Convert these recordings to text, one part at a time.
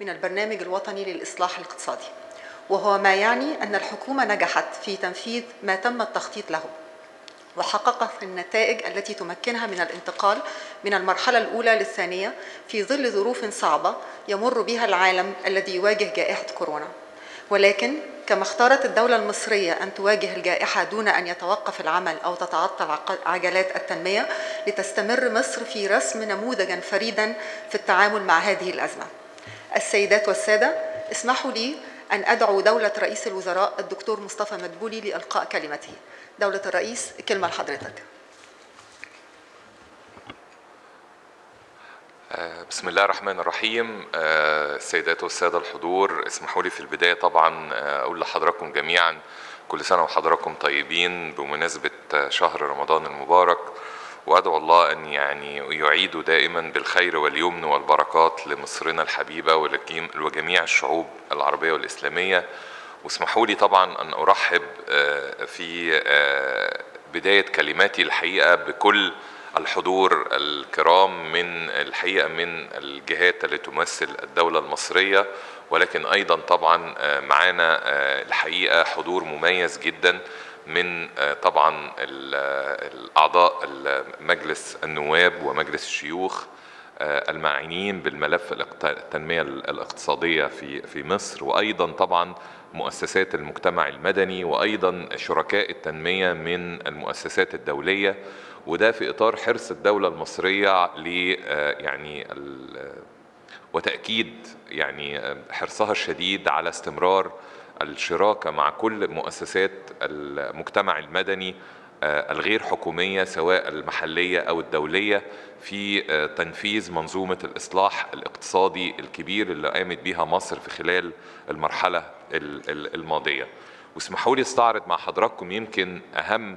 من البرنامج الوطني للإصلاح الاقتصادي وهو ما يعني أن الحكومة نجحت في تنفيذ ما تم التخطيط له وحققت النتائج التي تمكنها من الانتقال من المرحلة الأولى للثانية في ظل ظروف صعبة يمر بها العالم الذي يواجه جائحة كورونا. ولكن كما اختارت الدولة المصرية أن تواجه الجائحة دون أن يتوقف العمل أو تتعطل عجلات التنمية لتستمر مصر في رسم نموذجا فريدا في التعامل مع هذه الأزمة. السيدات والسادة اسمحوا لي أن أدعو دولة رئيس الوزراء الدكتور مصطفى مدبولي لإلقاء كلمته. دولة الرئيس كلمة لحضرتك. بسم الله الرحمن الرحيم. السيدات والسادة الحضور اسمحوا لي في البداية طبعا أقول لحضراتكم جميعا كل سنة وحضراتكم طيبين بمناسبة شهر رمضان المبارك. وأدعو الله أن يعني يعيد دائما بالخير واليمن والبركات لمصرنا الحبيبة وجميع الشعوب العربية والإسلامية. واسمحوا لي طبعا أن أرحب في بداية كلماتي الحقيقة بكل الحضور الكرام من الحقيقة من الجهات اللي تمثل الدولة المصرية. ولكن أيضا طبعا معانا الحقيقة حضور مميز جدا. من طبعا الأعضاء مجلس النواب ومجلس الشيوخ المعنيين بالملف التنمية الاقتصادية في في مصر وأيضا طبعا مؤسسات المجتمع المدني وأيضا شركاء التنمية من المؤسسات الدولية. وده في إطار حرص الدولة المصرية ل يعني وتأكيد يعني حرصها الشديد على استمرار الشراكة مع كل مؤسسات المجتمع المدني الغير حكومية سواء المحلية أو الدولية في تنفيذ منظومة الإصلاح الاقتصادي الكبير اللي قامت بها مصر في خلال المرحلة الماضية. واسمحوا لي أستعرض مع حضراتكم يمكن أهم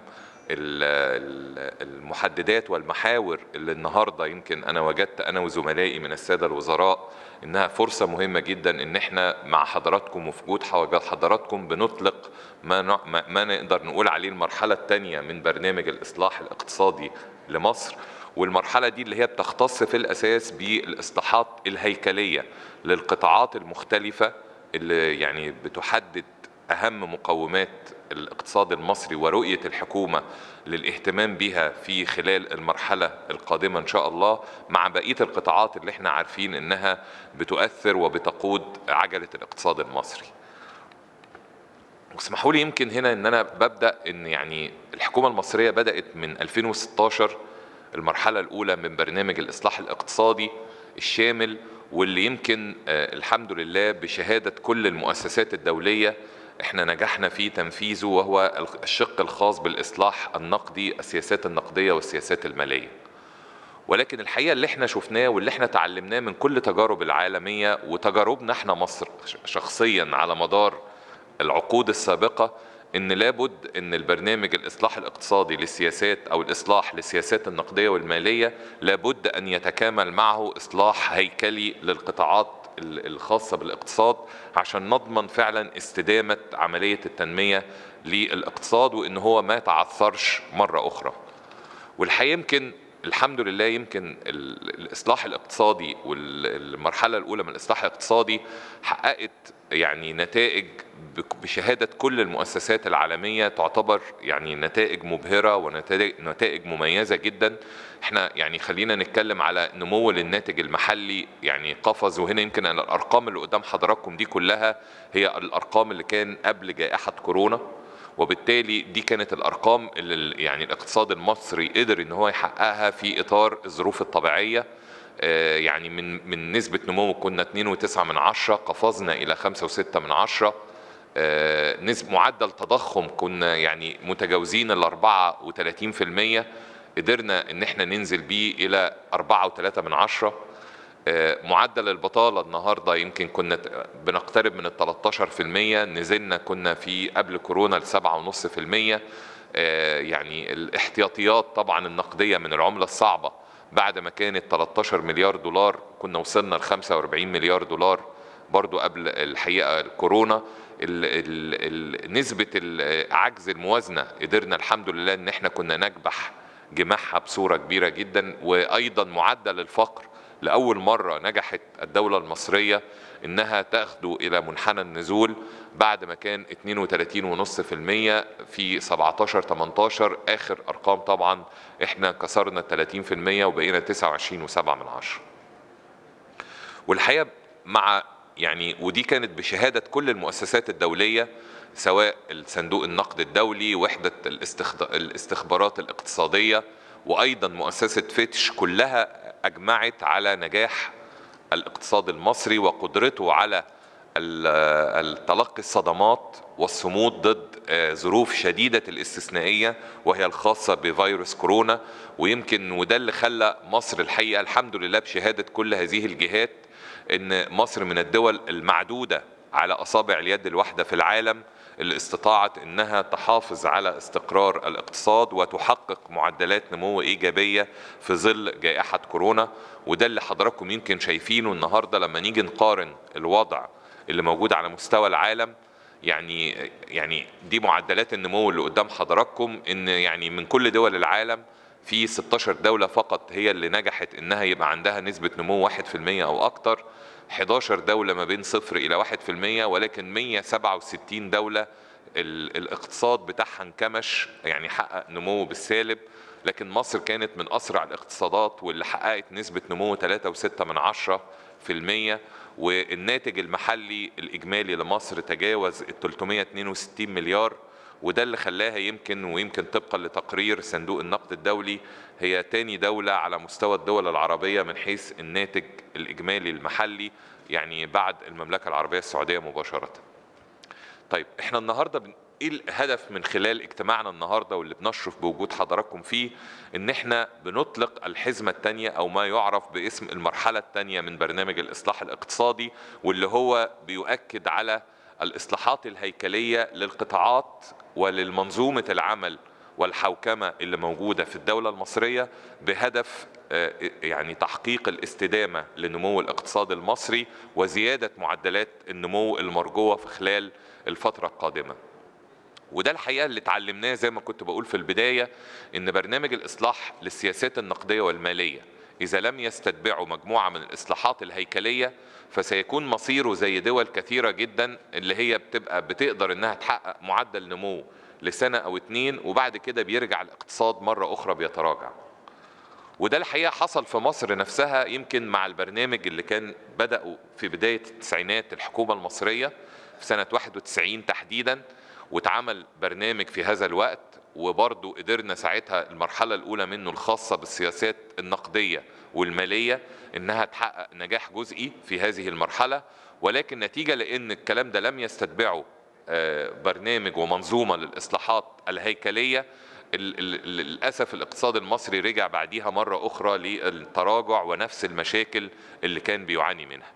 المحددات والمحاور اللي النهارده يمكن أنا وجدت أنا وزملائي من السادة الوزراء إنها فرصة مهمة جدا إن إحنا مع حضراتكم وفي وجود حضراتكم بنطلق ما ما نقدر نقول عليه المرحلة الثانية من برنامج الإصلاح الاقتصادي لمصر والمرحلة دي اللي هي بتختص في الأساس بالإصلاحات الهيكلية للقطاعات المختلفة اللي يعني بتحدد أهم مقومات الاقتصاد المصري ورؤية الحكومة للاهتمام بها في خلال المرحلة القادمة إن شاء الله مع بقية القطاعات اللي إحنا عارفين إنها بتؤثر وبتقود عجلة الاقتصاد المصري. واسمحوا لي يمكن هنا إن أنا ببدأ إن يعني الحكومة المصرية بدأت من 2016 المرحلة الأولى من برنامج الإصلاح الاقتصادي الشامل واللي يمكن الحمد لله بشهادة كل المؤسسات الدولية إحنا نجحنا في تنفيذه وهو الشق الخاص بالإصلاح النقدي السياسات النقدية والسياسات المالية. ولكن الحقيقة اللي إحنا شفناه واللي إحنا تعلمناه من كل تجارب العالمية وتجاربنا إحنا مصر شخصيا على مدار العقود السابقة إن لابد إن البرنامج الإصلاح الاقتصادي للسياسات أو الإصلاح للسياسات النقدية والمالية لابد أن يتكامل معه إصلاح هيكلي للقطاعات الخاصة بالاقتصاد عشان نضمن فعلا استدامة عملية التنمية للاقتصاد وإن هو ما تعثرش مرة أخرى. والحقيقة يمكن الحمد لله يمكن الإصلاح الاقتصادي والمرحلة الأولى من الإصلاح الاقتصادي حققت يعني نتائج بشهادة كل المؤسسات العالمية تعتبر يعني نتائج مبهرة ونتائج مميزة جدا. إحنا يعني خلينا نتكلم على نمو للناتج المحلي يعني قفز وهنا يمكن أن الأرقام اللي قدام حضراتكم دي كلها هي الأرقام اللي كان قبل جائحة كورونا وبالتالي دي كانت الأرقام اللي يعني الاقتصاد المصري قدر إن هو يحققها في إطار الظروف الطبيعية. يعني من من نسبة نمو كنا 2.9 من عشرة قفزنا إلى 5.6 من عشرة. نسبة معدل تضخم كنا يعني متجاوزين ال 34% قدرنا إن إحنا ننزل بيه إلى 4.3 من عشرة. معدل البطالة النهاردة يمكن كنا بنقترب من ال 13% نزلنا كنا في قبل كورونا ل 7.5% يعني الاحتياطيات طبعا النقدية من العملة الصعبة. بعد ما كانت 13 مليار دولار كنا وصلنا ل 45 مليار دولار برضو قبل الحقيقة الكورونا ال ال ال نسبة عجز الموازنة قدرنا الحمد لله إن إحنا كنا نجبح جماعها بصورة كبيرة جدا وأيضا معدل الفقر لأول مرة نجحت الدولة المصرية إنها تاخده إلى منحنى النزول بعد ما كان 32.5% في 17 18 آخر أرقام طبعا إحنا كسرنا 30% وبقينا 29.7 من والحقيقة مع يعني ودي كانت بشهادة كل المؤسسات الدولية سواء الصندوق النقد الدولي وحدة الاستخبارات الاقتصادية وأيضا مؤسسة فيتش كلها أجمعت على نجاح الاقتصاد المصري وقدرته على تلقي الصدمات والصمود ضد ظروف شديدة الاستثنائية وهي الخاصة بفيروس كورونا. ويمكن وده اللي خلى مصر الحقيقة الحمد لله بشهادة كل هذه الجهات إن مصر من الدول المعدودة على أصابع اليد الواحدة في العالم اللي استطاعت إنها تحافظ على استقرار الاقتصاد وتحقق معدلات نمو إيجابية في ظل جائحة كورونا. وده اللي حضراتكم يمكن شايفينه النهارده لما نيجي نقارن الوضع اللي موجود على مستوى العالم. يعني يعني دي معدلات النمو اللي قدام حضراتكم إن يعني من كل دول العالم في 16 دولة فقط هي اللي نجحت إنها يبقى عندها نسبة نمو 1% أو أكتر. 11 دولة ما بين صفر إلى 1% ولكن 167 دولة الاقتصاد بتاعها انكمش يعني حقق نمو بالسالب. لكن مصر كانت من أسرع الاقتصادات واللي حققت نسبة نمو 3.6 من عشرة في المية. والناتج المحلي الإجمالي لمصر تجاوز ال 362 مليار. وده اللي خلاها يمكن ويمكن طبقا لتقرير صندوق النقد الدولي. هي تاني دولة على مستوى الدول العربية من حيث الناتج الإجمالي المحلي يعني بعد المملكة العربية السعودية مباشرة. طيب إحنا النهاردة بن... إيه الهدف من خلال اجتماعنا النهارده واللي بنشرف بوجود حضراتكم فيه؟ إن إحنا بنطلق الحزمة الثانية أو ما يعرف باسم المرحلة الثانية من برنامج الإصلاح الاقتصادي واللي هو بيؤكد على الإصلاحات الهيكلية للقطاعات وللمنظومة العمل والحوكمة اللي موجودة في الدولة المصرية بهدف يعني تحقيق الاستدامة لنمو الاقتصاد المصري وزيادة معدلات النمو المرجوة في خلال الفترة القادمة. وده الحقيقة اللي اتعلمناه زي ما كنت بقول في البداية إن برنامج الإصلاح للسياسات النقدية والمالية إذا لم يستتبعه مجموعة من الإصلاحات الهيكلية فسيكون مصيره زي دول كثيرة جدا اللي هي بتبقى بتقدر إنها تحقق معدل نمو لسنة أو اتنين وبعد كده بيرجع الاقتصاد مرة أخرى بيتراجع. وده الحقيقة حصل في مصر نفسها يمكن مع البرنامج اللي كان بداوا في بداية التسعينات الحكومة المصرية في سنة 91 تحديدا واتعمل برنامج في هذا الوقت وبرضه قدرنا ساعتها المرحلة الأولى منه الخاصة بالسياسات النقدية والمالية إنها تحقق نجاح جزئي في هذه المرحلة ولكن نتيجة لإن الكلام ده لم يستتبعه برنامج ومنظومة للإصلاحات الهيكلية. للأسف الاقتصاد المصري رجع بعديها مرة أخرى للتراجع ونفس المشاكل اللي كان بيعاني منها.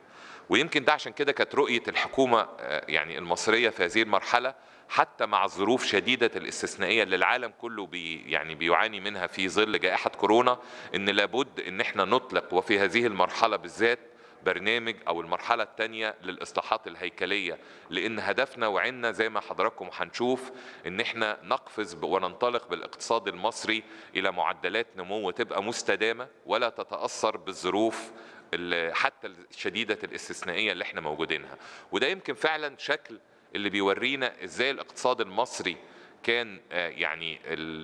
ويمكن ده عشان كده كانت رؤية الحكومة يعني المصرية في هذه المرحلة حتى مع الظروف شديدة الاستثنائية اللي العالم كله بي يعني بيعاني منها في ظل جائحة كورونا إن لابد إن إحنا نطلق وفي هذه المرحلة بالذات برنامج أو المرحلة الثانية للإصلاحات الهيكلية لأن هدفنا وعنا زي ما حضراتكم هنشوف إن إحنا نقفز وننطلق بالاقتصاد المصري إلى معدلات نمو تبقى مستدامة ولا تتأثر بالظروف حتى الشديدة الاستثنائية اللي إحنا موجودينها. وده يمكن فعلا شكل اللي بيورينا إزاي الاقتصاد المصري كان يعني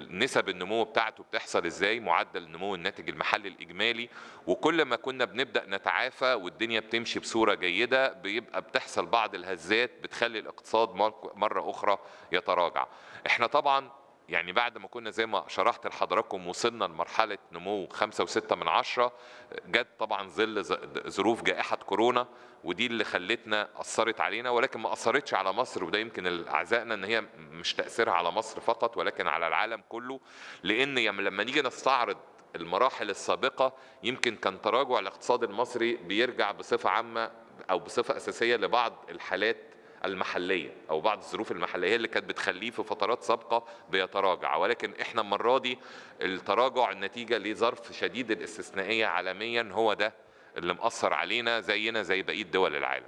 نسب النمو بتاعته بتحصل إزاي معدل نمو الناتج المحلي الإجمالي. وكل ما كنا بنبدأ نتعافى والدنيا بتمشي بصورة جيدة بيبقى بتحصل بعض الهزات بتخلي الاقتصاد مرة أخرى يتراجع. إحنا طبعا يعني بعد ما كنا زي ما شرحت لحضراتكم وصلنا لمرحلة نمو خمسة وستة من عشرة جت طبعا ظل ظروف جائحة كورونا ودي اللي خلتنا أثرت علينا ولكن ما أثرتش على مصر وده يمكن أعزائنا إن هي مش تأثيرها على مصر فقط ولكن على العالم كله لأن لما نيجي نستعرض المراحل السابقة يمكن كان تراجع الاقتصاد المصري بيرجع بصفة عامة أو بصفة أساسية لبعض الحالات المحلية أو بعض الظروف المحلية اللي كانت بتخليه في فترات سابقة بيتراجع. ولكن إحنا المرة دي التراجع النتيجة لظرف شديد الاستثنائية عالميا هو ده اللي مأثر علينا زينا زي بقية دول العالم.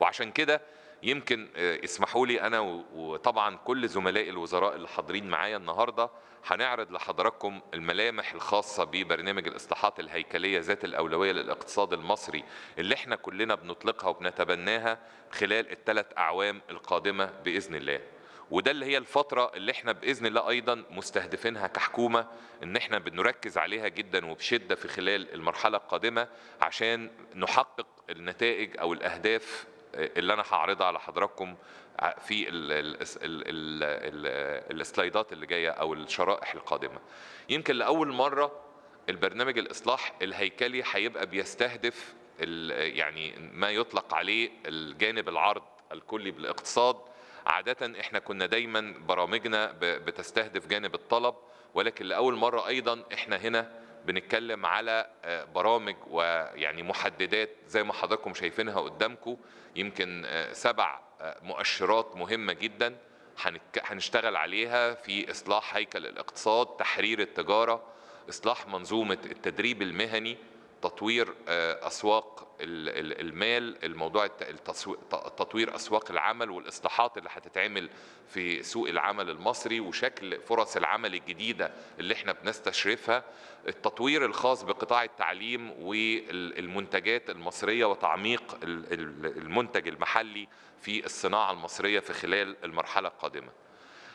وعشان كده يمكن آه، اسمحوا لي أنا وطبعا كل زملائي الوزراء اللي حاضرين معايا النهارده هنعرض لحضراتكم الملامح الخاصة ببرنامج الإصلاحات الهيكلية ذات الأولوية للاقتصاد المصري اللي إحنا كلنا بنطلقها وبنتبناها خلال الثلاث أعوام القادمة بإذن الله. وده اللي هي الفترة اللي إحنا بإذن الله أيضا مستهدفينها كحكومة إن إحنا بنركز عليها جدا وبشدة في خلال المرحلة القادمة عشان نحقق النتائج أو الأهداف اللي أنا هعرضها على حضراتكم في ال ال ال ال ال السلايدات اللي جاية أو الشرائح القادمة. يمكن لأول مرة البرنامج الإصلاح الهيكلي هيبقى بيستهدف يعني ما يطلق عليه الجانب العرض الكلي بالاقتصاد. عادة إحنا كنا دايما برامجنا بتستهدف جانب الطلب ولكن لأول مرة أيضا إحنا هنا بنتكلم على آه، برامج ويعني محددات زي ما حضراتكم شايفينها قدامكم. يمكن آه، سبع آه، مؤشرات مهمة جدا هنشتغل عليها في إصلاح هيكل الاقتصاد تحرير التجارة إصلاح منظومة التدريب المهني تطوير آه، أسواق ال- ال- المال الموضوع تطوير أسواق العمل والإصلاحات اللي هتتعمل في سوق العمل المصري وشكل فرص العمل الجديدة اللي إحنا بنستشرفها. التطوير الخاص بقطاع التعليم والمنتجات المصرية وتعميق ال- ال- المنتج المحلي في الصناعة المصرية في خلال المرحلة القادمة.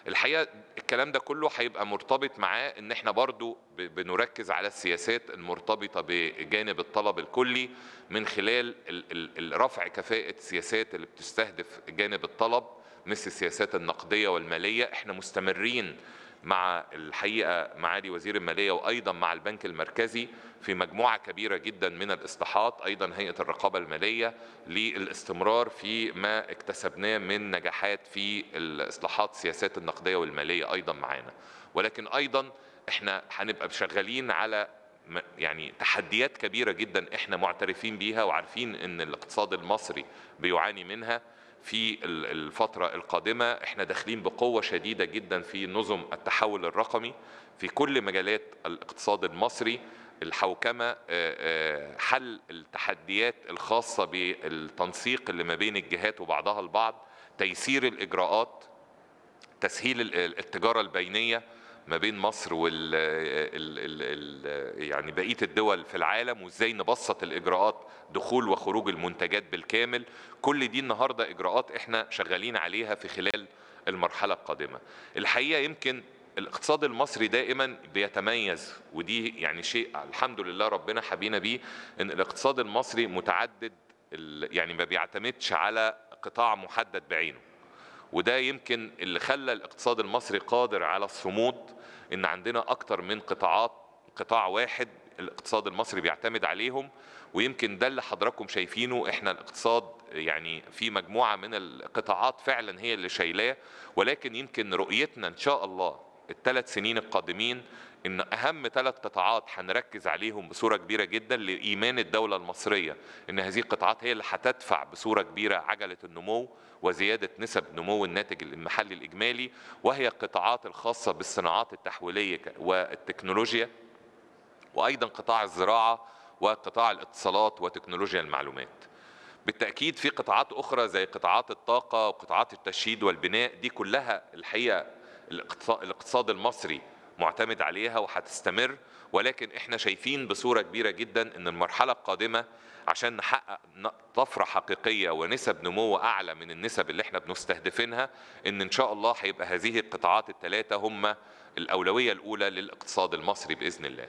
الحقيقة الكلام ده كله هيبقى مرتبط معاه إن إحنا برضو بنركز على السياسات المرتبطة بجانب الطلب الكلي من خلال ال- ال- رفع كفاءة السياسات اللي بتستهدف جانب الطلب مثل السياسات النقدية والمالية. إحنا مستمرين مع الحقيقة معالي وزير المالية وأيضا مع البنك المركزي في مجموعة كبيرة جدا من الإصلاحات أيضا هيئة الرقابة المالية للاستمرار في ما اكتسبناه من نجاحات في الإصلاحات السياسات النقدية والمالية أيضا معانا. ولكن أيضا إحنا هنبقى شغالين على يعني تحديات كبيرة جدا إحنا معترفين بيها وعارفين إن الاقتصاد المصري بيعاني منها. في ال- الفترة القادمة إحنا داخلين بقوة شديدة جدا في نظم التحول الرقمي في كل مجالات الاقتصاد المصري. الحوكمة آه، آه، حل التحديات الخاصة بالتنسيق اللي ما بين الجهات وبعضها البعض تيسير الإجراءات تسهيل ال- ال- التجارة البينية ما بين مصر وال ال ال ال يعني بقية الدول في العالم وإزاي نبسط الإجراءات دخول وخروج المنتجات بالكامل. كل دي النهاردة إجراءات إحنا شغالين عليها في خلال المرحلة القادمة. الحقيقة يمكن الاقتصاد المصري دائما بيتميز ودي يعني شيء الحمد لله ربنا حبينا بيه إن الاقتصاد المصري متعدد يعني ما بيعتمدش على قطاع محدد بعينه. وده يمكن اللي خلى الاقتصاد المصري قادر على الصمود إن عندنا أكتر من قطاعات قطاع واحد الاقتصاد المصري بيعتمد عليهم ويمكن ده اللي حضراتكم شايفينه. إحنا الاقتصاد يعني في مجموعة من القطاعات فعلا هي اللي شايلاه ولكن يمكن رؤيتنا إن شاء الله الثلاث سنين القادمين إن أهم ثلاث قطاعات هنركز عليهم بصورة كبيرة جدا لإيمان الدولة المصرية. إن هذه القطاعات هي اللي هتدفع بصورة كبيرة عجلة النمو وزيادة نسب نمو الناتج المحلي الإجمالي وهي القطاعات الخاصة بالصناعات التحويلية والتكنولوجيا وأيضا قطاع الزراعة وقطاع الاتصالات وتكنولوجيا المعلومات. بالتأكيد في قطاعات أخرى زي قطاعات الطاقة وقطاعات التشييد والبناء دي كلها الحقيقة الاقتصا- الاقتصاد المصري معتمد عليها وهتستمر ولكن إحنا شايفين بصورة كبيرة جدا إن المرحلة القادمة عشان نحقق طفرة حقيقية ونسب نمو أعلى من النسب اللي إحنا بنستهدفينها إن إن شاء الله هيبقى هذه القطاعات الثلاثه هم الأولوية الأولى للاقتصاد المصري بإذن الله.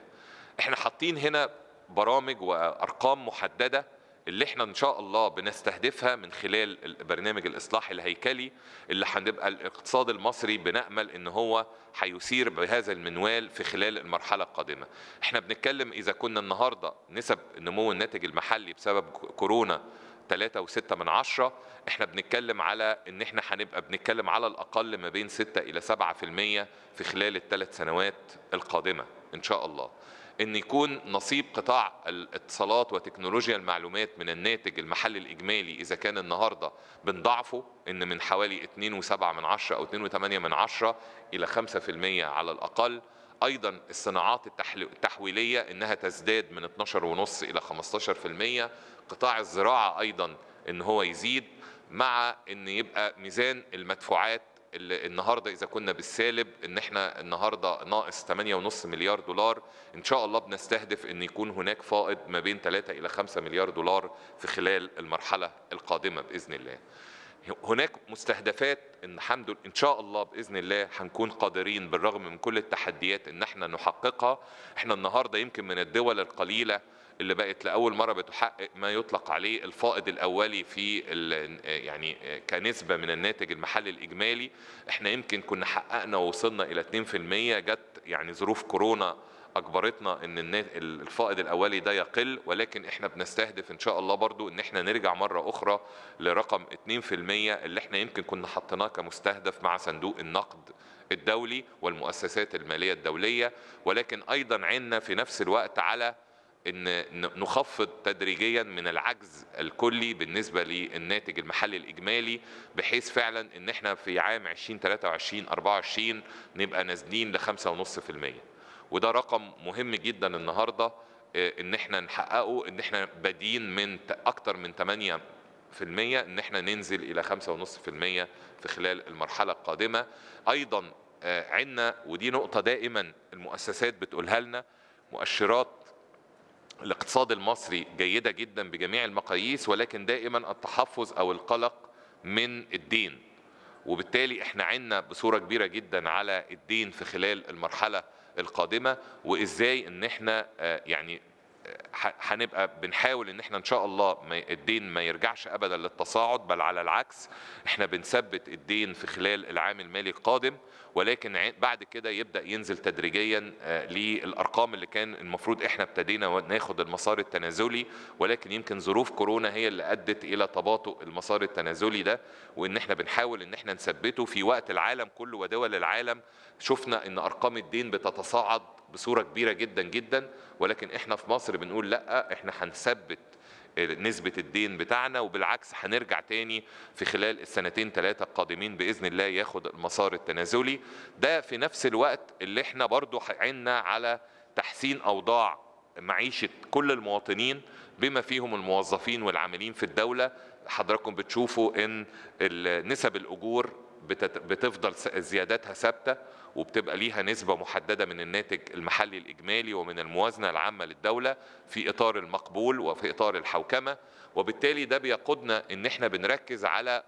إحنا حاطين هنا برامج وأرقام محددة اللي إحنا ان شاء الله بنستهدفها من خلال برنامج الاصلاح الهيكلي اللي هنبقى الاقتصاد المصري بنأمل إن هو هيسير بهذا المنوال في خلال المرحلة القادمة. إحنا بنتكلم إذا كنا النهارده نسب نمو الناتج المحلي بسبب كورونا 3.6 من عشرة إحنا بنتكلم على إن إحنا هنبقى بنتكلم على الأقل ما بين 6 إلى 7% في خلال الثلاث سنوات القادمة إن شاء الله. إن يكون نصيب قطاع الاتصالات وتكنولوجيا المعلومات من الناتج المحلي الإجمالي إذا كان النهارده بنضعفه إن من حوالي 2.7 من عشرة أو 2.8 من عشرة إلى 5% على الأقل. أيضا الصناعات التحويلية إنها تزداد من 12.5 إلى 15% قطاع الزراعة أيضا إن هو يزيد مع إن يبقى ميزان المدفوعات النهارده إذا كنا بالسالب إن إحنا النهارده ناقص 8.5 مليار دولار إن شاء الله بنستهدف إن يكون هناك فائض ما بين 3 إلى 5 مليار دولار في خلال المرحلة القادمة بإذن الله. هناك مستهدفات إن الحمد لله إن شاء الله بإذن الله هنكون قادرين بالرغم من كل التحديات إن إحنا نحققها إحنا النهارده يمكن من الدول القليلة اللي بقت لأول مرة بتحقق ما يطلق عليه الفائض الأولي في يعني كنسبة من الناتج المحلي الإجمالي. إحنا يمكن كنا حققنا ووصلنا إلى 2% جت يعني ظروف كورونا أجبرتنا إن الفائض الأولي ده يقل. ولكن إحنا بنستهدف إن شاء الله برضو إن إحنا نرجع مرة أخرى لرقم 2% اللي إحنا يمكن كنا حطيناه كمستهدف مع صندوق النقد الدولي والمؤسسات المالية الدولية. ولكن أيضا عنا في نفس الوقت على إن نخفض تدريجيا من العجز الكلي بالنسبة للناتج المحلي الإجمالي بحيث فعلا إن إحنا في عام 2023 24 نبقى نازلين ل 5.5% وده رقم مهم جدا النهارده إن إحنا نحققه إن إحنا بادين من أكتر من 8 في المية إن إحنا ننزل إلى خمسة ونص في المية في خلال المرحلة القادمة. أيضا عنا ودي نقطة دائما المؤسسات بتقولها لنا مؤشرات الاقتصاد المصري جيدة جدا بجميع المقاييس ولكن دائما التحفظ أو القلق من الدين. وبالتالي إحنا عنا بصورة كبيرة جدا على الدين في خلال المرحلة القادمة وإزاي إن إحنا يعني هنبقى بنحاول إن إحنا إن شاء الله الدين ما يرجعش ابدا للتصاعد بل على العكس إحنا بنثبت الدين في خلال العام المالي القادم ولكن بعد كده يبدأ ينزل تدريجيا للأرقام اللي كان المفروض إحنا ابتدينا ناخد المسار التنازلي ولكن يمكن ظروف كورونا هي اللي أدت إلى تباطؤ المسار التنازلي ده وإن إحنا بنحاول إن إحنا نثبته في وقت العالم كله ودول العالم شفنا إن أرقام الدين بتتصاعد بصورة كبيرة جدا جدا ولكن إحنا في مصر بنقول لأ إحنا هنثبت نسبة الدين بتاعنا وبالعكس هنرجع تاني في خلال السنتين ثلاثة القادمين بإذن الله ياخد المسار التنازلي. ده في نفس الوقت اللي إحنا برضو عنا على تحسين أوضاع معيشة كل المواطنين بما فيهم الموظفين والعاملين في الدولة. حضراتكم بتشوفوا إن نسب الأجور بتفضل زياداتها ثابتة وبتبقى ليها نسبة محددة من الناتج المحلي الإجمالي ومن الموازنة العامة للدولة في إطار المقبول وفي إطار الحوكمة. وبالتالي ده بيقودنا إن إحنا بنركز على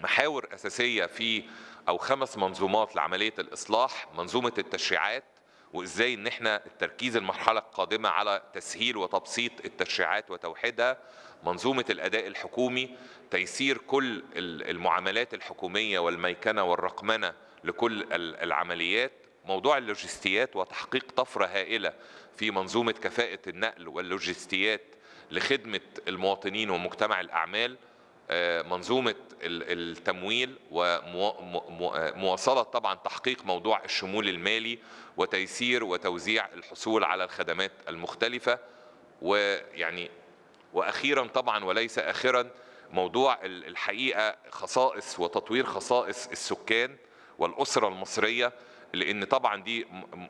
محاور أساسية في أو خمس منظومات لعملية الإصلاح منظومة التشريعات وإزاي إن إحنا التركيز المرحلة القادمة على تسهيل وتبسيط التشريعات وتوحيدها منظومة الأداء الحكومي تيسير كل المعاملات الحكومية والميكنة والرقمنة لكل العمليات. موضوع اللوجستيات وتحقيق طفرة هائلة في منظومة كفاءة النقل واللوجستيات لخدمة المواطنين ومجتمع الأعمال. منظومة التمويل ومواصله طبعا تحقيق موضوع الشمول المالي وتيسير وتوزيع الحصول على الخدمات المختلفة. ويعني وأخيرا طبعا وليس اخرا موضوع الحقيقة خصائص وتطوير خصائص السكان والأسرة المصرية لأن طبعا دي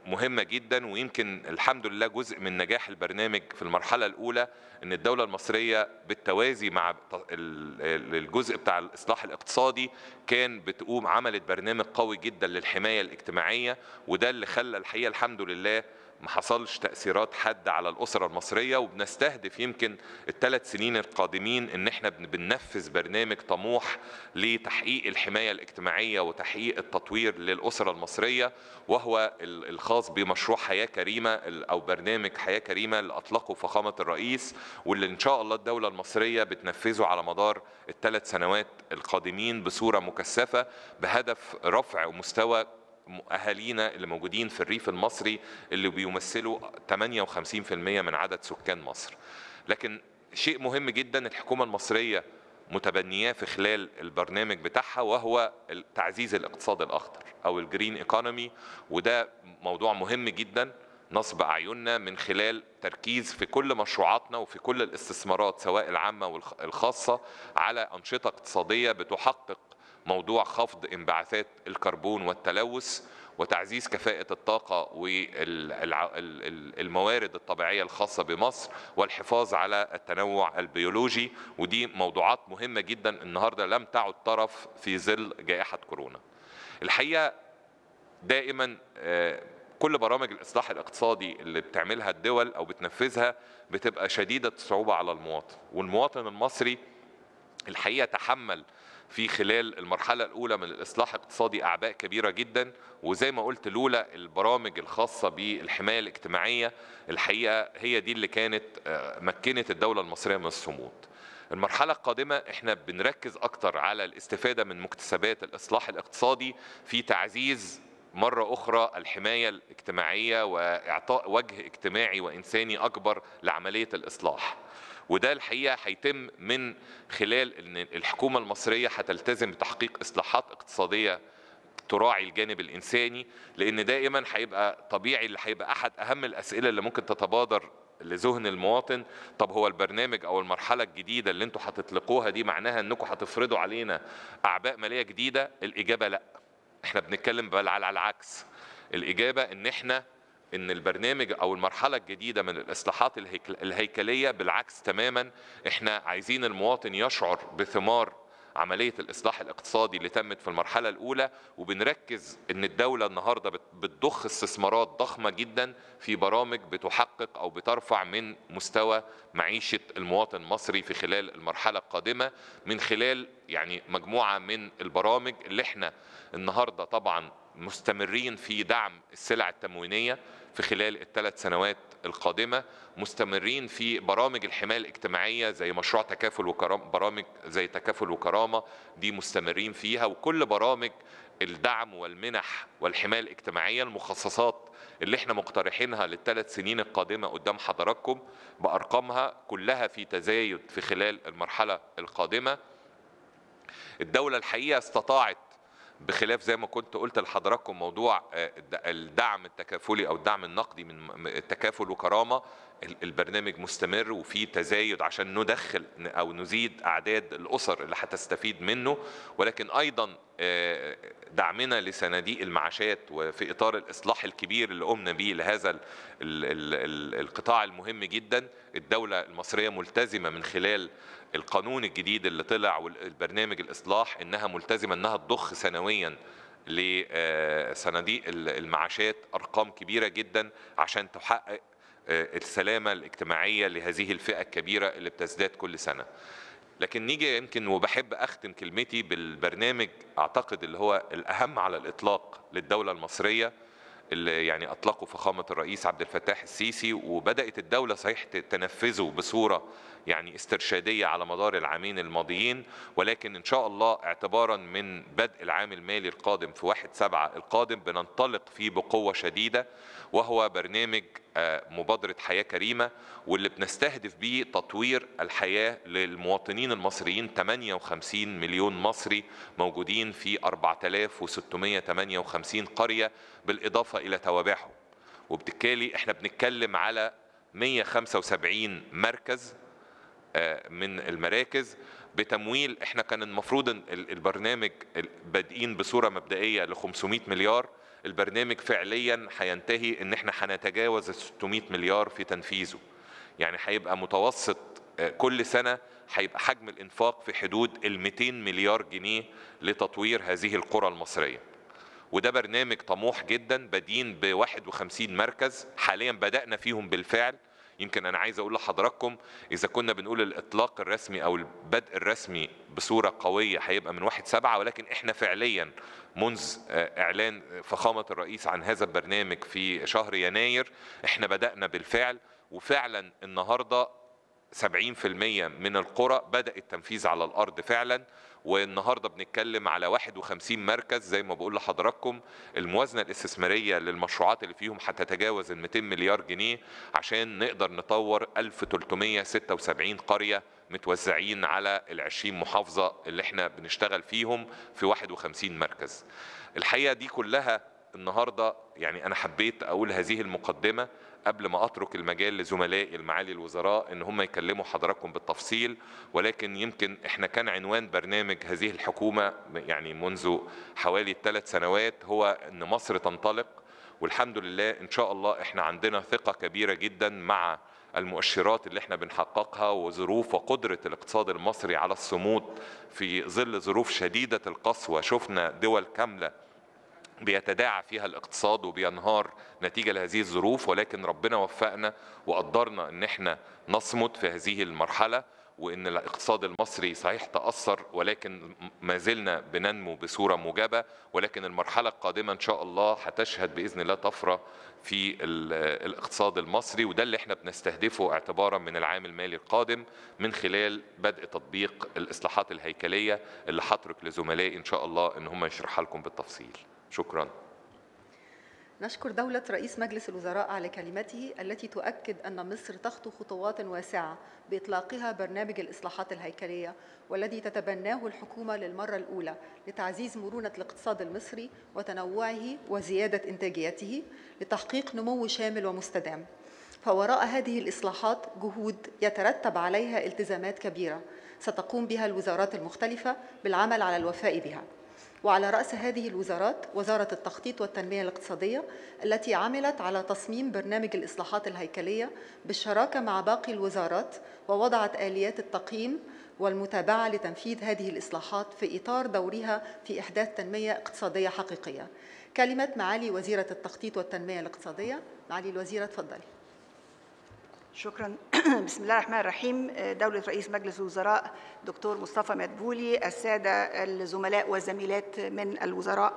مهمة جدا ويمكن الحمد لله جزء من نجاح البرنامج في المرحلة الأولى إن الدولة المصرية بالتوازي مع الجزء بتاع الإصلاح الاقتصادي كان بتقوم عملت برنامج قوي جدا للحماية الاجتماعية وده اللي خلى الحقيقة الحمد لله ما حصلش تأثيرات حد على الأسرة المصرية وبنستهدف يمكن الثلاث سنين القادمين إن إحنا بننفذ برنامج طموح لتحقيق الحماية الاجتماعية وتحقيق التطوير للأسرة المصرية وهو الخاص بمشروع حياة كريمة أو برنامج حياة كريمة اللي أطلقه فخامة الرئيس واللي إن شاء الله الدولة المصرية بتنفذه على مدار الثلاث سنوات القادمين بصورة مكثفة بهدف رفع مستوى اهالينا اللي موجودين في الريف المصري اللي بيمثلوا 58% من عدد سكان مصر. لكن شيء مهم جدا الحكومة المصرية متبنياه في خلال البرنامج بتاعها وهو تعزيز الاقتصاد الأخضر أو الجرين ايكونومي وده موضوع مهم جدا نصب أعيننا من خلال تركيز في كل مشروعاتنا وفي كل الاستثمارات سواء العامة والخاصه على أنشطة اقتصادية بتحقق موضوع خفض انبعاثات الكربون والتلوث وتعزيز كفاءة الطاقة والموارد الطبيعية الخاصة بمصر والحفاظ على التنوع البيولوجي. ودي موضوعات مهمة جدا النهاردة لم تعد طرف في ظل جائحة كورونا. الحقيقة دائما كل برامج الإصلاح الاقتصادي اللي بتعملها الدول أو بتنفذها بتبقى شديدة الصعوبة على المواطن. والمواطن المصري الحقيقة تحمل في خلال المرحلة الأولى من الإصلاح الاقتصادي أعباء كبيرة جدا وزي ما قلت لولا البرامج الخاصة بالحماية الاجتماعية الحقيقة هي دي اللي كانت مكنت الدولة المصرية من الصمود. المرحلة القادمة إحنا بنركز أكتر على الاستفادة من مكتسبات الإصلاح الاقتصادي في تعزيز مرة أخرى الحماية الاجتماعية وإعطاء وجه اجتماعي وإنساني أكبر لعملية الإصلاح. وده الحقيقة هيتم من خلال أن الحكومة المصرية هتلتزم بتحقيق إصلاحات اقتصادية تراعي الجانب الإنساني لأن دائما هيبقى طبيعي اللي هيبقى أحد أهم الأسئلة اللي ممكن تتبادر لذهن المواطن طب هو البرنامج أو المرحلة الجديدة اللي أنتوا هتطلقوها دي معناها إنكم هتفرضوا علينا أعباء مالية جديدة؟ الإجابة لأ. إحنا بنتكلم بل على العكس. الإجابة إن إحنا إن البرنامج أو المرحلة الجديدة من الإصلاحات الهيكل الهيكلية بالعكس تماما إحنا عايزين المواطن يشعر بثمار عملية الإصلاح الاقتصادي اللي تمت في المرحلة الأولى وبنركز إن الدولة النهارده بتضخ استثمارات ضخمة جدا في برامج بتحقق أو بترفع من مستوى معيشة المواطن المصري في خلال المرحلة القادمة من خلال يعني مجموعة من البرامج اللي إحنا النهارده طبعا مستمرين في دعم السلع التموينية في خلال الثلاث سنوات القادمة مستمرين في برامج الحماية الاجتماعية زي مشروع تكافل وكرامه برامج زي تكافل وكرامة دي مستمرين فيها وكل برامج الدعم والمنح والحماية الاجتماعية المخصصات اللي إحنا مقترحينها للثلاث سنين القادمة قدام حضراتكم بأرقامها كلها في تزايد في خلال المرحلة القادمة. الدولة الحقيقة استطاعت بخلاف زي ما كنت قلت لحضراتكم موضوع الدعم التكافلي أو الدعم النقدي من التكافل وكرامة البرنامج مستمر وفي تزايد عشان ندخل أو نزيد أعداد الأسر اللي هتستفيد منه. ولكن أيضا دعمنا لصناديق المعاشات وفي إطار الإصلاح الكبير اللي قمنا به لهذا ال ال ال القطاع المهم جدا الدولة المصرية ملتزمة من خلال القانون الجديد اللي طلع والبرنامج الإصلاح إنها ملتزمة إنها تضخ سنويا لصناديق المعاشات أرقام كبيرة جدا عشان تحقق السلامة الاجتماعية لهذه الفئة الكبيرة اللي بتزداد كل سنة. لكن نيجي يمكن وبحب أختم كلمتي بالبرنامج أعتقد اللي هو الأهم على الإطلاق للدولة المصرية اللي يعني أطلقه فخامة الرئيس عبد الفتاح السيسي وبدأت الدولة صحيح تنفذه بصورة يعني استرشادية على مدار العامين الماضيين ولكن إن شاء الله اعتبارا من بدء العام المالي القادم في 1 7 القادم بننطلق فيه بقوة شديدة وهو برنامج مبادرة حياة كريمة واللي بنستهدف بيه تطوير الحياة للمواطنين المصريين. 58 مليون مصري موجودين في 4658 قرية بالإضافة إلى توابعهم. وبالتالي إحنا بنتكلم على 175 مركز من المراكز بتمويل إحنا كان المفروض البرنامج بادئين بصورة مبدئية ل 500 مليار البرنامج فعليا هينتهي إن إحنا هنتجاوز ال 600 مليار في تنفيذه. يعني هيبقى متوسط كل سنة هيبقى حجم الإنفاق في حدود ال 200 مليار جنيه لتطوير هذه القرى المصرية. وده برنامج طموح جدا بادين ب 51 مركز حاليا بدأنا فيهم بالفعل. يمكن أنا عايز أقول لحضراتكم إذا كنا بنقول الإطلاق الرسمي أو البدء الرسمي بصورة قوية هيبقى من واحد سبعة ولكن إحنا فعليا منذ إعلان فخامة الرئيس عن هذا البرنامج في شهر يناير إحنا بدأنا بالفعل وفعلا النهارده 70% من القرى بدأ التنفيذ على الأرض فعلا. والنهاردة بنتكلم على 51 مركز زي ما بقول لحضراتكم الموازنة الاستثمارية للمشروعات اللي فيهم هتتجاوز ال 200 مليار جنيه عشان نقدر نطور 1376 قرية متوزعين على ال 20 محافظة اللي إحنا بنشتغل فيهم في 51 مركز. الحقيقة دي كلها النهارده يعني أنا حبيت أقول هذه المقدمة قبل ما أترك المجال لزملائي المعالي الوزراء إن هم يكلموا حضراتكم بالتفصيل ولكن يمكن إحنا كان عنوان برنامج هذه الحكومة يعني منذ حوالي ثلاث سنوات هو إن مصر تنطلق والحمد لله إن شاء الله إحنا عندنا ثقة كبيرة جدا مع المؤشرات اللي إحنا بنحققها وظروف وقدرة الاقتصاد المصري على الصمود في ظل ظروف شديدة القسوة. شفنا دول كاملة بيتداعى فيها الاقتصاد وبينهار نتيجة لهذه الظروف ولكن ربنا وفقنا وقدرنا إن إحنا نصمد في هذه المرحلة وإن الاقتصاد المصري صحيح تأثر ولكن ما زلنا بننمو بصورة موجبة ولكن المرحلة القادمة إن شاء الله هتشهد بإذن الله طفرة في الاقتصاد المصري وده اللي إحنا بنستهدفه اعتبارا من العام المالي القادم من خلال بدء تطبيق الإصلاحات الهيكلية اللي هترك لزملائي إن شاء الله إن هم يشرحها لكم بالتفصيل. شكرا. نشكر دولة رئيس مجلس الوزراء على كلمته التي تؤكد أن مصر تخطو خطوات واسعة بإطلاقها برنامج الإصلاحات الهيكلية والذي تتبناه الحكومة للمرة الأولى لتعزيز مرونة الاقتصاد المصري وتنوعه وزيادة إنتاجيته لتحقيق نمو شامل ومستدام. فوراء هذه الإصلاحات جهود يترتب عليها التزامات كبيرة ستقوم بها الوزارات المختلفة بالعمل على الوفاء بها. وعلى رأس هذه الوزارات وزارة التخطيط والتنمية الاقتصادية التي عملت على تصميم برنامج الإصلاحات الهيكلية بالشراكة مع باقي الوزارات ووضعت آليات التقييم والمتابعة لتنفيذ هذه الإصلاحات في إطار دورها في إحداث تنمية اقتصادية حقيقية. كلمة معالي وزيرة التخطيط والتنمية الاقتصادية معالي الوزيرة تفضلي. شكرا. بسم الله الرحمن الرحيم. دولة رئيس مجلس الوزراء دكتور مصطفى مدبولي السادة الزملاء والزميلات من الوزراء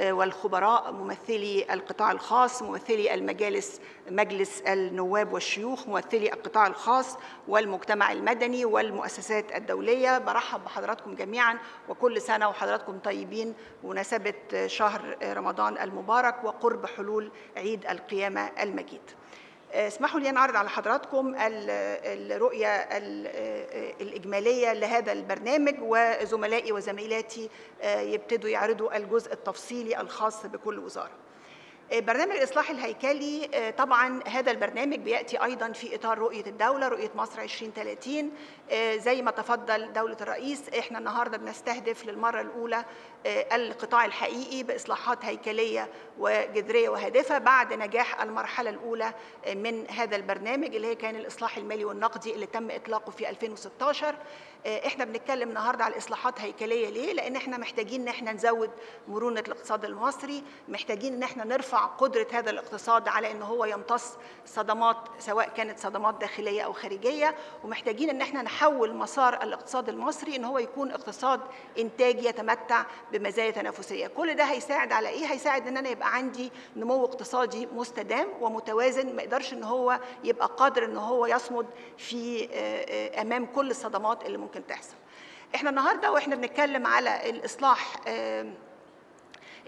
والخبراء ممثلي القطاع الخاص ممثلي المجالس مجلس النواب والشيوخ ممثلي القطاع الخاص والمجتمع المدني والمؤسسات الدولية. برحب بحضراتكم جميعا وكل سنة وحضراتكم طيبين بمناسبة شهر رمضان المبارك وقرب حلول عيد القيامة المجيد. اسمحوا لي أن أعرض على حضراتكم الرؤية الإجمالية لهذا البرنامج وزملائي وزميلاتي يبتدوا يعرضوا الجزء التفصيلي الخاص بكل وزارة. برنامج الإصلاح الهيكلي طبعا هذا البرنامج بيأتي أيضا في إطار رؤية الدولة رؤية مصر 2030 زي ما تفضل دولة الرئيس إحنا النهاردة بنستهدف للمرة الأولى القطاع الحقيقي بإصلاحات هيكلية وجذرية وهادفة بعد نجاح المرحلة الأولى من هذا البرنامج اللي هي كان الإصلاح المالي والنقدي اللي تم إطلاقه في 2016 إحنا بنتكلم النهارده على إصلاحات هيكلية ليه؟ لأن إحنا محتاجين إن إحنا نزود مرونة الاقتصاد المصري، محتاجين إن إحنا نرفع قدرة هذا الاقتصاد على إن هو يمتص صدمات سواء كانت صدمات داخلية أو خارجية، ومحتاجين إن إحنا نحول مسار الاقتصاد المصري إن هو يكون اقتصاد انتاجي يتمتع بمزايا تنافسية، كل ده هيساعد على إيه؟ هيساعد إن أنا يبقى عندي نمو اقتصادي مستدام ومتوازن ما يقدرش إن هو يبقى قادر إن هو يصمد في أمام كل الصدمات اللي ممكن تحصل إحنا النهارده وإحنا بنتكلم على الإصلاح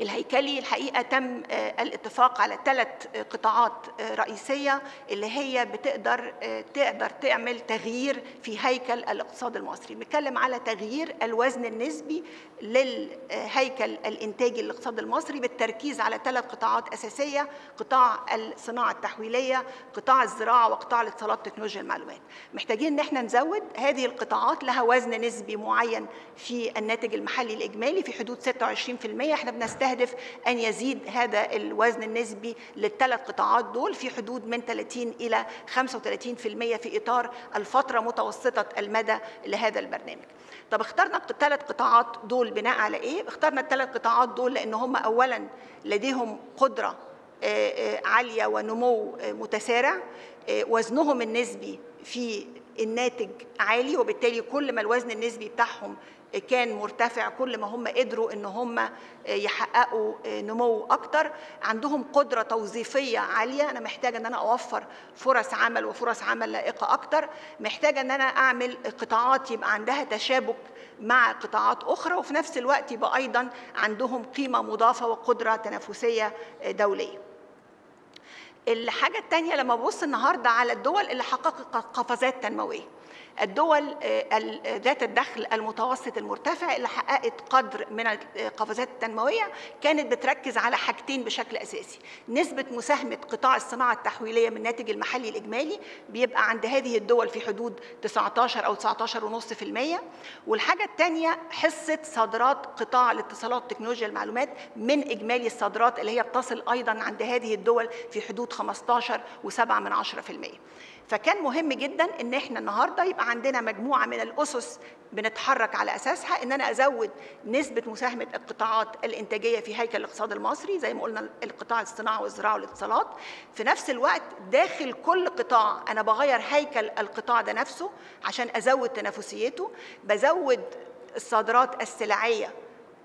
الهيكلي الحقيقة تم الاتفاق على ثلاث قطاعات رئيسية اللي هي بتقدر تقدر تعمل تغيير في هيكل الاقتصاد المصري. بنتكلم على تغيير الوزن النسبي للهيكل الانتاجي للاقتصاد المصري بالتركيز على ثلاث قطاعات أساسية قطاع الصناعة التحويلية قطاع الزراعة وقطاع الاتصالات تكنولوجيا المعلومات. محتاجين إن إحنا نزود هذه القطاعات لها وزن نسبي معين في الناتج المحلي الإجمالي في حدود 26% إحنا بنستهدف نستهدف أن يزيد هذا الوزن النسبي للثلاث قطاعات دول في حدود من 30 إلى 35% في إطار الفترة متوسطة المدى لهذا البرنامج طب اخترنا الثلاث قطاعات دول بناء على إيه؟ اخترنا الثلاث قطاعات دول لأن هم أولا لديهم قدرة عالية ونمو متسارع وزنهم النسبي في الناتج عالي وبالتالي كل ما الوزن النسبي بتاعهم كان مرتفع كل ما هم قدروا إن هم يحققوا نمو أكتر. عندهم قدرة توظيفية عالية. أنا محتاجة إن أنا أوفر فرص عمل وفرص عمل لائقة أكتر. محتاجة إن أنا أعمل قطاعات يبقى عندها تشابك مع قطاعات أخرى. وفي نفس الوقت يبقى أيضا عندهم قيمة مضافة وقدرة تنافسية دولية. الحاجة التانية لما ببص النهاردة على الدول اللي حققت قفزات تنموية. الدول ذات الدخل المتوسط المرتفع اللي حققت قدر من القفزات التنموية كانت بتركز على حاجتين بشكل أساسي. نسبة مساهمة قطاع الصناعة التحويلية من الناتج المحلي الإجمالي بيبقى عند هذه الدول في حدود 19 أو 19.5% والحاجة الثانية حصة صادرات قطاع الاتصالات وتكنولوجيا المعلومات من إجمالي الصادرات اللي هي بتصل أيضا عند هذه الدول في حدود 15 و7 من 10% فكان مهم جدا إن إحنا النهارده يبقى عندنا مجموعة من الأسس بنتحرك على أساسها إن أنا أزود نسبة مساهمة القطاعات الإنتاجية في هيكل الاقتصاد المصري زي ما قلنا القطاع الصناعه والزراعة والاتصالات. في نفس الوقت داخل كل قطاع أنا بغير هيكل القطاع ده نفسه عشان أزود تنافسيته بزود الصادرات السلعية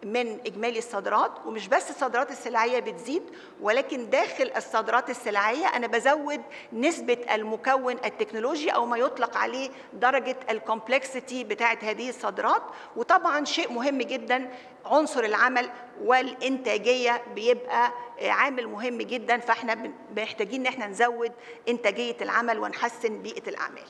من إجمالي الصادرات ومش بس الصادرات السلعية بتزيد ولكن داخل الصادرات السلعية أنا بزود نسبة المكون التكنولوجي أو ما يطلق عليه درجة ال complexity بتاعة هذه الصادرات. وطبعا شيء مهم جدا عنصر العمل والإنتاجية بيبقى عامل مهم جدا فإحنا محتاجين إن إحنا نزود إنتاجية العمل ونحسن بيئة الأعمال.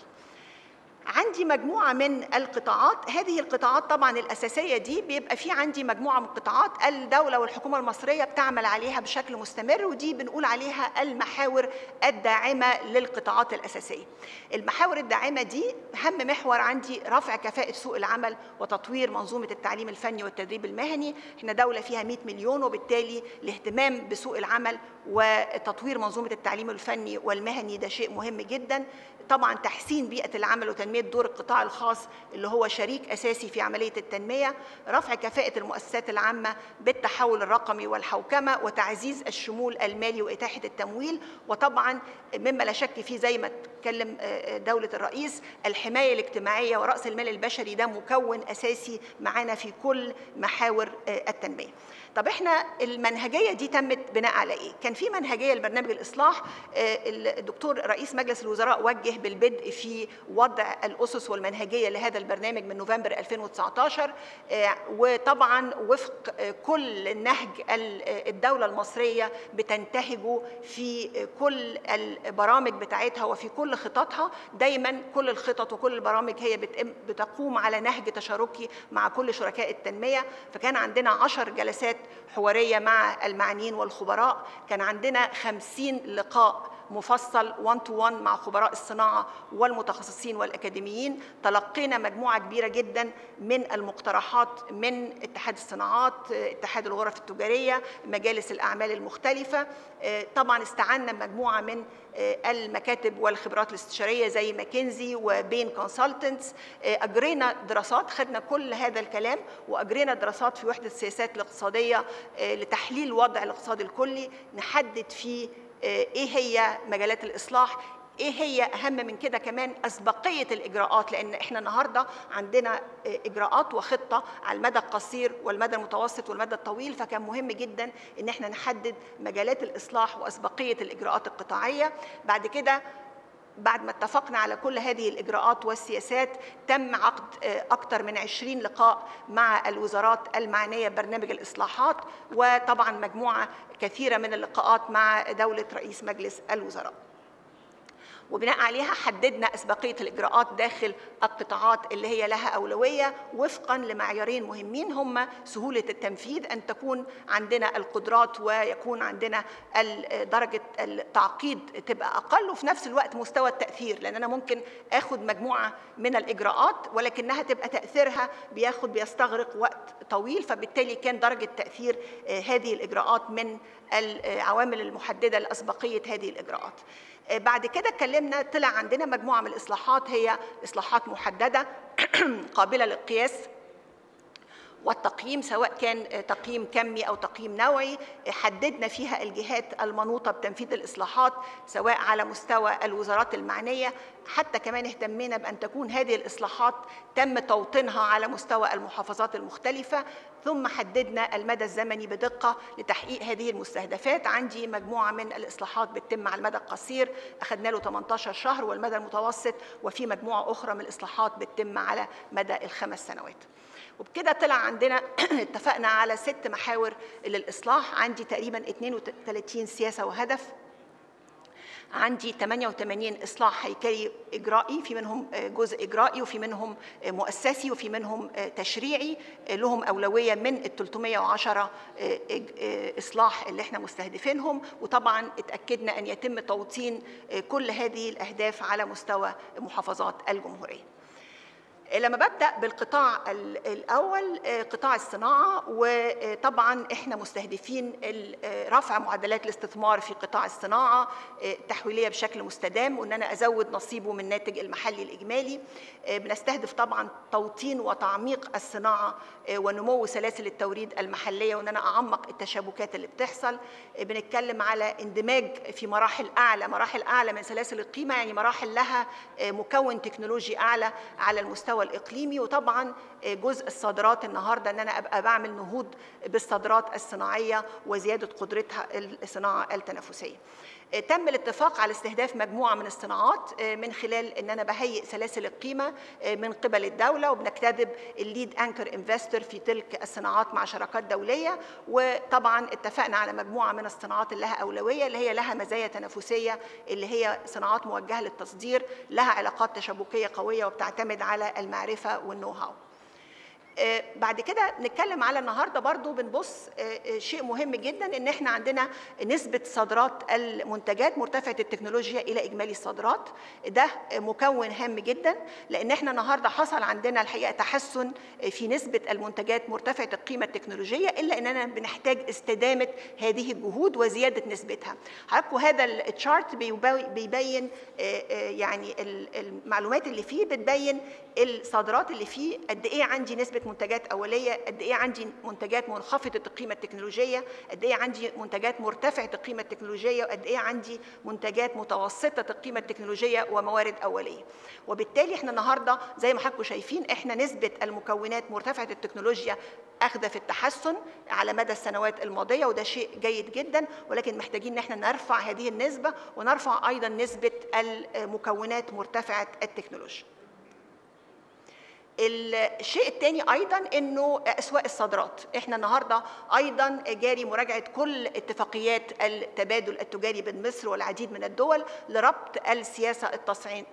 عندي مجموعة من القطاعات. هذه القطاعات طبعا الأساسية دي بيبقى في عندي مجموعة من القطاعات الدولة والحكومة المصرية بتعمل عليها بشكل مستمر ودي بنقول عليها المحاور الداعمة للقطاعات الأساسية. المحاور الداعمة دي أهم محور عندي رفع كفاءة سوق العمل وتطوير منظومة التعليم الفني والتدريب المهني. إحنا دولة فيها 100 مليون وبالتالي الاهتمام بسوق العمل وتطوير منظومة التعليم الفني والمهني ده شيء مهم جدا. طبعا تحسين بيئة العمل وتنمية دور القطاع الخاص اللي هو شريك أساسي في عملية التنمية رفع كفاءة المؤسسات العامة بالتحول الرقمي والحوكمة وتعزيز الشمول المالي وإتاحة التمويل. وطبعا مما لا شك فيه زي ما اتكلم دولة الرئيس الحماية الاجتماعية ورأس المال البشري ده مكون أساسي معانا في كل محاور التنمية. طب إحنا المنهجية دي تمت بناء على إيه؟ كان في منهجية لبرنامج الإصلاح الدكتور رئيس مجلس الوزراء وجه بالبدء في وضع الأسس والمنهجية لهذا البرنامج من نوفمبر 2019 وطبعا وفق كل النهج الدولة المصرية بتنتهجه في كل البرامج بتاعتها وفي كل خططها دايما كل الخطط وكل البرامج هي بتقوم على نهج تشاركي مع كل شركاء التنمية فكان عندنا عشر جلسات حوارية مع المعنيين والخبراء. كان عندنا خمسين لقاء مفصل 1 تو 1 مع خبراء الصناعة والمتخصصين والأكاديميين. تلقينا مجموعة كبيرة جدا من المقترحات من اتحاد الصناعات اتحاد الغرف التجارية مجالس الأعمال المختلفة. طبعا استعنا مجموعة من المكاتب والخبرات الاستشارية زي ماكنزي وبين consultants. أجرينا دراسات خدنا كل هذا الكلام وأجرينا دراسات في وحدة السياسات الاقتصادية لتحليل وضع الاقتصاد الكلي نحدد فيه إيه هي مجالات الإصلاح؟ إيه هي أهم من كده كمان؟ أسبقية الإجراءات لأن إحنا النهارده عندنا إجراءات وخطة على المدى القصير والمدى المتوسط والمدى الطويل فكان مهم جدا إن إحنا نحدد مجالات الإصلاح وأسبقية الإجراءات القطاعية. بعد كده بعد ما اتفقنا على كل هذه الإجراءات والسياسات تم عقد أكثر من 20 لقاء مع الوزارات المعنية ببرنامج الإصلاحات وطبعا مجموعة كثيرة من اللقاءات مع دولة رئيس مجلس الوزراء. وبناء عليها حددنا أسبقية الإجراءات داخل القطاعات اللي هي لها أولوية وفقا لمعيارين مهمين هم سهولة التنفيذ أن تكون عندنا القدرات ويكون عندنا درجة التعقيد تبقى أقل وفي نفس الوقت مستوى التأثير لأن أنا ممكن أخذ مجموعة من الإجراءات ولكنها تبقى تأثيرها بياخد بيستغرق وقت طويل فبالتالي كان درجة تأثير هذه الإجراءات من العوامل المحددة لأسبقية هذه الإجراءات. بعد كده اتكلمنا طلع عندنا مجموعة من الإصلاحات هي إصلاحات محددة قابلة للقياس. والتقييم سواء كان تقييم كمي أو تقييم نوعي حددنا فيها الجهات المنوطة بتنفيذ الإصلاحات سواء على مستوى الوزارات المعنية. حتى كمان اهتمينا بأن تكون هذه الإصلاحات تم توطينها على مستوى المحافظات المختلفة. ثم حددنا المدى الزمني بدقة لتحقيق هذه المستهدفات. عندي مجموعة من الإصلاحات بتتم على المدى القصير. أخذنا له 18 شهر والمدى المتوسط وفي مجموعة أخرى من الإصلاحات بتتم على مدى الخمس سنوات. وبكده طلع عندنا اتفقنا على ست محاور للإصلاح. عندي تقريبا 32 سياسة وهدف. عندي 88 إصلاح هيكلي إجرائي في منهم جزء إجرائي وفي منهم مؤسسي وفي منهم تشريعي. لهم أولوية من ال 310 إصلاح اللي إحنا مستهدفينهم. وطبعا اتأكدنا أن يتم توطين كل هذه الأهداف على مستوى محافظات الجمهورية. لما ببدأ بالقطاع الأول قطاع الصناعة وطبعا إحنا مستهدفين رفع معدلات الاستثمار في قطاع الصناعة تحويلية بشكل مستدام وإن أنا أزود نصيبه من الناتج المحلي الإجمالي. بنستهدف طبعا توطين وتعميق الصناعة ونمو سلاسل التوريد المحلية وإن أنا أعمق التشابكات اللي بتحصل. بنتكلم على اندماج في مراحل أعلى مراحل أعلى من سلاسل القيمة يعني مراحل لها مكون تكنولوجي أعلى على المستوى الإقليمي وطبعا جزء الصادرات النهارده إن أنا أبقى بعمل نهوض بالصادرات الصناعية وزيادة قدرتها الصناعة التنافسية. تم الاتفاق على استهداف مجموعة من الصناعات من خلال إن أنا بهيئ سلاسل القيمة من قبل الدولة وبنجتذب ال lead anchor investor في تلك الصناعات مع شراكات دولية وطبعا اتفقنا على مجموعة من الصناعات اللي لها أولوية اللي هي لها مزايا تنافسية اللي هي صناعات موجهة للتصدير لها علاقات تشابكية قوية وبتعتمد على المعرفة والنو هاو. بعد كده نتكلم على النهارده برضو بنبص شيء مهم جدا إن إحنا عندنا نسبة صادرات المنتجات مرتفعة التكنولوجيا إلى إجمالي الصادرات ده مكون هام جدا لأن إحنا النهارده حصل عندنا الحقيقة تحسن في نسبة المنتجات مرتفعة القيمة التكنولوجية إلا إننا بنحتاج استدامة هذه الجهود وزيادة نسبتها حضراتكم هذا التشارت بيبين يعني المعلومات اللي فيه بتبين الصادرات اللي فيه قد إيه عندي نسبة منتجات أولية قد إيه عندي منتجات منخفضة القيمة التكنولوجية قد إيه عندي منتجات مرتفعة القيمة التكنولوجية وقد إيه عندي منتجات متوسطة القيمة التكنولوجية وموارد أولية. وبالتالي إحنا النهارده زي ما حضراتكم شايفين إحنا نسبة المكونات مرتفعة التكنولوجيا أخذة في التحسن على مدى السنوات الماضية وده شيء جيد جدا ولكن محتاجين إن إحنا نرفع هذه النسبة ونرفع أيضا نسبة المكونات مرتفعة التكنولوجيا. الشيء الثاني أيضا إنه أسواق الصادرات. إحنا النهارده أيضا جاري مراجعة كل اتفاقيات التبادل التجاري بين مصر والعديد من الدول لربط السياسة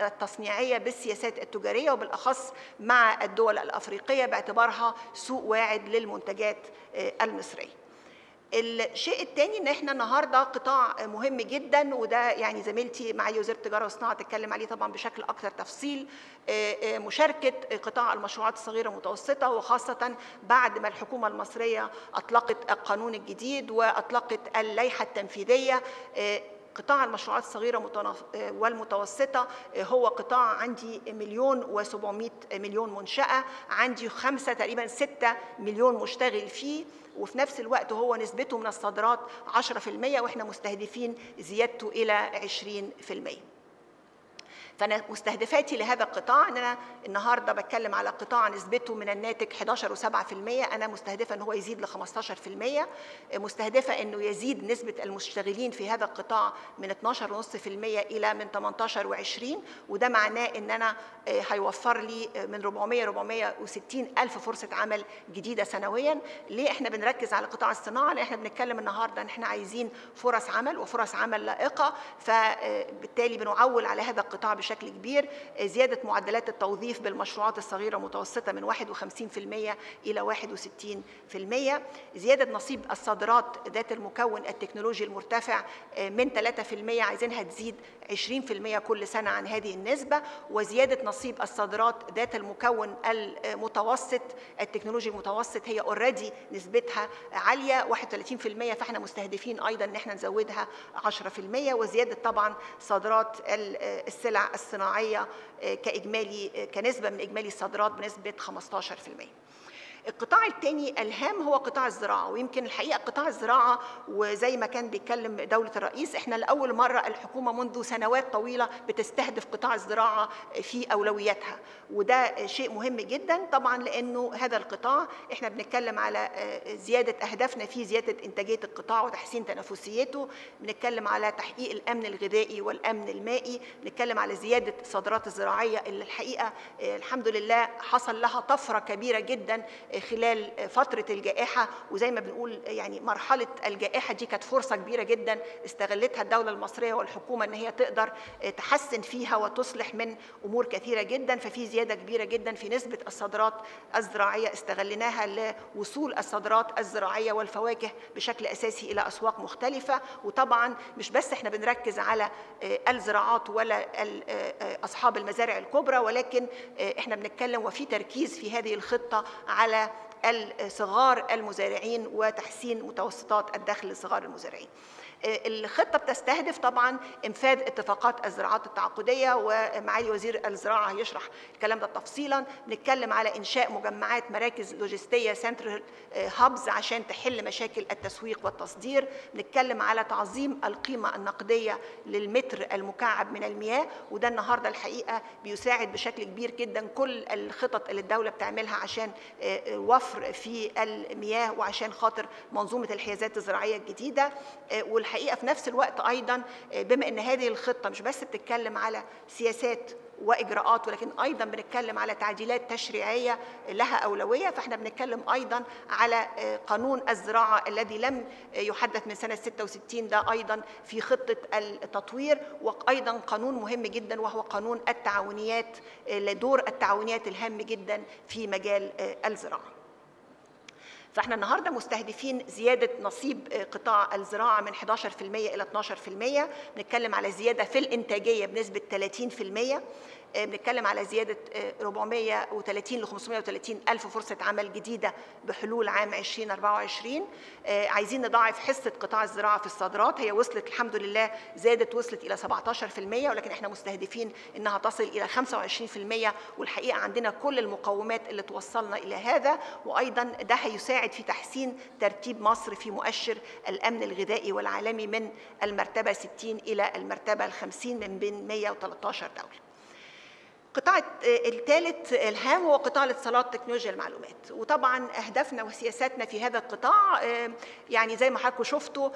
التصنيعية بالسياسات التجارية وبالأخص مع الدول الأفريقية باعتبارها سوق واعد للمنتجات المصرية. الشيء الثاني إن إحنا النهارده قطاع مهم جدا وده يعني زميلتي معي وزيرة التجارة والصناعة تتكلم عليه طبعا بشكل أكثر تفصيل. مشاركة قطاع المشروعات الصغيرة والمتوسطة وخاصة بعد ما الحكومة المصرية أطلقت القانون الجديد وأطلقت اللائحة التنفيذية قطاع المشروعات الصغيرة والمتوسطة هو قطاع عندي مليون وسبعمائة مليون منشأة عندي خمسة تقريبا ستة مليون مشتغل فيه. وفي نفس الوقت هو نسبته من الصادرات 10% وإحنا مستهدفين زيادته إلى 20%. فأنا مستهدفاتي لهذا القطاع إن أنا النهارده بتكلم على قطاع نسبته من الناتج 11 و7% أنا مستهدفة إن هو يزيد ل 15% مستهدفة إنه يزيد نسبة المشتغلين في هذا القطاع من 12.5% إلى من 18 و20 وده معناه إن أنا هيوفر لي من 400 460 ألف فرصة عمل جديدة سنويا. ليه إحنا بنركز على قطاع الصناعة؟ لأن إحنا بنتكلم النهارده إن إحنا عايزين فرص عمل وفرص عمل لائقة. فبالتالي بنعول على هذا القطاع بشكل كبير زيادة معدلات التوظيف بالمشروعات الصغيرة المتوسطة من 51% إلى 61% زيادة نصيب الصادرات ذات المكون التكنولوجي المرتفع من 3% عايزينها تزيد 20% كل سنة عن هذه النسبة. وزيادة نصيب الصادرات ذات المكون المتوسط التكنولوجي المتوسط هي already نسبتها عالية 31% فإحنا مستهدفين أيضا إن إحنا نزودها 10% وزيادة طبعا صادرات السلع الصناعية كإجمالي كنسبة من إجمالي الصادرات بنسبة 15%. القطاع الثاني الهام هو قطاع الزراعة ويمكن الحقيقة قطاع الزراعة وزي ما كان بيتكلم دولة الرئيس إحنا لأول مرة الحكومة منذ سنوات طويلة بتستهدف قطاع الزراعة في أولوياتها وده شيء مهم جدا طبعا لأنه هذا القطاع إحنا بنتكلم على زيادة أهدافنا فيه زيادة إنتاجية القطاع وتحسين تنافسيته بنتكلم على تحقيق الأمن الغذائي والأمن المائي بنتكلم على زيادة الصادرات الزراعية اللي الحقيقة الحمد لله حصل لها طفرة كبيرة جدا خلال فترة الجائحة وزي ما بنقول يعني مرحلة الجائحة دي كانت فرصة كبيرة جدا استغلتها الدولة المصرية والحكومة إن هي تقدر تحسن فيها وتصلح من أمور كثيرة جدا ففي زيادة كبيرة جدا في نسبة الصادرات الزراعية استغليناها لوصول الصادرات الزراعية والفواكه بشكل أساسي إلى أسواق مختلفة. وطبعا مش بس إحنا بنركز على الزراعات ولا أصحاب المزارع الكبرى ولكن إحنا بنتكلم وفي تركيز في هذه الخطة على صغار المزارعين وتحسين متوسطات الدخل لصغار المزارعين. الخطة بتستهدف طبعا إنفاذ اتفاقات الزراعات التعاقدية ومعالي وزير الزراعة هيشرح الكلام ده تفصيلا. بنتكلم على إنشاء مجمعات مراكز لوجستية central hubs عشان تحل مشاكل التسويق والتصدير. بنتكلم على تعظيم القيمة النقدية للمتر المكعب من المياه وده النهارده الحقيقة بيساعد بشكل كبير جدا كل الخطط اللي الدولة بتعملها عشان وفر في المياه وعشان خاطر منظومة الحيازات الزراعية الجديدة والحقيقة في نفس الوقت أيضا بما إن هذه الخطة مش بس بتتكلم على سياسات وإجراءات ولكن أيضا بنتكلم على تعديلات تشريعية لها أولوية فإحنا بنتكلم أيضا على قانون الزراعة الذي لم يحدث من سنة 66 ده أيضا في خطة التطوير وأيضا قانون مهم جدا وهو قانون التعاونيات لدور التعاونيات الهام جدا في مجال الزراعة. فاحنا النهارده مستهدفين زياده نصيب قطاع الزراعه من 11% إلى 12% بنتكلم على زياده في الإنتاجية بنسبة 30% بنتكلم على زيادة 430 ل 530 ألف فرصة عمل جديدة بحلول عام 2024 عايزين نضاعف حصة قطاع الزراعة في الصادرات. هي وصلت الحمد لله زادت وصلت إلى 17% ولكن إحنا مستهدفين إنها تصل إلى 25% والحقيقة عندنا كل المقومات اللي توصلنا إلى هذا. وأيضا ده هيساعد في تحسين ترتيب مصر في مؤشر الأمن الغذائي والعالمي من المرتبة 60 إلى المرتبة 50 من بين 113 دولة. القطاع الثالث الهام هو قطاع الاتصالات تكنولوجيا المعلومات. وطبعا أهدافنا وسياساتنا في هذا القطاع يعني زي ما حضراتكم شفتوا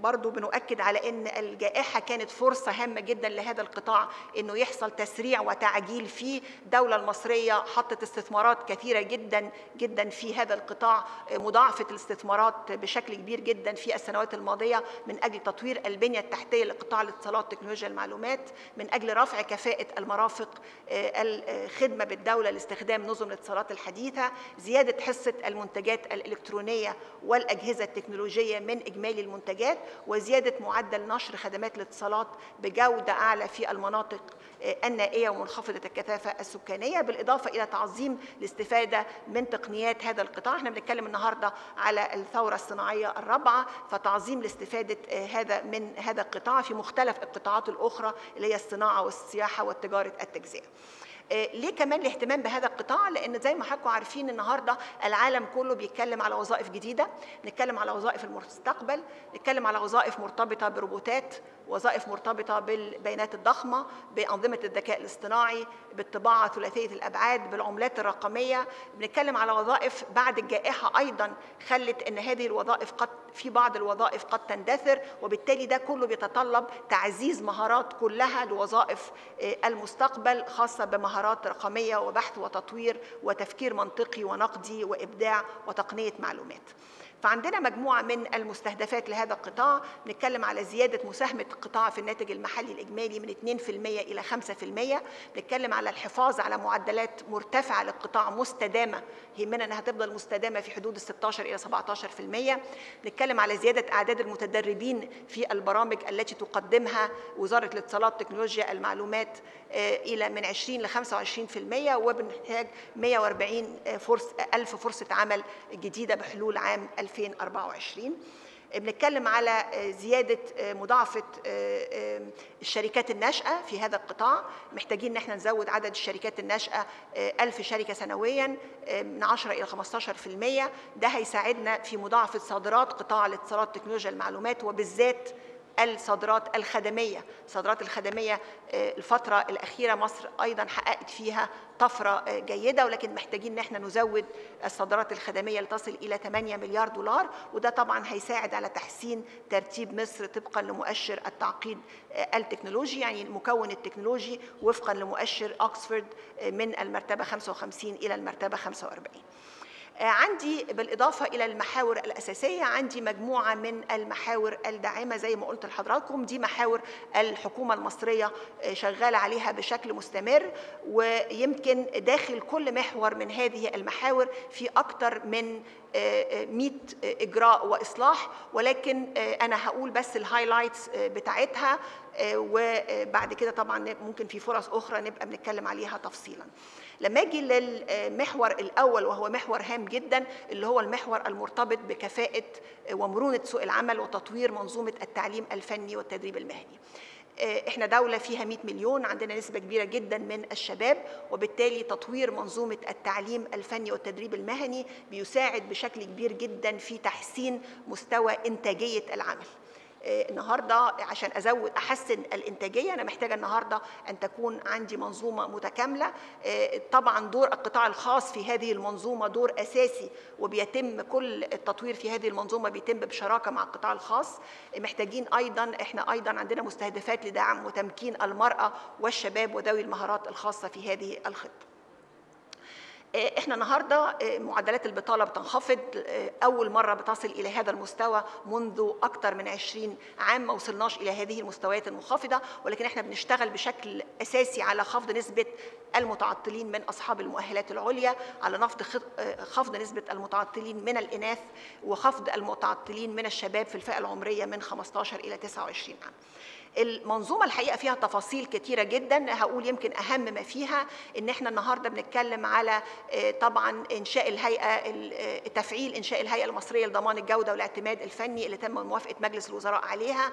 برضو بنؤكد على إن الجائحة كانت فرصة هامة جدا لهذا القطاع إنه يحصل تسريع وتعجيل فيه الدولة المصرية حطت استثمارات كثيرة جدا جدا في هذا القطاع مضاعفة الاستثمارات بشكل كبير جدا في السنوات الماضية من أجل تطوير البنيه التحتية لقطاع الاتصالات تكنولوجيا المعلومات من أجل رفع كفاءة المرافق الخدمة بالدولة لاستخدام نظم الاتصالات الحديثة زيادة حصة المنتجات الإلكترونية والأجهزة التكنولوجية من إجمالي المنتجات وزيادة معدل نشر خدمات الاتصالات بجودة أعلى في المناطق النائية ومنخفضة الكثافة السكانية بالإضافة إلى تعظيم الاستفادة من تقنيات هذا القطاع. إحنا بنتكلم النهارده على الثورة الصناعية الرابعة فتعظيم لاستفاده هذا من هذا القطاع في مختلف القطاعات الأخرى اللي هي الصناعة والسياحة وتجاره exam. ليه كمان الاهتمام بهذا القطاع؟ لأن زي ما حضراتكم عارفين النهارده العالم كله بيتكلم على وظائف جديدة. نتكلم على وظائف المستقبل نتكلم على وظائف مرتبطة بروبوتات وظائف مرتبطة بالبيانات الضخمة بأنظمة الذكاء الاصطناعي بالطباعة ثلاثية الأبعاد بالعملات الرقمية. بنتكلم على وظائف بعد الجائحة أيضا خلت إن هذه الوظائف قد في بعض الوظائف قد تندثر وبالتالي ده كله بيتطلب تعزيز مهارات كلها لوظائف المستقبل خاصة بمهارات رقمية وبحث وتطوير وتفكير منطقي ونقدي وإبداع وتقنية معلومات. فعندنا مجموعة من المستهدفات لهذا القطاع. نتكلم على زيادة مساهمة القطاع في الناتج المحلي الإجمالي من 2% إلى 5% نتكلم على الحفاظ على معدلات مرتفعة للقطاع مستدامة. يهمنا أنها تفضل مستدامة في حدود ال 16 إلى 17% نتكلم على زيادة أعداد المتدربين في البرامج التي تقدمها وزارة الاتصالات تكنولوجيا المعلومات إلى من 20 ل 25% وبنحتاج 140 فرصة ألف فرصة عمل جديدة بحلول عام 2024 بنتكلم على زيادة مضاعفة الشركات الناشئة في هذا القطاع. محتاجين إن إحنا نزود عدد الشركات الناشئة ألف شركة سنويا من 10 إلى 15% ده هيساعدنا في مضاعفة صادرات قطاع الاتصالات تكنولوجيا المعلومات وبالذات الصادرات الخدمية. الصادرات الخدمية الفترة الأخيرة مصر أيضا حققت فيها طفرة جيدة ولكن محتاجين إن إحنا نزود الصادرات الخدمية لتصل إلى 8 مليار دولار وده طبعا هيساعد على تحسين ترتيب مصر طبقا لمؤشر التعقيد التكنولوجي يعني المكون التكنولوجي وفقا لمؤشر أكسفورد من المرتبة 55 إلى المرتبة 45 عندي بالإضافة إلى المحاور الأساسية عندي مجموعة من المحاور الداعمة زي ما قلت لحضراتكم دي محاور الحكومة المصرية شغالة عليها بشكل مستمر ويمكن داخل كل محور من هذه المحاور في أكثر من 100 إجراء وإصلاح ولكن أنا هقول بس ال highlights بتاعتها وبعد كده طبعا ممكن في فرص أخرى نبقى بنتكلم عليها تفصيلاً. لما أجي للمحور الأول وهو محور هام جدا اللي هو المحور المرتبط بكفاءة ومرونة سوق العمل وتطوير منظومة التعليم الفني والتدريب المهني. إحنا دولة فيها 100 مليون عندنا نسبة كبيرة جدا من الشباب وبالتالي تطوير منظومة التعليم الفني والتدريب المهني بيساعد بشكل كبير جدا في تحسين مستوى إنتاجية العمل. النهارده عشان ازود أحسن الإنتاجية أنا محتاجة النهارده أن تكون عندي منظومة متكاملة. طبعا دور القطاع الخاص في هذه المنظومة دور أساسي وبيتم كل التطوير في هذه المنظومة بيتم بشراكة مع القطاع الخاص. محتاجين أيضا إحنا أيضا عندنا مستهدفات لدعم وتمكين المرأة والشباب وذوي المهارات الخاصة في هذه الخطة. إحنا النهارده معدلات البطالة بتنخفض أول مرة بتصل إلى هذا المستوى منذ أكثر من 20 عام ما وصلناش إلى هذه المستويات المنخفضة ولكن إحنا بنشتغل بشكل أساسي على خفض نسبة المتعطلين من أصحاب المؤهلات العليا على نفض خفض نسبة المتعطلين من الإناث وخفض المتعطلين من الشباب في الفئة العمرية من 15 إلى 29 عام. المنظومة الحقيقة فيها تفاصيل كتيرة جدا هقول يمكن أهم ما فيها إن إحنا النهاردة بنتكلم على طبعا إنشاء الهيئة تفعيل إنشاء الهيئة المصرية لضمان الجودة والاعتماد الفني اللي تم موافقة مجلس الوزراء عليها.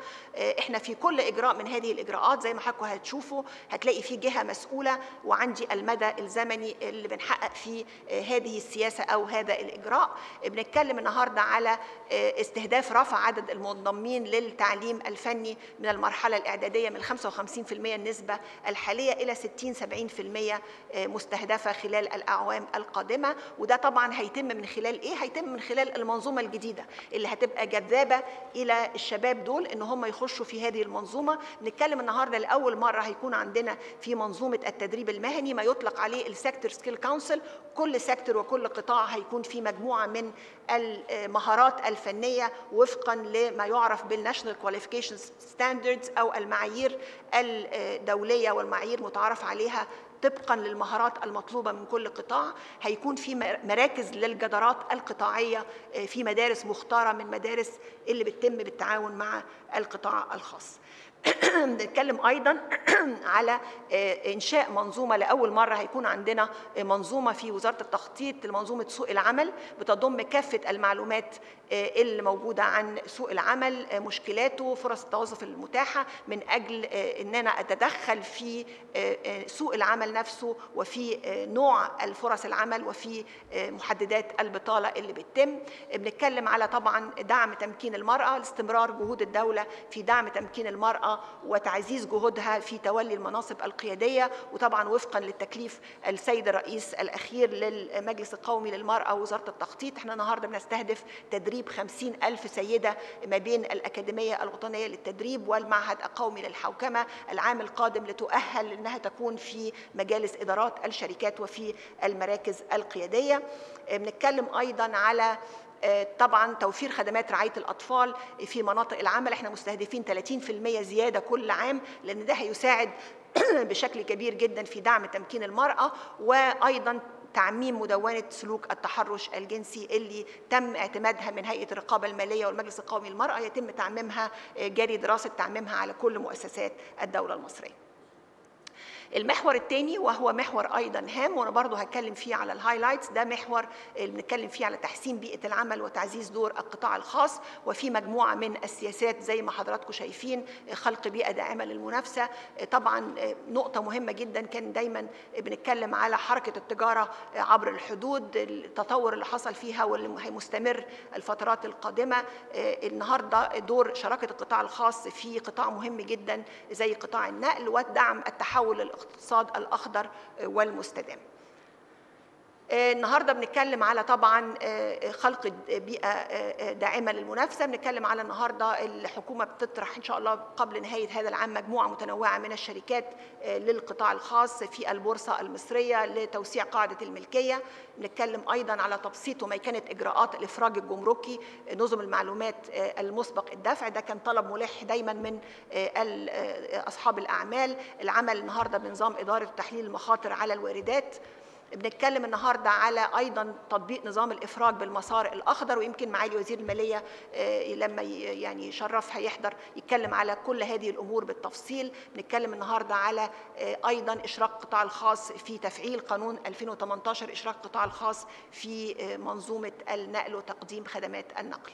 إحنا في كل إجراء من هذه الإجراءات زي ما حضراتكم هتشوفوا هتلاقي في جهة مسؤولة وعندي المدى الزمني اللي بنحقق فيه هذه السياسة أو هذا الإجراء. بنتكلم النهاردة على استهداف رفع عدد المنضمين للتعليم الفني من المرحلة المرحلة الإعدادية من 55% النسبة الحالية إلى 60 70% مستهدفة خلال الأعوام القادمة. وده طبعا هيتم من خلال إيه؟ هيتم من خلال المنظومة الجديدة اللي هتبقى جذابة إلى الشباب دول إن هم يخشوا في هذه المنظومة. نتكلم النهاردة لأول مرة هيكون عندنا في منظومة التدريب المهني ما يطلق عليه ال sector skill council كل sector وكل قطاع هيكون في مجموعة من المهارات الفنية وفقا لما يعرف بال national qualification standards أو المعايير الدولية والمعايير متعارف عليها طبقا للمهارات المطلوبة من كل قطاع هيكون في مراكز للجدارات القطاعية في مدارس مختارة من مدارس اللي بتتم بالتعاون مع القطاع الخاص. بنتكلم أيضا على إنشاء منظومة لأول مرة هيكون عندنا منظومة في وزارة التخطيط لمنظومة سوق العمل بتضم كافة المعلومات اللي موجودة عن سوق العمل مشكلاته فرص التوظف المتاحة من أجل إن أنا أتدخل في سوق العمل نفسه وفي نوع الفرص العمل وفي محددات البطالة اللي بتتم. بنتكلم على طبعا دعم تمكين المرأة لاستمرار جهود الدولة في دعم تمكين المرأة وتعزيز جهودها في تولي المناصب القيادية. وطبعا وفقا للتكليف السيد الرئيس الأخير للمجلس القومي للمرأة ووزارة التخطيط. إحنا النهاردة بنستهدف تدريب خمسين ألف سيدة ما بين الأكاديمية الوطنية للتدريب والمعهد القومي للحوكمة العام القادم لتؤهل أنها تكون في مجالس إدارات الشركات وفي المراكز القيادية. بنتكلم أيضا على طبعا توفير خدمات رعاية الأطفال في مناطق العمل. إحنا مستهدفين 30% زيادة كل عام لأن ده هيساعد بشكل كبير جدا في دعم تمكين المرأة. وأيضا تعميم مدونة سلوك التحرش الجنسي اللي تم اعتمادها من هيئة الرقابة المالية والمجلس القومي للمرأة. يتم تعميمها جاري دراسة تعميمها على كل مؤسسات الدولة المصرية. المحور الثاني وهو محور أيضا هام وأنا برضه هتكلم فيه على الهايلايتس. ده محور اللي بنتكلم فيه على تحسين بيئة العمل وتعزيز دور القطاع الخاص. وفي مجموعة من السياسات زي ما حضراتكم شايفين خلق بيئة داعمه للمنافسة. طبعا نقطة مهمة جدا كان دايما بنتكلم على حركة التجارة عبر الحدود التطور اللي حصل فيها واللي هيمستمر الفترات القادمة. النهارده دور شراكة القطاع الخاص في قطاع مهم جدا زي قطاع النقل ودعم التحول الاقتصاد الأخضر والمستدام. النهارده بنتكلم على طبعا خلق بيئة داعمة للمنافسة. بنتكلم على النهارده الحكومة بتطرح إن شاء الله قبل نهاية هذا العام مجموعة متنوعة من الشركات للقطاع الخاص في البورصة المصرية لتوسيع قاعدة الملكية. بنتكلم أيضا على تبسيط وميكنة إجراءات الإفراج الجمركي نظم المعلومات المسبق الدفع. ده كان طلب ملح دايما من أصحاب الأعمال. العمل النهارده بنظام إدارة تحليل المخاطر على الواردات. بنتكلم النهارده على أيضا تطبيق نظام الإفراج بالمسار الأخضر ويمكن معالي وزير المالية لما يعني شرف هيحضر يتكلم على كل هذه الأمور بالتفصيل. بنتكلم النهارده على أيضا اشراك القطاع الخاص في تفعيل قانون 2018 اشراك القطاع الخاص في منظومة النقل وتقديم خدمات النقل.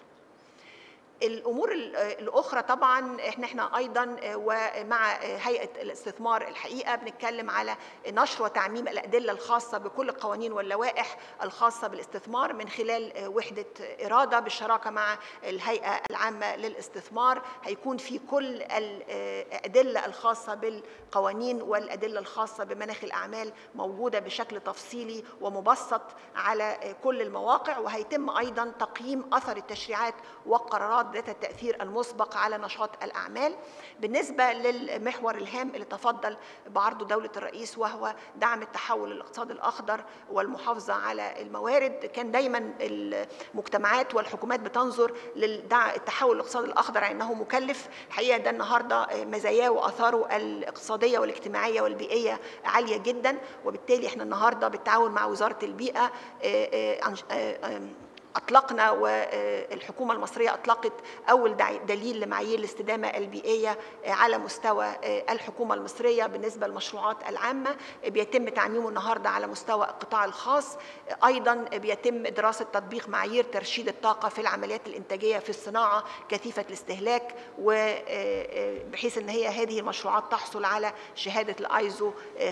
الأمور الأخرى طبعا إحنا إحنا أيضا ومع هيئة الاستثمار الحقيقة بنتكلم على نشر وتعميم الأدلة الخاصة بكل القوانين واللوائح الخاصة بالاستثمار من خلال وحدة إرادة بالشراكة مع الهيئة العامة للاستثمار. هيكون في كل الأدلة الخاصة بالقوانين والأدلة الخاصة بمناخ الأعمال موجودة بشكل تفصيلي ومبسط على كل المواقع. وهيتم أيضا تقييم أثر التشريعات والقرارات ذات التأثير المسبق على نشاط الأعمال. بالنسبة للمحور الهام اللي تفضل بعرضه دولة الرئيس وهو دعم التحول الاقتصادي الأخضر والمحافظة على الموارد كان دايما المجتمعات والحكومات بتنظر للتحول الاقتصادي الأخضر على أنه مكلف. الحقيقة ده النهاردة مزاياه وأثاره الاقتصادية والاجتماعية والبيئية عالية جدا. وبالتالي إحنا النهاردة بالتعاون مع وزارة البيئة أطلقنا والحكومة المصرية أطلقت أول دليل لمعايير الاستدامة البيئية على مستوى الحكومة المصرية بالنسبة للمشروعات العامة. بيتم تعميمه النهارده على مستوى القطاع الخاص. أيضا بيتم دراسة تطبيق معايير ترشيد الطاقة في العمليات الإنتاجية في الصناعة كثيفة الاستهلاك وبحيث إن هي هذه المشروعات تحصل على شهادة الآيزو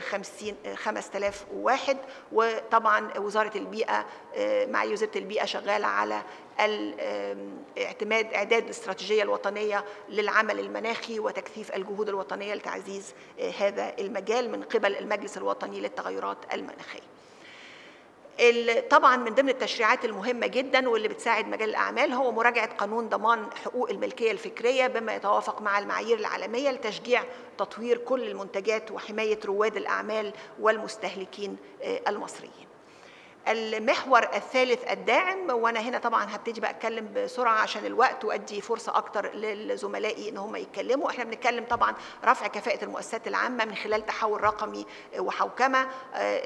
50 5001 وطبعا وزارة البيئة مع وزارة البيئة شغاله على الاعتماد إعداد الاستراتيجيه الوطنية للعمل المناخي وتكثيف الجهود الوطنية لتعزيز هذا المجال من قبل المجلس الوطني للتغيرات المناخية. طبعا من ضمن التشريعات المهمة جدا واللي بتساعد مجال الأعمال هو مراجعة قانون ضمان حقوق الملكية الفكرية بما يتوافق مع المعايير العالمية لتشجيع تطوير كل المنتجات وحماية رواد الأعمال والمستهلكين المصريين. المحور الثالث الداعم وأنا هنا طبعا هبتدي بقى أتكلم بسرعة عشان الوقت وأدي فرصة أكتر لزملائي إن هم يتكلموا. إحنا بنتكلم طبعا رفع كفاءة المؤسسات العامة من خلال تحول رقمي وحوكمة.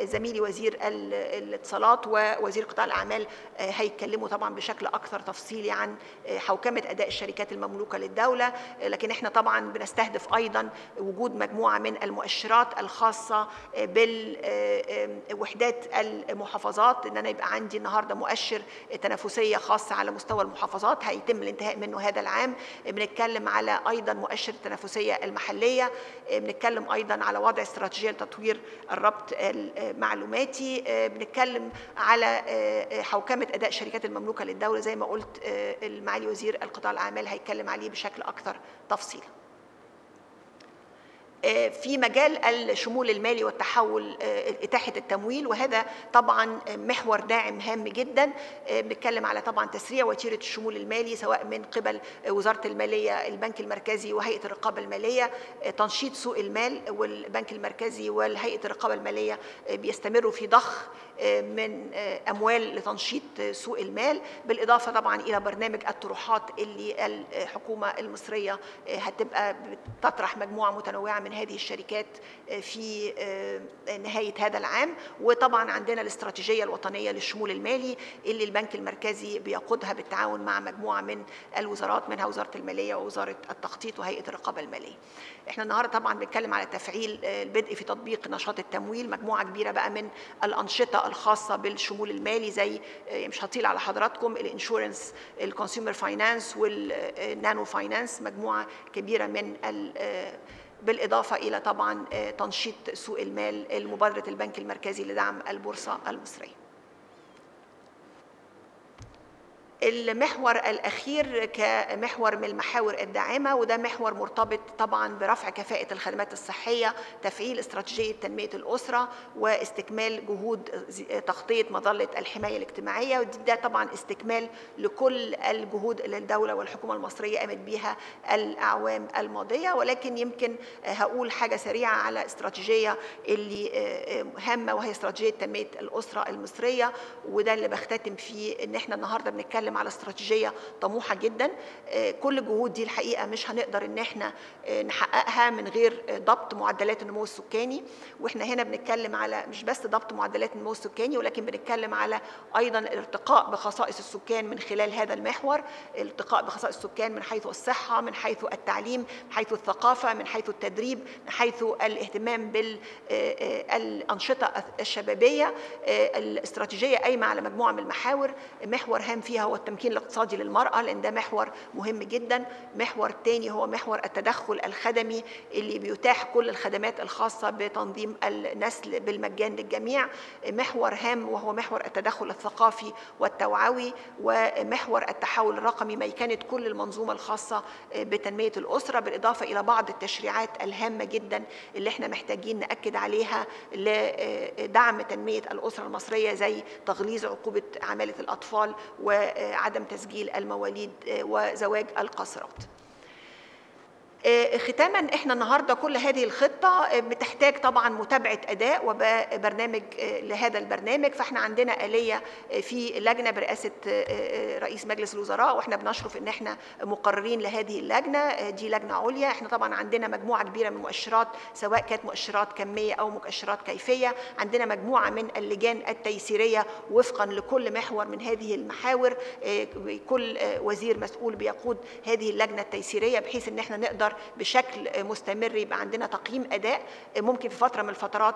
زميلي وزير الاتصالات ووزير قطاع الأعمال هيتكلموا طبعا بشكل أكثر تفصيلي عن حوكمة أداء الشركات المملوكة للدولة. لكن إحنا طبعا بنستهدف أيضا وجود مجموعة من المؤشرات الخاصة بالوحدات المحافظات إن أنا يبقى عندي النهارده مؤشر تنافسية خاصة على مستوى المحافظات هيتم الانتهاء منه هذا العام. بنتكلم على أيضا مؤشر التنافسيه المحلية. بنتكلم أيضا على وضع استراتيجية لتطوير الربط المعلوماتي بنتكلم على حوكمة أداء شركات المملوكة للدولة. زي ما قلت المعالي وزير القطاع الأعمال هيتكلم عليه بشكل أكثر تفصيلا. في مجال الشمول المالي والتحول إتاحة التمويل وهذا طبعا محور داعم هام جدا. بنتكلم على طبعا تسريع وتيرة الشمول المالي سواء من قبل وزارة المالية البنك المركزي وهيئة الرقابة المالية. تنشيط سوق المال والبنك المركزي والهيئة الرقابة المالية بيستمروا في ضخ من أموال لتنشيط سوق المال بالإضافة طبعا إلى برنامج الطروحات اللي الحكومة المصرية هتبقى بتطرح مجموعة متنوعة من هذه الشركات في نهاية هذا العام وطبعا عندنا الاستراتيجية الوطنية للشمول المالي اللي البنك المركزي بيقودها بالتعاون مع مجموعة من الوزارات منها وزارة المالية ووزارة التخطيط وهيئة الرقابة المالية. إحنا النهارده طبعا بنتكلم على تفعيل البدء في تطبيق نشاط التمويل مجموعة كبيرة بقى من الأنشطة الخاصة بالشمول المالي زي مش هطيل على حضراتكم ال insurance ال consumer finance وال nano finance مجموعة كبيرة من بالإضافة إلى طبعا تنشيط سوق المال مبادرة البنك المركزي لدعم البورصة المصرية. المحور الأخير كمحور من المحاور الداعمة وده محور مرتبط طبعا برفع كفاءة الخدمات الصحية تفعيل استراتيجية تنمية الأسرة واستكمال جهود تغطية مظلة الحماية الاجتماعية. وده طبعا استكمال لكل الجهود اللي الدولة والحكومة المصرية قامت بيها الأعوام الماضية. ولكن يمكن هقول حاجة سريعة على استراتيجية اللي هامة وهي استراتيجية تنمية الأسرة المصرية وده اللي بختتم فيه إن إحنا النهاردة بنتكلم على استراتيجية طموحة جدا. كل الجهود دي الحقيقة مش هنقدر إن إحنا نحققها من غير ضبط معدلات النمو السكاني. وإحنا هنا بنتكلم على مش بس ضبط معدلات النمو السكاني ولكن بنتكلم على أيضا الارتقاء بخصائص السكان من خلال هذا المحور. الارتقاء بخصائص السكان من حيث الصحة من حيث التعليم من حيث الثقافة من حيث التدريب من حيث الاهتمام بالأنشطة الشبابية. الاستراتيجية قايمة على مجموعة من المحاور. محور هام فيها هو التمكين الاقتصادي للمرأة لأن ده محور مهم جدا. محور تاني هو محور التدخل الخدمي اللي بيتاح كل الخدمات الخاصة بتنظيم النسل بالمجان للجميع. محور هام وهو محور التدخل الثقافي والتوعوي ومحور التحول الرقمي ميكنة كل المنظومة الخاصة بتنمية الأسرة بالإضافة إلى بعض التشريعات الهامة جدا اللي إحنا محتاجين نأكد عليها لدعم تنمية الأسرة المصرية زي تغليظ عقوبة عمالة الأطفال وعدم تسجيل المواليد وزواج القاصرات. ختاما إحنا النهارده كل هذه الخطة بتحتاج طبعا متابعة أداء وبرنامج لهذا البرنامج. فإحنا عندنا آلية في لجنة برئاسة رئيس مجلس الوزراء وإحنا بنشرف إن إحنا مقررين لهذه اللجنة دي لجنة عليا. إحنا طبعا عندنا مجموعة كبيرة من المؤشرات سواء كانت مؤشرات كمية أو مؤشرات كيفية. عندنا مجموعة من اللجان التيسيرية وفقا لكل محور من هذه المحاور كل وزير مسؤول بيقود هذه اللجنة التيسيرية بحيث إن إحنا نقدر بشكل مستمر يبقى عندنا تقييم أداء. ممكن في فترة من الفترات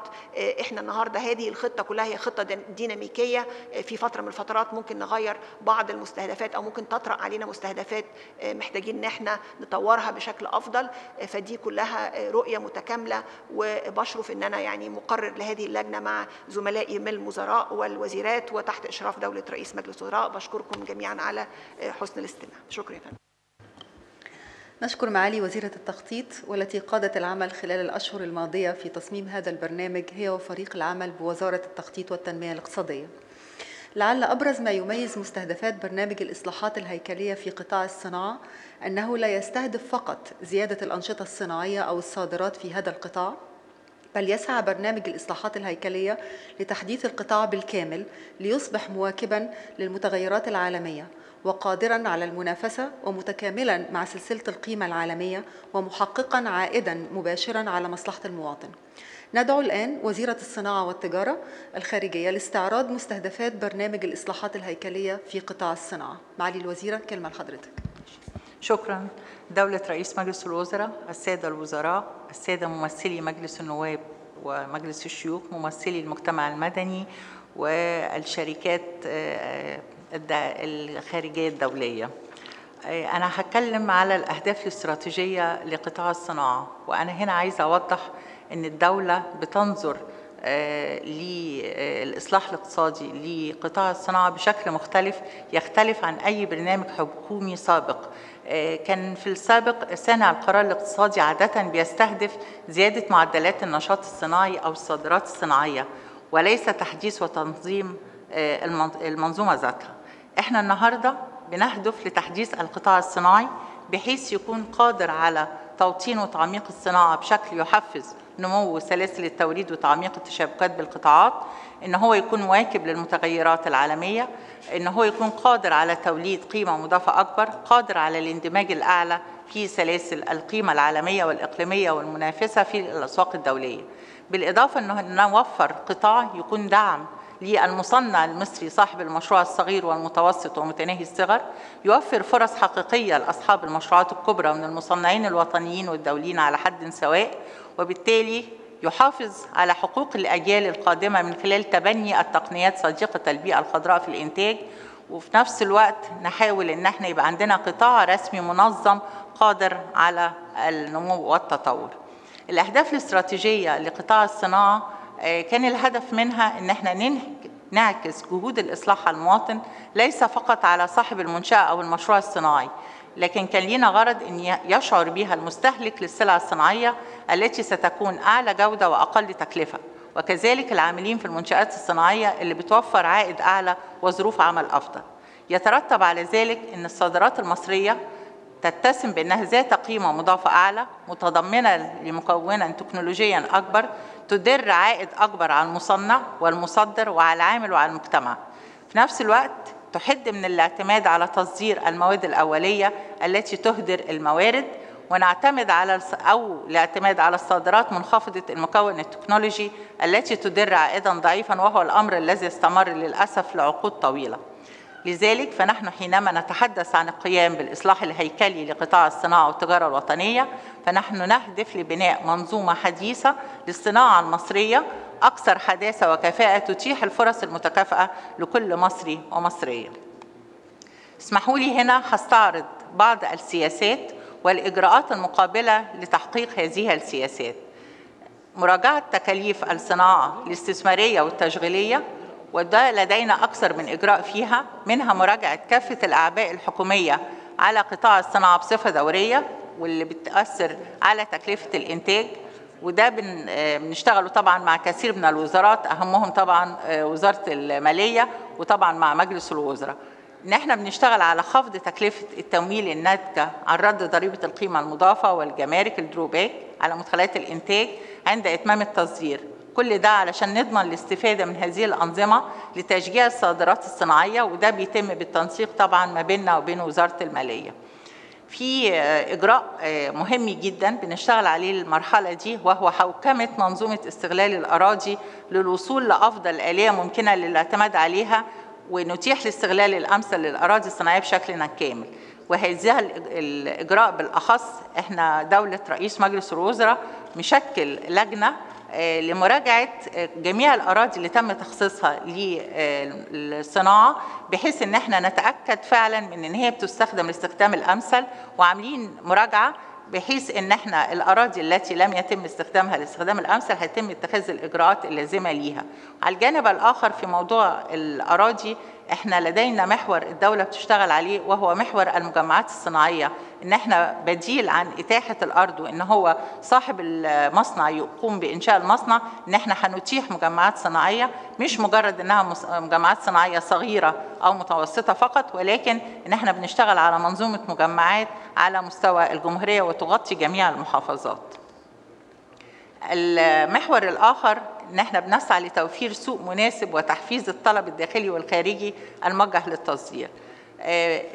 إحنا النهارده هذه الخطة كلها هي خطة ديناميكية. في فترة من الفترات ممكن نغير بعض المستهدفات أو ممكن تطرأ علينا مستهدفات محتاجين إن إحنا نطورها بشكل أفضل. فدي كلها رؤية متكاملة. وبشرف إن أنا يعني مقرر لهذه اللجنة مع زملائي من الوزراء والوزيرات وتحت إشراف دولة رئيس مجلس الوزراء. بشكركم جميعا على حسن الاستماع. شكرا. نشكر معالي وزيرة التخطيط والتي قادت العمل خلال الأشهر الماضية في تصميم هذا البرنامج هي وفريق العمل بوزارة التخطيط والتنمية الاقتصادية. لعل أبرز ما يميز مستهدفات برنامج الإصلاحات الهيكلية في قطاع الصناعة أنه لا يستهدف فقط زيادة الأنشطة الصناعية أو الصادرات في هذا القطاع بل يسعى برنامج الإصلاحات الهيكلية لتحديث القطاع بالكامل ليصبح مواكبا للمتغيرات العالمية وقادرا على المنافسة ومتكاملا مع سلسلة القيمة العالمية ومحققا عائدا مباشرا على مصلحة المواطن. ندعو الآن وزيرة الصناعة والتجارة الخارجية لاستعراض مستهدفات برنامج الإصلاحات الهيكلية في قطاع الصناعة. معالي الوزيرة كلمة لحضرتك. شكرا دولة رئيس مجلس الوزراء، السادة الوزراء، السادة ممثلي مجلس النواب ومجلس الشيوخ، ممثلي المجتمع المدني والشركات الخارجية الدولية. أنا هتكلم على الأهداف الاستراتيجية لقطاع الصناعة وأنا هنا عايزة أوضح أن الدولة بتنظر للإصلاح الاقتصادي لقطاع الصناعة بشكل مختلف يختلف عن أي برنامج حكومي سابق. كان في السابق صانع القرار الاقتصادي عادة بيستهدف زيادة معدلات النشاط الصناعي أو الصادرات الصناعية وليس تحديث وتنظيم المنظومة ذاتها. إحنا النهارده بنهدف لتحديث القطاع الصناعي بحيث يكون قادر على توطين وتعميق الصناعة بشكل يحفز نمو سلاسل التوريد وتعميق التشابكات بالقطاعات إن هو يكون مواكب للمتغيرات العالمية إن هو يكون قادر على توليد قيمة مضافة أكبر قادر على الاندماج الأعلى في سلاسل القيمة العالمية والإقليمية والمنافسة في الأسواق الدولية. بالإضافة أنه نوفر قطاع يكون دعم للمصنع المصري صاحب المشروع الصغير والمتوسط ومتناهي الصغر يوفر فرص حقيقية لأصحاب المشروعات الكبرى من المصنعين الوطنيين والدوليين على حد سواء وبالتالي يحافظ على حقوق الأجيال القادمة من خلال تبني التقنيات صديقة البيئة الخضراء في الإنتاج. وفي نفس الوقت نحاول إن إحنا يبقى عندنا قطاع رسمي منظم قادر على النمو والتطور. الأهداف الاستراتيجية لقطاع الصناعة كان الهدف منها إن إحنا نعكس جهود الإصلاح على المواطن ليس فقط على صاحب المنشأة أو المشروع الصناعي لكن كان لينا غرض أن يشعر بها المستهلك للسلع الصناعية التي ستكون أعلى جودة وأقل تكلفة. وكذلك العاملين في المنشآت الصناعية اللي بتوفر عائد أعلى وظروف عمل أفضل. يترتب على ذلك أن الصادرات المصرية تتسم بأنها ذات قيمة مضافة أعلى متضمنة لمكونا تكنولوجيا أكبر تدر عائد أكبر على المصنع والمصدر وعلى العامل وعلى المجتمع. في نفس الوقت تحد من الاعتماد على تصدير المواد الأولية التي تهدر الموارد ونعتمد على أو الاعتماد على الصادرات منخفضة المكون التكنولوجي التي تدر عائدا ضعيفا وهو الأمر الذي استمر للأسف لعقود طويلة. لذلك فنحن حينما نتحدث عن القيام بالإصلاح الهيكلي لقطاع الصناعة والتجارة الوطنية فنحن نهدف لبناء منظومة حديثة للصناعة المصرية أكثر حداثة وكفاءة تتيح الفرص المتكافئة لكل مصري ومصرية. اسمحوا لي هنا هستعرض بعض السياسات والإجراءات المقابلة لتحقيق هذه السياسات. مراجعة تكاليف الصناعة الاستثمارية والتشغيلية وده لدينا أكثر من إجراء فيها منها مراجعة كافة الأعباء الحكومية على قطاع الصناعة بصفة دورية واللي بتأثر على تكلفة الإنتاج وده بنشتغله طبعا مع كثير من الوزارات أهمهم طبعا وزارة المالية وطبعا مع مجلس الوزراء. ان إحنا بنشتغل على خفض تكلفة التمويل الناتجة عن رد ضريبة القيمة المضافة والجمارك الدروباك على مدخلات الإنتاج عند إتمام التصدير. كل ده علشان نضمن الاستفادة من هذه الأنظمة لتشجيع الصادرات الصناعية وده بيتم بالتنسيق طبعا ما بيننا وبين وزارة المالية. في إجراء مهم جدا بنشتغل عليه المرحله دي وهو حوكمة منظومة استغلال الأراضي للوصول لأفضل آلية ممكنة للاعتماد عليها ونتيح الاستغلال الأمثل للأراضي الصناعية بشكل كامل. وهذا الإجراء بالأخص إحنا دولة رئيس مجلس الوزراء مشكل لجنة لمراجعة جميع الأراضي اللي تم تخصيصها للصناعة بحيث إن إحنا نتأكد فعلا من إن هي بتستخدم الاستخدام الأمثل وعاملين مراجعة بحيث إن إحنا الأراضي التي لم يتم استخدامها للاستخدام الأمثل هيتم اتخاذ الإجراءات اللازمة ليها. على الجانب الآخر في موضوع الأراضي إحنا لدينا محور الدولة بتشتغل عليه وهو محور المجمعات الصناعية إن إحنا بديل عن إتاحة الأرض وإن هو صاحب المصنع يقوم بإنشاء المصنع إن إحنا هنتيح مجمعات صناعية مش مجرد إنها مجمعات صناعية صغيرة أو متوسطة فقط ولكن إن إحنا بنشتغل على منظومة مجمعات على مستوى الجمهورية وتغطي جميع المحافظات. المحور الآخر إن إحنا بنسعى لتوفير سوق مناسب وتحفيز الطلب الداخلي والخارجي الموجه للتصدير.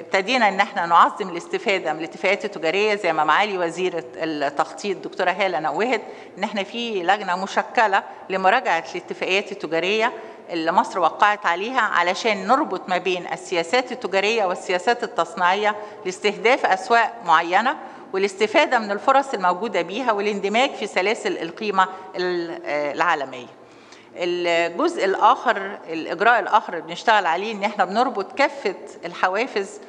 ابتدينا إن إحنا نعظم الاستفادة من الاتفاقات التجارية زي ما معالي وزيره التخطيط دكتورة هالة نوهت إن إحنا في لجنة مشكلة لمراجعة الاتفاقيات التجارية اللي مصر وقعت عليها علشان نربط ما بين السياسات التجارية والسياسات التصنيعية لاستهداف أسواق معينة والاستفادة من الفرص الموجودة بيها والاندماج في سلاسل القيمة العالمية. الجزء الآخر الإجراء الآخر اللي بنشتغل عليه إن إحنا بنربط كافة الحوافز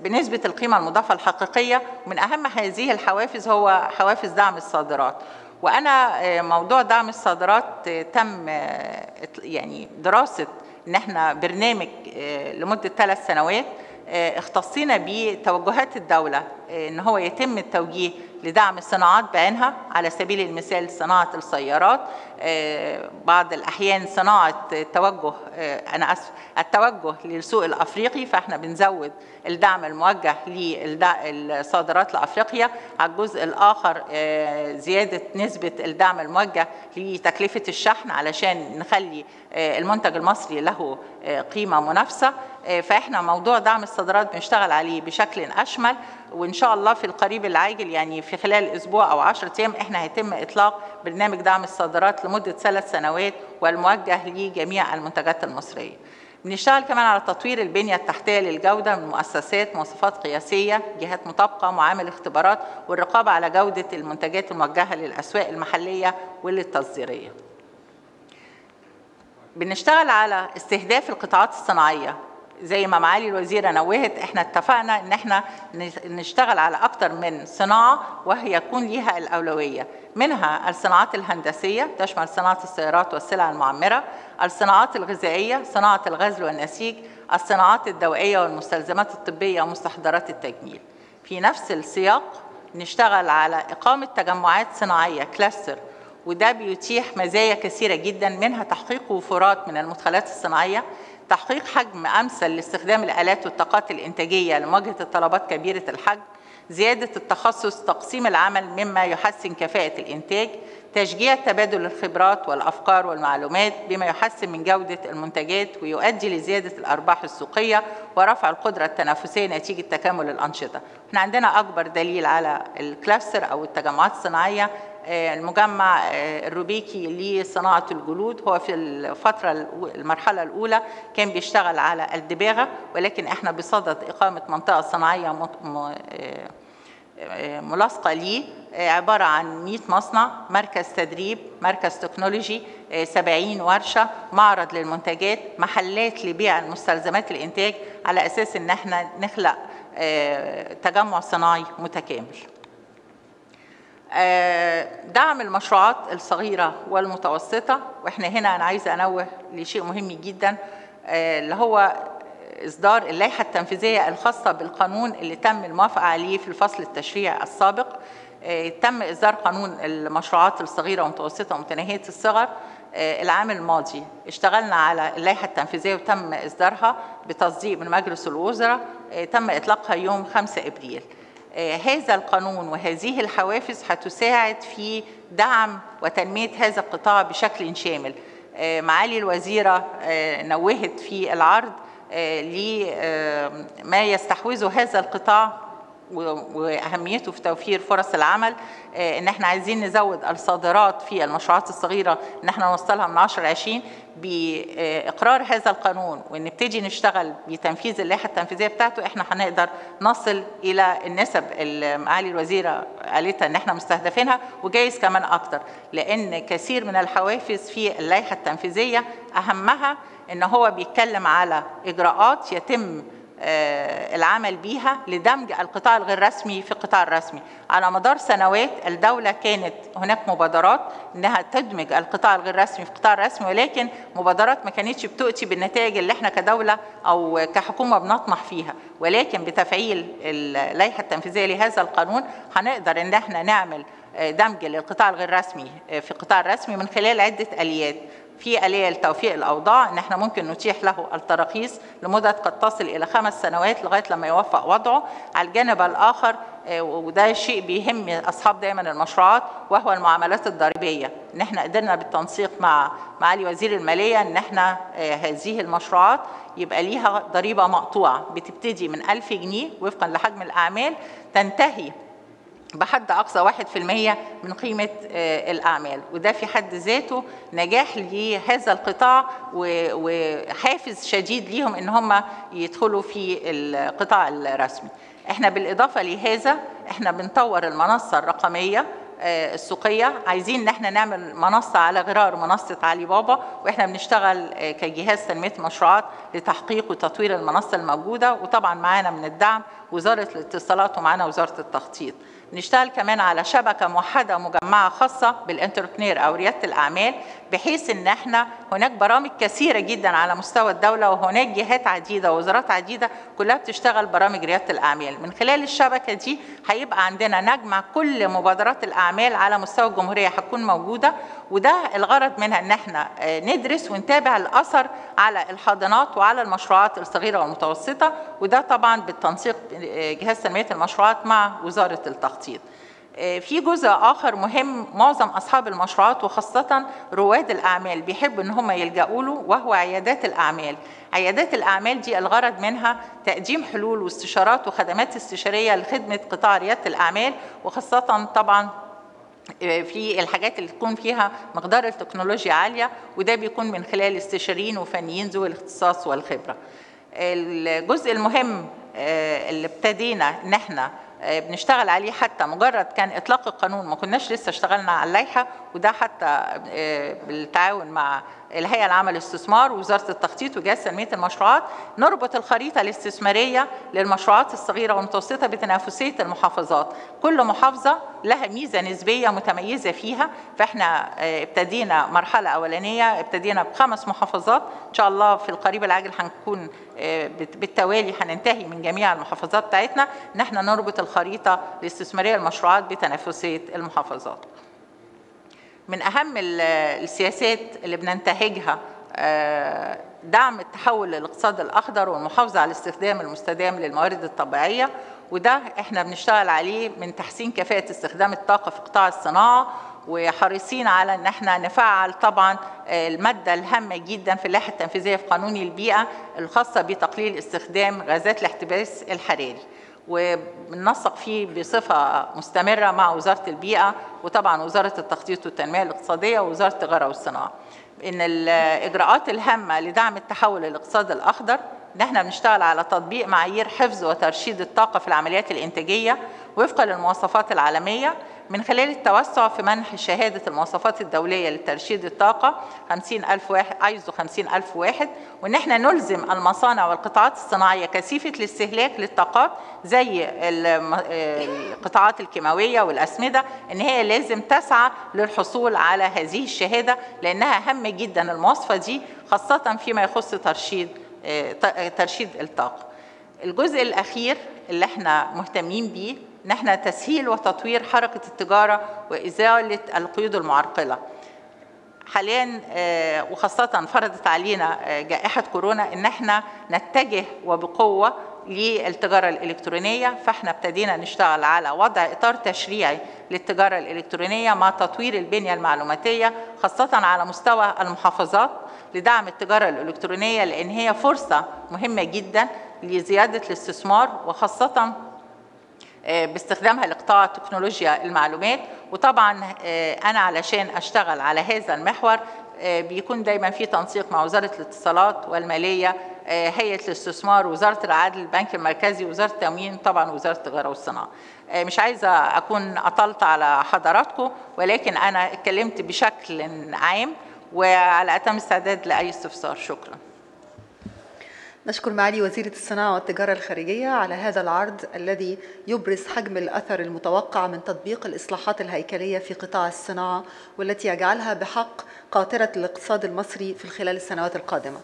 بنسبة القيمة المضافة الحقيقية ومن أهم هذه الحوافز هو حوافز دعم الصادرات. وأنا موضوع دعم الصادرات تم يعني دراسة إن إحنا برنامج لمدة ثلاث سنوات اختصينا بتوجهات الدولة إن هو يتم التوجيه لدعم الصناعات بعينها على سبيل المثال صناعة السيارات. بعض الأحيان صناعة التوجه أنا أسف التوجه للسوق الأفريقي فإحنا بنزود الدعم الموجه للصادرات لأفريقيا على الجزء الآخر زيادة نسبة الدعم الموجه لتكلفة الشحن علشان نخلي المنتج المصري له قيمة منافسة. فإحنا موضوع دعم الصادرات بنشتغل عليه بشكل أشمل. وإن شاء الله في القريب العاجل يعني في خلال أسبوع أو عشرة أيام إحنا هيتم إطلاق برنامج دعم الصادرات لمدة ثلاث سنوات والموجه لجميع المنتجات المصرية. بنشتغل كمان على تطوير البنية التحتية للجودة من مؤسسات مواصفات قياسية جهات مطابقة معامل اختبارات والرقابة على جودة المنتجات الموجهة للأسواق المحلية والتصديرية بنشتغل على استهداف القطاعات الصناعية زي ما معالي الوزيرة نوهت إحنا اتفقنا إن إحنا نشتغل على أكتر من صناعة وهي يكون ليها الأولوية. منها الصناعات الهندسية تشمل صناعة السيارات والسلع المعمرة الصناعات الغذائية صناعة الغزل والنسيج الصناعات الدوائية والمستلزمات الطبية ومستحضرات التجميل. في نفس السياق نشتغل على إقامة تجمعات صناعية كلاستر وده بيتيح مزايا كثيرة جدا منها تحقيق وفرات من المدخلات الصناعية تحقيق حجم أمثل لاستخدام الآلات والطاقات الإنتاجية لمواجهة الطلبات كبيرة الحجم زيادة التخصص تقسيم العمل مما يحسن كفاءة الإنتاج تشجيع تبادل الخبرات والأفكار والمعلومات بما يحسن من جودة المنتجات ويؤدي لزيادة الأرباح السوقية ورفع القدرة التنافسية نتيجة تكامل الأنشطة. إحنا عندنا أكبر دليل على الكلاستر أو التجمعات الصناعية المجمع الروبيكي لصناعة الجلود. هو في الفترة المرحلة الأولى كان بيشتغل على الدباغة ولكن إحنا بصدد إقامة منطقة صناعية ملاصقة ليه. عبارة عن 100 مصنع مركز تدريب مركز تكنولوجي 70 ورشة معرض للمنتجات محلات لبيع مستلزمات الإنتاج على أساس إن إحنا نخلق تجمع صناعي متكامل. دعم المشروعات الصغيرة والمتوسطة وإحنا هنا أنا عايزة أنوه لشيء مهم جدا اللي هو إصدار اللائحة التنفيذية الخاصة بالقانون اللي تم الموافقة عليه في الفصل التشريعي السابق. تم إصدار قانون المشروعات الصغيرة والمتوسطة ومتناهية الصغر العام الماضي. اشتغلنا على اللائحة التنفيذية وتم إصدارها بتصديق من مجلس الوزراء تم إطلاقها يوم 5 إبريل. هذا القانون وهذه الحوافز هتساعد في دعم وتنمية هذا القطاع بشكل شامل. معالي الوزيرة نوهت في العرض لما يستحوذه هذا القطاع وأهميته في توفير فرص العمل إن إحنا عايزين نزود الصادرات في المشروعات الصغيرة إن إحنا نوصلها من 10 ل 20 باقرار هذا القانون وإن نبتدي نشتغل بتنفيذ اللائحة التنفيذية بتاعته إحنا هنقدر نصل إلى النسب اللي معالي الوزيرة قالتها إن إحنا مستهدفينها وجايز كمان أكتر لأن كثير من الحوافز في اللائحة التنفيذية أهمها إن هو بيتكلم على إجراءات يتم العمل بيها لدمج القطاع الغير رسمي في القطاع الرسمي. على مدار سنوات الدولة كانت هناك مبادرات إنها تدمج القطاع الغير رسمي في القطاع الرسمي ولكن مبادرات ما كانتش بتؤتي بالنتائج اللي إحنا كدولة أو كحكومة بنطمح فيها. ولكن بتفعيل اللائحة التنفيذية لهذا القانون هنقدر إن إحنا نعمل دمج للقطاع الغير رسمي في القطاع الرسمي من خلال عدة آليات. في آلية لتوفيق الأوضاع إن إحنا ممكن نتيح له التراخيص لمدة قد تصل إلى خمس سنوات لغاية لما يوفق وضعه. على الجانب الآخر وده شيء بيهم أصحاب دايما المشروعات وهو المعاملات الضريبية. إن إحنا قدرنا بالتنسيق مع معالي وزير المالية إن إحنا هذه المشروعات يبقى ليها ضريبة مقطوعة بتبتدي من 1000 جنيه وفقا لحجم الأعمال تنتهي بحد أقصى واحد في المية من قيمة الأعمال. وده في حد ذاته نجاح لهذا القطاع وحافز شديد ليهم إن هم يدخلوا في القطاع الرسمي. إحنا بالإضافة لهذا إحنا بنطور المنصة الرقمية السوقية. عايزين إن إحنا نعمل منصة على غرار منصة علي بابا وإحنا بنشتغل كجهاز تنمية مشروعات لتحقيق وتطوير المنصة الموجودة. وطبعا معانا من الدعم وزارة الاتصالات ومعانا وزارة التخطيط. نشتغل كمان على شبكة موحدة مجمعه خاصة بالانتربرينور أو ريادة الأعمال بحيث إن إحنا هناك برامج كثيرة جدا على مستوى الدولة وهناك جهات عديدة ووزارات عديدة كلها بتشتغل برامج ريادة الأعمال. من خلال الشبكة دي هيبقى عندنا نجمع كل مبادرات الأعمال على مستوى الجمهورية هتكون موجودة وده الغرض منها إن إحنا ندرس ونتابع الأثر على الحاضنات وعلى المشروعات الصغيرة والمتوسطة وده طبعا بالتنسيق جهاز تنمية المشروعات مع وزارة التخطيط. في جزء آخر مهم معظم أصحاب المشروعات وخاصة رواد الأعمال بيحبوا إن هم يلجأوا له وهو عيادات الأعمال. عيادات الأعمال دي الغرض منها تقديم حلول واستشارات وخدمات استشارية لخدمة قطاع ريادة الأعمال وخاصة طبعا في الحاجات اللي تكون فيها مقدار التكنولوجيا عالية وده بيكون من خلال استشاريين وفنيين ذوي الاختصاص والخبرة. الجزء المهم اللي ابتدينا إن إحنا آه، بنشتغل عليه حتى مجرد كان إطلاق القانون ما كناش لسه اشتغلنا على اللائحة وده حتى آه، بالتعاون مع الهيئة العامة للاستثمار ووزاره التخطيط وجهاز تنمية المشروعات نربط الخريطة الاستثمارية للمشروعات الصغيرة والمتوسطة بتنافسية المحافظات. كل محافظة لها ميزة نسبية متميزة فيها فإحنا آه، ابتدينا مرحلة أولانية ابتدينا بخمس محافظات. إن شاء الله في القريب العاجل هنكون آه، بالتوالي هننتهي من جميع المحافظات بتاعتنا. ان إحنا نربط الخريطة الاستثمارية للمشروعات بتنافسية المحافظات. من أهم ال- السياسات اللي بننتهجها آه، دعم التحول للاقتصاد الأخضر والمحافظة على الاستخدام المستدام للموارد الطبيعية وده إحنا بنشتغل عليه من تحسين كفاءة استخدام الطاقة في قطاع الصناعة وحريصين على إن إحنا نفعل طبعا آه، المادة الهامة جدا في اللائحة التنفيذية في قانون البيئة الخاصة بتقليل استخدام غازات الاحتباس الحراري. وبننسق فيه بصفة مستمرة مع وزارة البيئة وطبعا وزارة التخطيط والتنمية الاقتصادية ووزارة التجارة والصناعة. إن الإجراءات الهامة لدعم التحول للاقتصاد الأخضر إن إحنا بنشتغل على تطبيق معايير حفظ وترشيد الطاقة في العمليات الإنتاجية وفقا للمواصفات العالمية من خلال التوسع في منح شهادة المواصفات الدولية لترشيد الطاقة 50000 واحد ايزو 50000 واحد وإن إحنا نلزم المصانع والقطاعات الصناعية كثيفة الاستهلاك للطاقات زي القطاعات الكيماوية والأسمدة إن هي لازم تسعى للحصول على هذه الشهادة لأنها هامة جدا المواصفة دي خاصة فيما يخص ترشيد آه، ترشيد الطاقة. الجزء الأخير اللي إحنا مهتمين بيه ان إحنا تسهيل وتطوير حركة التجارة وإزالة القيود المعرقلة. حاليا آه، وخاصة فرضت علينا آه، جائحة كورونا إن إحنا نتجه وبقوة للتجارة الإلكترونية فإحنا ابتدينا نشتغل على وضع إطار تشريعي للتجارة الإلكترونية مع تطوير البنية المعلوماتية خاصة على مستوى المحافظات لدعم التجارة الإلكترونية لأن هي فرصة مهمة جدا لزيادة الاستثمار وخاصة باستخدامها لقطاع تكنولوجيا المعلومات. وطبعا آه، أنا علشان أشتغل على هذا المحور آه، بيكون دايما في تنسيق مع وزارة الاتصالات والمالية آه، هيئة الاستثمار وزارة العدل البنك المركزي وزارة التموين طبعا وزارة التجارة والصناعة. آه، مش عايزة أكون أطلت على حضراتكم ولكن أنا اتكلمت بشكل عام وعلى أتم استعداد لأي استفسار. شكرا. نشكر معالي وزيرة الصناعة والتجارة الخارجية على هذا العرض الذي يبرز حجم الأثر المتوقع من تطبيق الإصلاحات الهيكلية في قطاع الصناعة والتي يجعلها بحق قاطرة الاقتصاد المصري في خلال السنوات القادمة.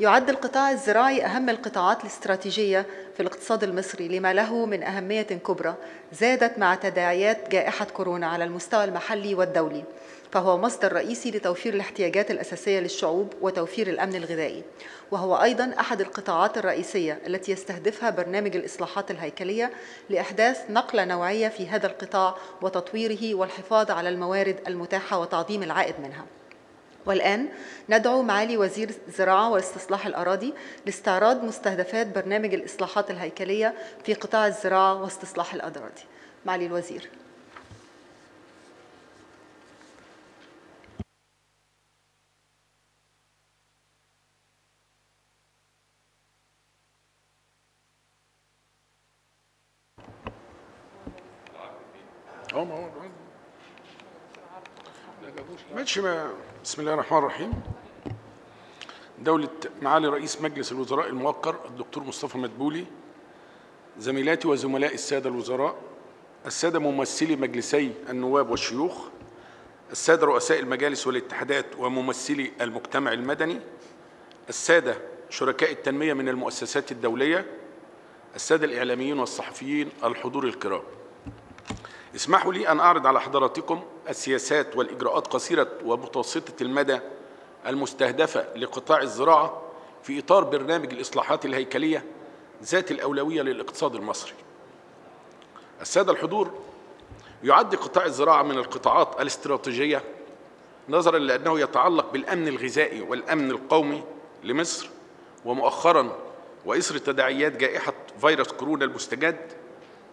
يعد القطاع الزراعي أهم القطاعات الاستراتيجية في الاقتصاد المصري لما له من أهمية كبرى زادت مع تداعيات جائحة كورونا على المستوى المحلي والدولي فهو مصدر رئيسي لتوفير الاحتياجات الأساسية للشعوب وتوفير الأمن الغذائي. وهو أيضا أحد القطاعات الرئيسية التي يستهدفها برنامج الإصلاحات الهيكلية لإحداث نقلة نوعية في هذا القطاع وتطويره والحفاظ على الموارد المتاحة وتعظيم العائد منها. والآن ندعو معالي وزير الزراعة واستصلاح الأراضي لاستعراض مستهدفات برنامج الإصلاحات الهيكلية في قطاع الزراعة واستصلاح الأراضي. معالي الوزير. ماشي ما بسم الله الرحمن الرحيم. دولة معالي رئيس مجلس الوزراء الموقر الدكتور مصطفى مدبولي زميلاتي وزملاء السادة الوزراء السادة ممثلي مجلسي النواب والشيوخ السادة رؤساء المجالس والاتحادات وممثلي المجتمع المدني السادة شركاء التنمية من المؤسسات الدولية السادة الإعلاميين والصحفيين الحضور الكرام. اسمحوا لي أن أعرض على حضراتكم السياسات والإجراءات قصيرة ومتوسطة المدى المستهدفة لقطاع الزراعة في إطار برنامج الإصلاحات الهيكلية ذات الأولوية للاقتصاد المصري. السادة الحضور يعد قطاع الزراعة من القطاعات الاستراتيجية نظرا لأنه يتعلق بالأمن الغذائي والأمن القومي لمصر ومؤخرا وإثر تداعيات جائحة فيروس كورونا المستجد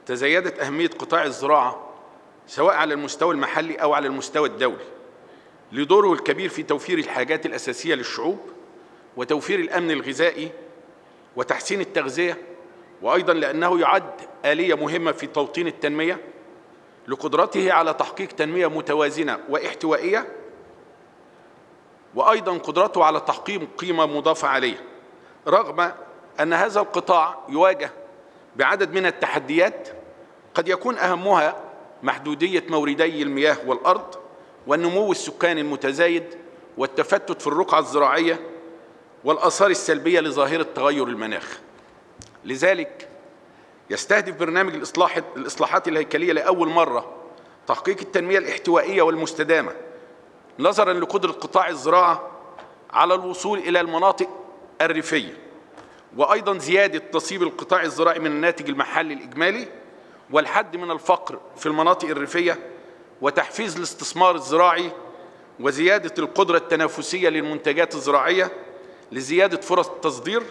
تزايدت أهمية قطاع الزراعة سواء على المستوى المحلي أو على المستوى الدولي لدوره الكبير في توفير الحاجات الأساسية للشعوب وتوفير الأمن الغذائي وتحسين التغذية وأيضا لأنه يعد آلية مهمة في توطين التنمية لقدرته على تحقيق تنمية متوازنة واحتوائية وأيضا قدرته على تحقيق قيمة مضافة عليه رغم أن هذا القطاع يواجه بعدد من التحديات قد يكون أهمها محدودية موردي المياه والأرض والنمو السكاني المتزايد والتفتت في الرقعة الزراعية والآثار السلبية لظاهرة تغير المناخ. لذلك يستهدف برنامج الإصلاح الإصلاحات الهيكلية لأول مرة تحقيق التنمية الاحتوائية والمستدامة نظرا لقدرة قطاع الزراعة على الوصول إلى المناطق الريفية وأيضا زيادة نصيب القطاع الزراعي من الناتج المحلي الإجمالي والحد من الفقر في المناطق الريفية وتحفيز الاستثمار الزراعي وزيادة القدرة التنافسية للمنتجات الزراعية لزيادة فرص التصدير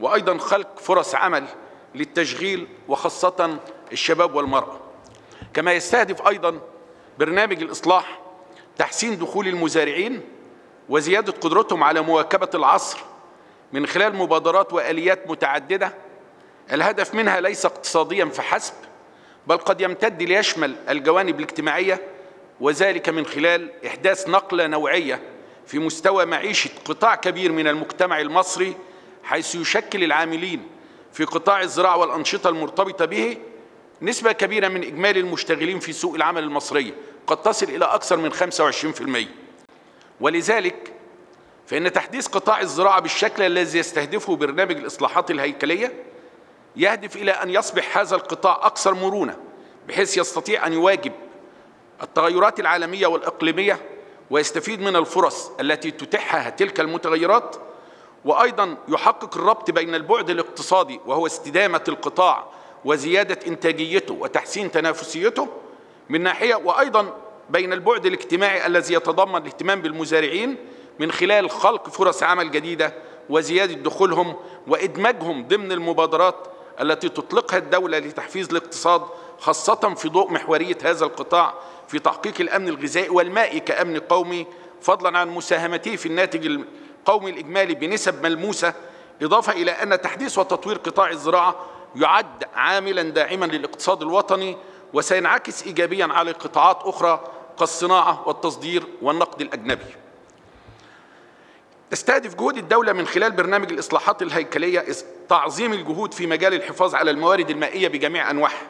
وأيضا خلق فرص عمل للتشغيل وخاصة الشباب والمرأة. كما يستهدف أيضا برنامج الإصلاح تحسين دخول المزارعين وزيادة قدرتهم على مواكبة العصر من خلال مبادرات وآليات متعددة. الهدف منها ليس اقتصاديا فحسب بل قد يمتد ليشمل الجوانب الاجتماعية وذلك من خلال إحداث نقلة نوعية في مستوى معيشة قطاع كبير من المجتمع المصري حيث يشكل العاملين في قطاع الزراعة والأنشطة المرتبطة به نسبة كبيرة من إجمالي المشتغلين في سوق العمل المصرية قد تصل إلى أكثر من 25% ولذلك فإن تحديث قطاع الزراعة بالشكل الذي يستهدفه برنامج الإصلاحات الهيكلية يهدف إلى أن يصبح هذا القطاع أكثر مرونة بحيث يستطيع أن يواجب التغيرات العالمية والإقليمية ويستفيد من الفرص التي تتيحها تلك المتغيرات وأيضا يحقق الربط بين البعد الاقتصادي وهو استدامة القطاع وزيادة إنتاجيته وتحسين تنافسيته من ناحية وأيضا بين البعد الاجتماعي الذي يتضمن الاهتمام بالمزارعين من خلال خلق فرص عمل جديدة وزيادة دخولهم وإدماجهم ضمن المبادرات التي تطلقها الدولة لتحفيز الاقتصاد خاصة في ضوء محورية هذا القطاع في تحقيق الأمن الغذائي والمائي كأمن قومي فضلا عن مساهمته في الناتج القومي الإجمالي بنسب ملموسة إضافة إلى أن تحديث وتطوير قطاع الزراعة يعد عاملا داعما للاقتصاد الوطني وسينعكس إيجابيا على قطاعات أخرى كالصناعة والتصدير والنقد الأجنبي. تستهدف جهود الدولة من خلال برنامج الإصلاحات الهيكلية تعظيم الجهود في مجال الحفاظ على الموارد المائية بجميع أنواعها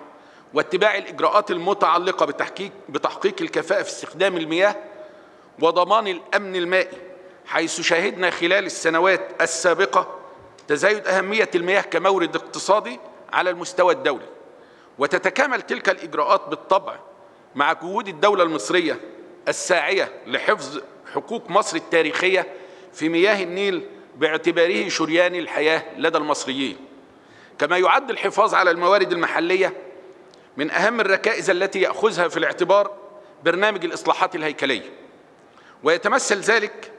واتباع الإجراءات المتعلقة بتحقيق, بتحقيق الكفاءة في استخدام المياه وضمان الأمن المائي حيث شهدنا خلال السنوات السابقة تزايد أهمية المياه كمورد اقتصادي على المستوى الدولي. وتتكامل تلك الإجراءات بالطبع مع جهود الدولة المصرية الساعية لحفظ حقوق مصر التاريخية في مياه النيل باعتباره شريان الحياة لدى المصريين. كما يعد الحفاظ على الموارد المحلية من أهم الركائز التي يأخذها في الاعتبار برنامج الإصلاحات الهيكلية. ويتمثل ذلك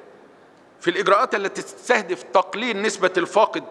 في الإجراءات التي تستهدف تقليل نسبة الفاقد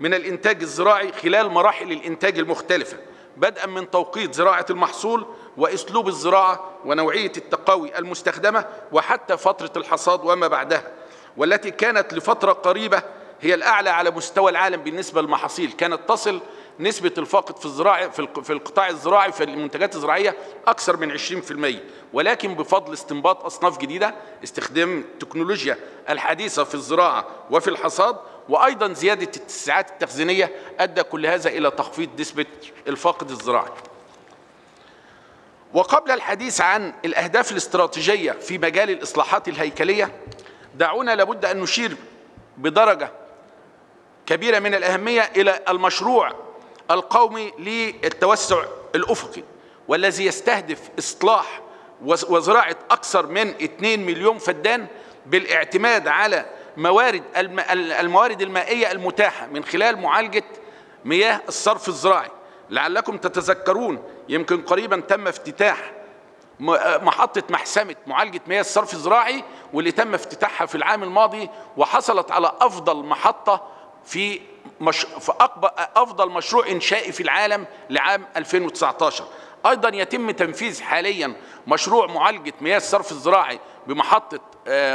من الإنتاج الزراعي خلال مراحل الإنتاج المختلفة بدءا من توقيت زراعة المحصول وأسلوب الزراعة ونوعية التقاوي المستخدمة وحتى فترة الحصاد وما بعدها. والتي كانت لفترة قريبة هي الأعلى على مستوى العالم بالنسبة للمحاصيل. كانت تصل نسبة الفاقد في الزراعة في القطاع الزراعي في المنتجات الزراعية أكثر من 20% ولكن بفضل استنباط أصناف جديدة استخدام التكنولوجيا الحديثة في الزراعة وفي الحصاد وأيضا زيادة التسعات التخزينية أدى كل هذا إلى تخفيض نسبة الفاقد الزراعي. وقبل الحديث عن الأهداف الاستراتيجية في مجال الإصلاحات الهيكلية دعونا لابد أن نشير بدرجة كبيرة من الأهمية إلى المشروع القومي للتوسع الأفقي والذي يستهدف إصلاح وزراعة أكثر من 2 مليون فدان بالاعتماد على موارد الموارد المائية المتاحة من خلال معالجة مياه الصرف الزراعي. لعلكم تتذكرون يمكن قريبا تم افتتاح محطة محسمة معالجة مياه الصرف الزراعي واللي تم افتتاحها في العام الماضي وحصلت على أفضل محطة في مش... في أفضل مشروع إنشائي في العالم لعام 2019 أيضا يتم تنفيذ حاليا مشروع معالجة مياه الصرف الزراعي بمحطة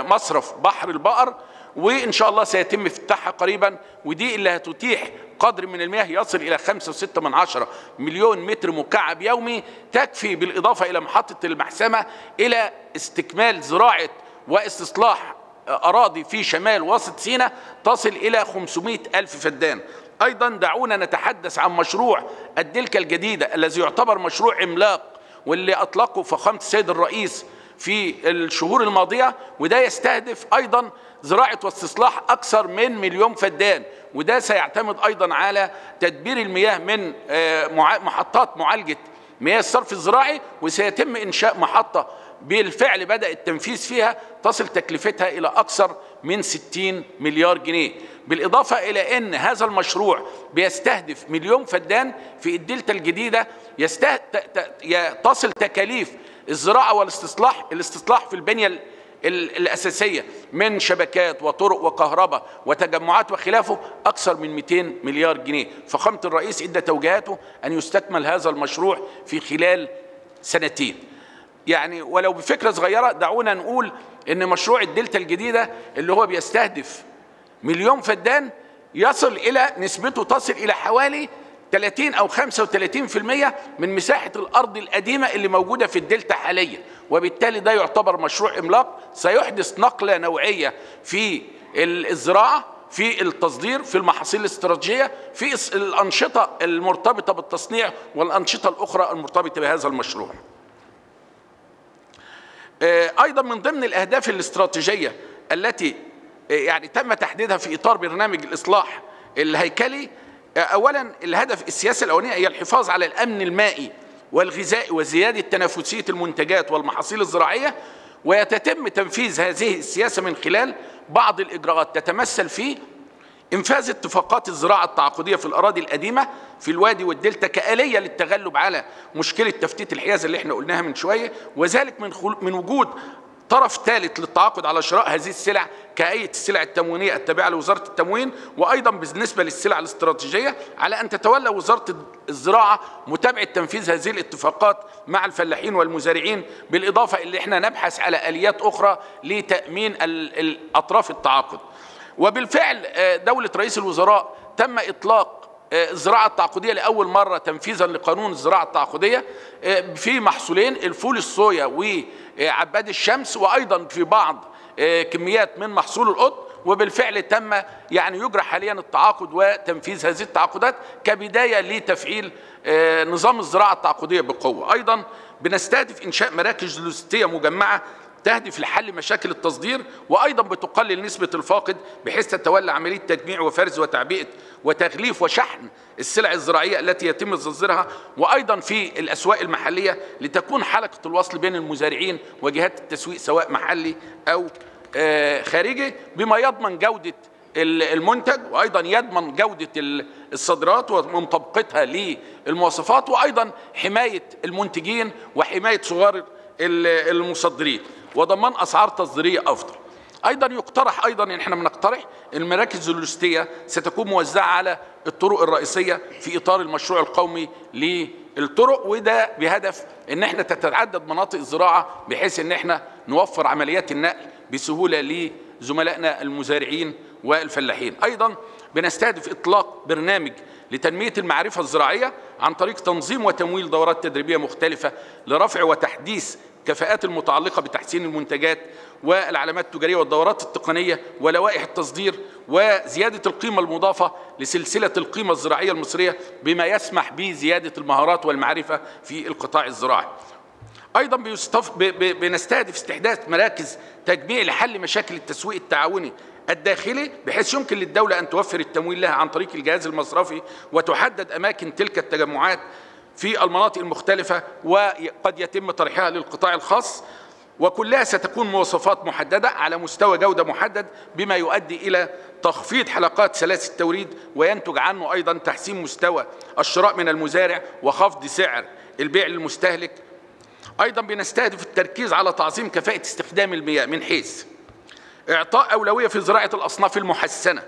مصرف بحر البقر وإن شاء الله سيتم افتتاحها قريبا ودي اللي هتتيح قدر من المياه يصل إلى 5.6 من عشرة مليون متر مكعب يومي تكفي بالإضافة إلى محطة المحسمة إلى استكمال زراعة واستصلاح أراضي في شمال وسط سيناء تصل إلى 500 ألف فدان. أيضا دعونا نتحدث عن مشروع الدلكة الجديدة الذي يعتبر مشروع عملاق واللي أطلقه فخامة السيد الرئيس في الشهور الماضية وده يستهدف أيضا زراعة واستصلاح أكثر من مليون فدان وده سيعتمد أيضا على تدبير المياه من آه، محطات معالجة مياه الصرف الزراعي وسيتم إنشاء محطة بالفعل بدأ التنفيذ فيها تصل تكلفتها إلى أكثر من 60 مليار جنيه. بالإضافة إلى أن هذا المشروع بيستهدف مليون فدان في الدلتا الجديدة يسته... تصل تكاليف الزراعة والاستصلاح الاستصلاح في البنية ال... ال- الأساسية من شبكات وطرق وكهرباء وتجمعات وخلافه أكثر من 200 مليار جنيه. فخامة الرئيس إدى توجيهاته أن يستكمل هذا المشروع في خلال سنتين. يعني ولو بفكرة صغيرة دعونا نقول إن مشروع الدلتا الجديدة اللي هو بيستهدف مليون فدان يصل إلى نسبته تصل إلى حوالي 30 أو 35% من مساحة الأرض القديمة اللي موجودة في الدلتا حاليا. وبالتالي ده يعتبر مشروع عملاق سيحدث نقلة نوعية في ال- الزراعة في التصدير في المحاصيل الاستراتيجية في الأنشطة المرتبطة بالتصنيع والأنشطة الأخرى المرتبطة بهذا المشروع. أيضا من ضمن الأهداف الاستراتيجية التي آه، يعني تم تحديدها في إطار برنامج الإصلاح الهيكلي آه، اولا الهدف السياسة الاولانيه هي الحفاظ على الأمن المائي والغذائي وزيادة تنافسية المنتجات والمحاصيل الزراعية ويتم تنفيذ هذه السياسة من خلال بعض الإجراءات تتمثل في انفاذ اتفاقات الزراعة التعاقدية في الأراضي القديمة في الوادي والدلتا كآلية للتغلب على مشكلة تفتيت الحيازه اللي إحنا قلناها من شوية وذلك من خل... من وجود طرف ثالث للتعاقد على شراء هذه السلع كهيئه السلع التموينية التابعة لوزارة التموين وأيضا بالنسبة للسلع الاستراتيجية على أن تتولى وزارة الزراعة متابعة تنفيذ هذه الاتفاقات مع الفلاحين والمزارعين بالإضافة اللي إحنا نبحث على لتأمين ال- ال- اطراف التعاقد. وبالفعل آه، دولة رئيس الوزراء تم إطلاق آه، الزراعة التعاقدية لأول مرة تنفيذا لقانون الزراعة التعاقدية آه، في محصولين الفول الصويا وعباد الشمس وأيضا في بعض كميات من محصول القطن. وبالفعل تم يعني يجرى حاليا التعاقد وتنفيذ هذه التعاقدات كبداية لتفعيل نظام الزراعة التعاقدية بقوة. أيضا بنستهدف إنشاء مراكز لوجستية مجمعة تهدف لحل مشاكل التصدير وأيضا بتقلل نسبة الفاقد بحيث تتولى عملية تجميع وفرز وتعبئة وتغليف وشحن السلع الزراعية التي يتم تصديرها وأيضا في الأسواق المحلية لتكون حلقة الوصل بين المزارعين وجهات التسويق سواء محلي أو آه، خارجي بما يضمن جودة ال- المنتج وأيضا يضمن جودة ال- الصادرات ومطابقتها للمواصفات وأيضا حماية المنتجين وحماية صغار ال- المصدرين. وضمان أسعار تصديرية أفضل. أيضا يقترح أيضا إن إحنا بنقترح المراكز اللوجستية ستكون موزعة على الطرق الرئيسية في إطار المشروع القومي للطرق وده بهدف إن إحنا تتعدد مناطق الزراعة بحيث إن إحنا نوفر عمليات النقل بسهولة لزملائنا المزارعين والفلاحين. أيضا بنستهدف إطلاق برنامج لتنمية المعرفة الزراعية عن طريق تنظيم وتمويل دورات تدريبية مختلفة لرفع وتحديث كفاءات المتعلقة بتحسين المنتجات والعلامات التجارية والدورات التقنية ولوائح التصدير وزيادة القيمة المضافة لسلسلة القيمة الزراعية المصرية بما يسمح بزيادة المهارات والمعرفة في القطاع الزراعي. أيضا. بنستهدف استحداث مراكز تجميع لحل مشاكل التسويق التعاوني الداخلي بحيث يمكن للدولة أن توفر التمويل لها عن طريق الجهاز المصرفي وتحدد أماكن تلك التجمعات في المناطق المختلفة وقد يتم طرحها للقطاع الخاص وكلها ستكون مواصفات محددة على مستوى جودة محدد بما يؤدي إلى تخفيض حلقات سلاسل التوريد وينتج عنه أيضا تحسين مستوى الشراء من المزارع وخفض سعر البيع للمستهلك. أيضا بنستهدف التركيز على تعظيم كفاءة استخدام المياه من حيث إعطاء أولوية في زراعة الأصناف المحسنة.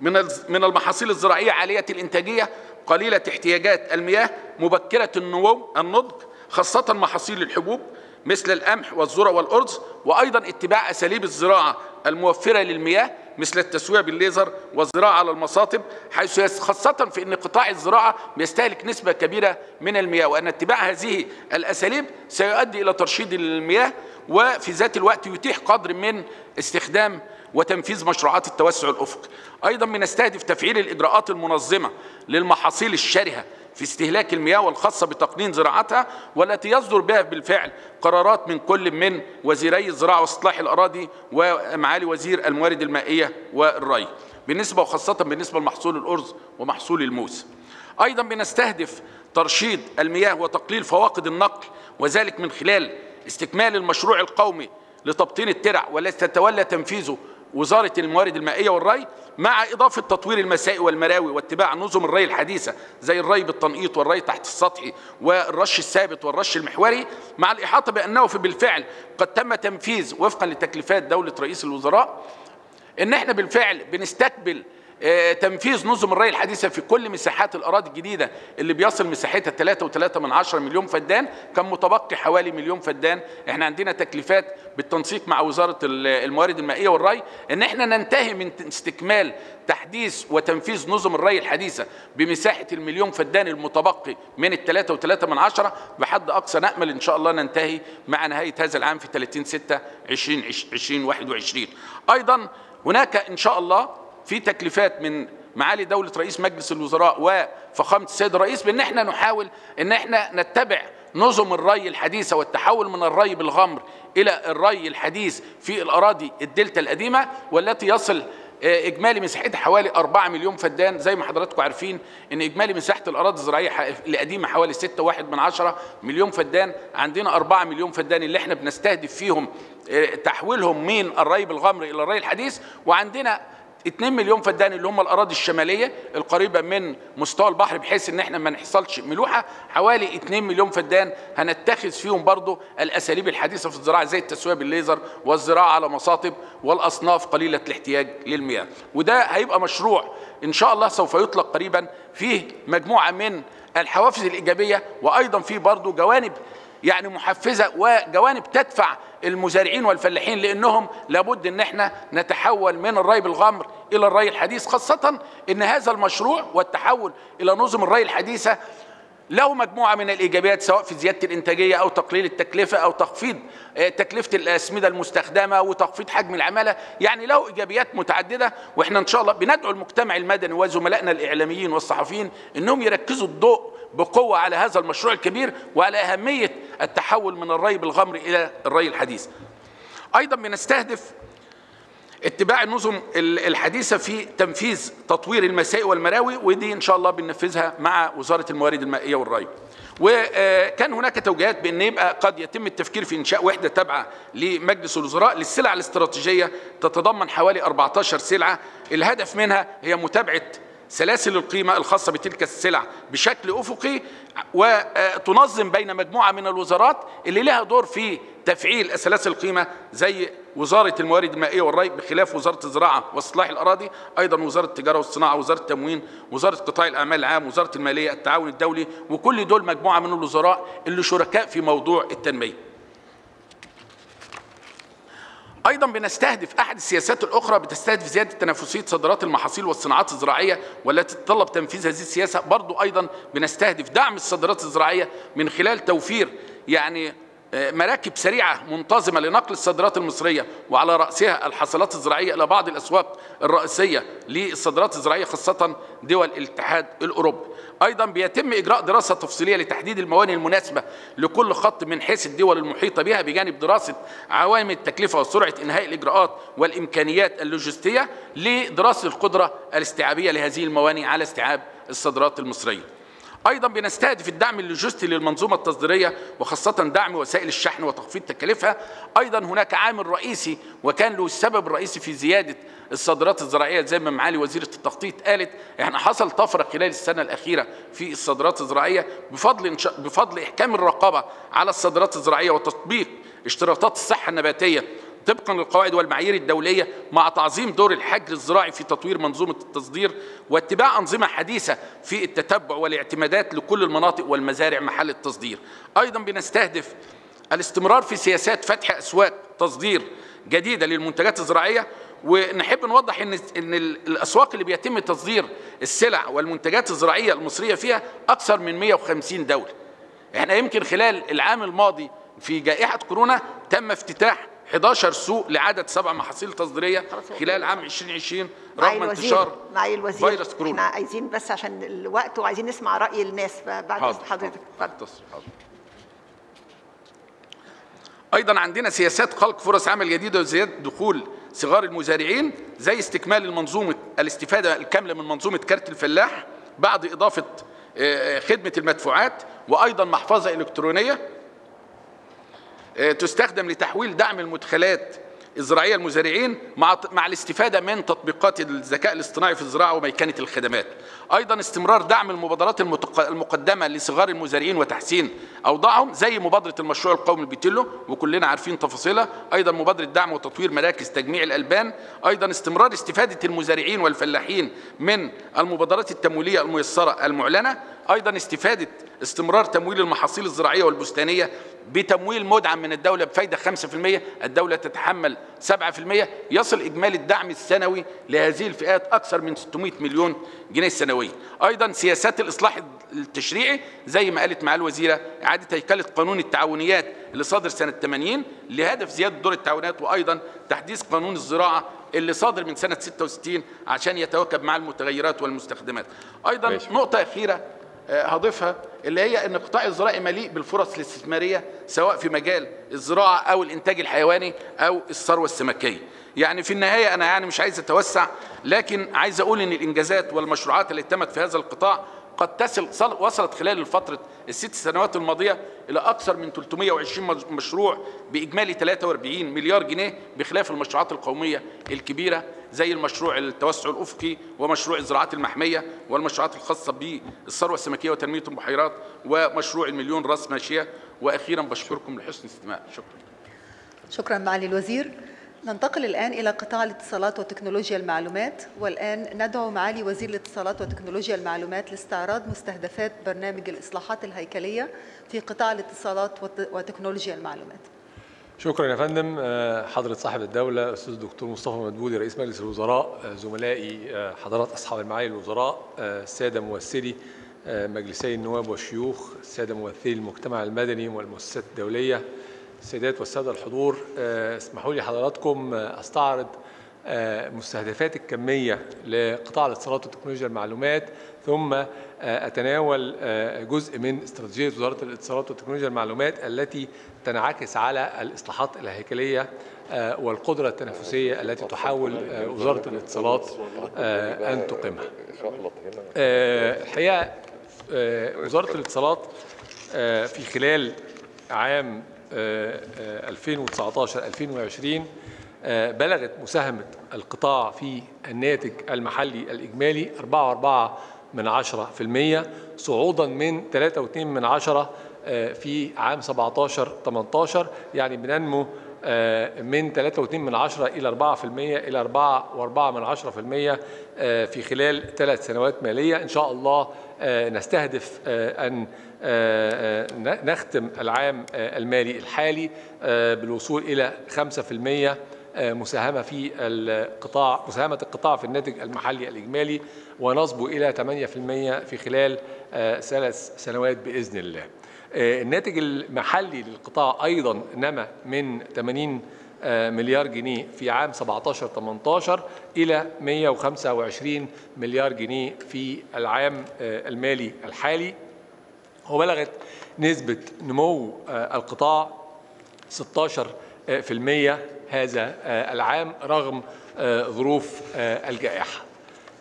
من من المحاصيل الزراعية عالية الإنتاجية قليلة احتياجات المياه مبكرة النمو النضج خاصة محاصيل الحبوب مثل القمح والذرة والأرز وأيضا اتباع أساليب الزراعة الموفرة للمياه مثل التسوية بالليزر والزراعة على المصاطب حيث خاصة في أن قطاع الزراعة بيستهلك نسبة كبيرة من المياه وأن اتباع هذه الأساليب سيؤدي إلى ترشيد المياه وفي ذات الوقت يتيح قدر من استخدام وتنفيذ مشروعات التوسع الأفقي. أيضا بنستهدف تفعيل الإجراءات المنظمة للمحاصيل الشرهة في استهلاك المياه والخاصة بتقنين زراعتها والتي يصدر بها بالفعل قرارات من كل من وزيري الزراعة واصلاح الأراضي ومعالي وزير الموارد المائية والري بالنسبة وخاصة بالنسبة لمحصول الأرز ومحصول الموز أيضا بنستهدف ترشيد المياه وتقليل فواقد النقل وذلك من خلال استكمال المشروع القومي لتبطين الترع والتي تتولى تنفيذه وزارة الموارد المائية والري مع إضافة تطوير المسائي والمراوي واتباع نظم الري الحديثة زي الري بالتنقيط والري تحت السطحي والرش الثابت والرش المحوري مع الإحاطة بأنه في بالفعل قد تم تنفيذ وفقا لتكليفات دولة رئيس الوزراء إن إحنا بالفعل بنستقبل تنفيذ نظم الري الحديثة في كل مساحات الأراضي الجديدة اللي بيصل مساحتها 3.3 من عشرة مليون فدان. كان متبقي حوالي مليون فدان. إحنا عندنا تكليفات بالتنسيق مع وزارة ال- الموارد المائية والري. إن إحنا ننتهي من استكمال تحديث وتنفيذ نظم الري الحديثة بمساحة المليون فدان المتبقي من الثلاثة وثلاثة من عشرة بحد أقصى نأمل إن شاء الله ننتهي مع نهاية هذا العام في 30 6 2021 أيضا هناك إن شاء الله في تكليفات من معالي دولة رئيس مجلس الوزراء وفخامة السيد الرئيس بأن إحنا نحاول أن إحنا نتبع نظم الري الحديثة والتحول من الري بالغمر إلى الري الحديث في الأراضي الدلتا القديمة والتي يصل آه، إجمالي مساحتها حوالي 4 مليون فدان. زي ما حضراتكم عارفين إن إجمالي مساحه الأراضي الزراعية ح- القديمة حوالي 6.1 من عشرة مليون فدان. عندنا 4 مليون فدان اللي إحنا بنستهدف فيهم آه، تحويلهم من الري بالغمر إلى الري الحديث. وعندنا 2 مليون فدان اللي هم الأراضي الشمالية القريبة من مستوى البحر بحيث إن إحنا ما نحصلش ملوحة حوالي 2 مليون فدان هنتخذ فيهم برضو الأساليب الحديثة في الزراعة زي التسوية بالليزر والزراعة على مصاطب والأصناف قليلة الاحتياج للمياه. وده هيبقى مشروع إن شاء الله سوف يطلق قريبا فيه مجموعة من الحوافز الإيجابية وأيضا فيه برضو جوانب يعني محفزة وجوانب تدفع المزارعين والفلاحين لأنهم لابد إن إحنا نتحول من الري بالغمر إلى الري الحديث خاصة إن هذا المشروع والتحول إلى نظم الري الحديثة له مجموعة من الإيجابيات سواء في زيادة الإنتاجية أو تقليل التكلفة أو تخفيض آه، تكلفة الأسمدة المستخدمة وتخفيض حجم العمالة يعني له إيجابيات متعددة. وإحنا إن شاء الله بندعو المجتمع المدني وزملائنا الإعلاميين والصحفيين إنهم يركزوا الضوء بقوة على هذا المشروع الكبير وعلى أهمية التحول من الري بالغمر إلى الري الحديث أيضا بنستهدف اتباع النظم ال- الحديثة في تنفيذ تطوير المسائي والمراوي ودي إن شاء الله بننفذها مع وزارة الموارد المائية والري. وكان هناك توجيهات بأن يبقى قد يتم التفكير في إنشاء وحدة تابعة لمجلس الوزراء للسلع الاستراتيجية تتضمن حوالي 14 سلعة الهدف منها هي متابعة سلاسل القيمة الخاصة بتلك السلع بشكل أفقي وتنظم بين مجموعة من الوزارات اللي لها دور في تفعيل سلاسل القيمة زي وزارة الموارد المائية والري بخلاف وزارة الزراعة واصلاح الأراضي أيضا وزارة التجارة والصناعة وزارة التموين وزارة قطاع الأعمال العام وزارة المالية التعاون الدولي وكل دول مجموعة من الوزراء اللي شركاء في موضوع التنمية. أيضا بنستهدف أحد السياسات الأخرى بتستهدف زيادة تنافسية صادرات المحاصيل والصناعات الزراعية والتي تتطلب تنفيذ هذه السياسة برضو أيضا بنستهدف دعم الصادرات الزراعية من خلال توفير يعني آه، مراكب سريعة منتظمة لنقل الصادرات المصرية وعلى رأسها الحاصلات الزراعية إلى بعض الأسواق الرئيسية للصادرات الزراعية خاصة دول الاتحاد الأوروبي. أيضا بيتم إجراء دراسة تفصيلية لتحديد الموانئ المناسبة لكل خط من حيث الدول المحيطة بها بجانب دراسة عوامل التكلفة وسرعة إنهاء الإجراءات والإمكانيات اللوجستية لدراسة القدرة الاستيعابية لهذه الموانئ على استيعاب الصادرات المصرية. أيضا بنستهدف الدعم اللوجستي للمنظومة التصديرية وخاصة دعم وسائل الشحن وتخفيض تكاليفها. أيضا هناك عامل رئيسي وكان له السبب الرئيسي في زيادة الصادرات الزراعية زي ما معالي وزيره التخطيط قالت إحنا حصل طفرة خلال السنة الأخيرة في الصادرات الزراعية بفضل بفضل إحكام الرقابة على الصادرات الزراعية وتطبيق اشتراطات الصحة النباتية. طبقا للقواعد والمعايير الدولية مع تعظيم دور الحجر الزراعي في تطوير منظومة التصدير واتباع أنظمة حديثة في التتبع والاعتمادات لكل المناطق والمزارع محل التصدير. أيضا بنستهدف الاستمرار في سياسات فتح أسواق تصدير جديدة للمنتجات الزراعية ونحب نوضح إن إن الأسواق اللي بيتم تصدير السلع والمنتجات الزراعية المصرية فيها أكثر من 150 دولة. إحنا يمكن خلال العام الماضي في جائحة كورونا تم افتتاح 11 سوق لعدد سبع محاصيل تصديرية خلال عام 2020 رغم انتشار معالي الوزير فيروس كورونا. إحنا عايزين بس عشان الوقت وعايزين نسمع رأي الناس حاضر، اذن حضرتك اتفضل. أيضا عندنا سياسات خلق فرص عمل جديدة وزيادة دخول صغار المزارعين زي استكمال المنظومة الاستفادة الكاملة من منظومة كارت الفلاح بعد إضافة آه، خدمة المدفوعات وأيضا محفظة إلكترونية آه، تستخدم لتحويل دعم المدخلات الزراعيه المزارعين مع مع الاستفادة من تطبيقات الذكاء الاصطناعي في الزراعة وميكنة الخدمات. أيضا استمرار دعم المبادرات المقدمة لصغار المزارعين وتحسين أوضاعهم زي مبادرة المشروع القومي البيتيلو وكلنا عارفين تفاصيلها، أيضا مبادرة دعم وتطوير مراكز تجميع الألبان، أيضا استمرار استفادة المزارعين والفلاحين من المبادرات التمويلية الميسرة المعلنة، أيضا استفاده استمرار تمويل المحاصيل الزراعية والبستانية بتمويل مدعم من الدولة بفايدة 5% الدولة تتحمل 7% يصل إجمالي الدعم السنوي لهذه الفئات أكثر من 600 مليون جنيه سنويا. أيضا سياسات الإصلاح التشريعي زي ما قالت معالي الوزيرة إعادة هيكلة قانون التعاونيات اللي صادر سنة 80 لهدف زيادة دور التعاونات وأيضا تحديث قانون الزراعة اللي صادر من سنة 66 عشان يتواكب مع المتغيرات والمستخدمات. أيضا ماشي. نقطة أخيرة آه، هضيفها اللي هي إن القطاع الزراعي مليء بالفرص الاستثمارية سواء في مجال الزراعة أو الإنتاج الحيواني أو الثروة السمكية. يعني في النهاية أنا يعني مش عايز أتوسع لكن عايز أقول إن الإنجازات والمشروعات اللي تمت في هذا القطاع قد تصل صل- وصلت خلال الفترة الست سنوات الماضية إلى أكثر من 320 مج- مشروع بإجمالي 43 مليار جنيه بخلاف المشروعات القومية الكبيرة زي المشروع التوسع الأفقي ومشروع الزراعات المحمية والمشروعات الخاصة بالثروة السمكية وتنمية البحيرات ومشروع المليون راس ماشية. وأخيرا بشكركم لحسن الاستماع شكرا. شكرا معالي الوزير. ننتقل الآن إلى قطاع الاتصالات وتكنولوجيا المعلومات والآن ندعو معالي وزير الاتصالات وتكنولوجيا المعلومات لاستعراض مستهدفات برنامج الإصلاحات الهيكلية في قطاع الاتصالات وت- وتكنولوجيا المعلومات. شكرا يا فندم. آه، حضرة صاحب الدولة أستاذ الدكتور مصطفى مدبولي رئيس مجلس الوزراء آه، زملائي آه، حضرات أصحاب المعالي الوزراء السادة ممثلي مجلسي النواب والشيوخ السادة ممثلي المجتمع المدني والمؤسسات الدولية السيدات والسادة الحضور آه، اسمحوا لي حضراتكم آه، أستعرض آه، مستهدفات الكمية لقطاع الاتصالات وتكنولوجيا المعلومات ثم أتناول جزء من استراتيجية وزارة الاتصالات وتكنولوجيا المعلومات التي تنعكس على الإصلاحات الهيكلية والقدرة التنافسية التي تحاول وزارة الاتصالات أن تقيمها. الحقيقة وزارة الاتصالات في خلال عام 2019-2020 بلغت مساهمة القطاع في الناتج المحلي الإجمالي 4.4 من عشرة في المية صعودا من 3.2 من عشرة آه، في عام 17-18 يعني بننمو آه، من 3.2 من عشرة إلى 4 في المية إلى 4 و4 من عشرة في المية آه، في خلال ثلاث سنوات مالية. إن شاء الله آه، نستهدف آه، أن آه، آه، نختم العام آه، المالي الحالي آه، بالوصول إلى 5% آه، مساهمة في القطاع مساهمة القطاع في الناتج المحلي الإجمالي ونصبو إلى 8% في خلال آه، ثلاث سنوات بإذن الله. آه، الناتج المحلي للقطاع أيضا نما من 80 آه، مليار جنيه في عام 17 18 إلى 125 مليار جنيه في العام آه، المالي الحالي. وبلغت نسبة نمو آه، القطاع 16 في المية هذا آه، العام رغم آه، ظروف آه، الجائحة.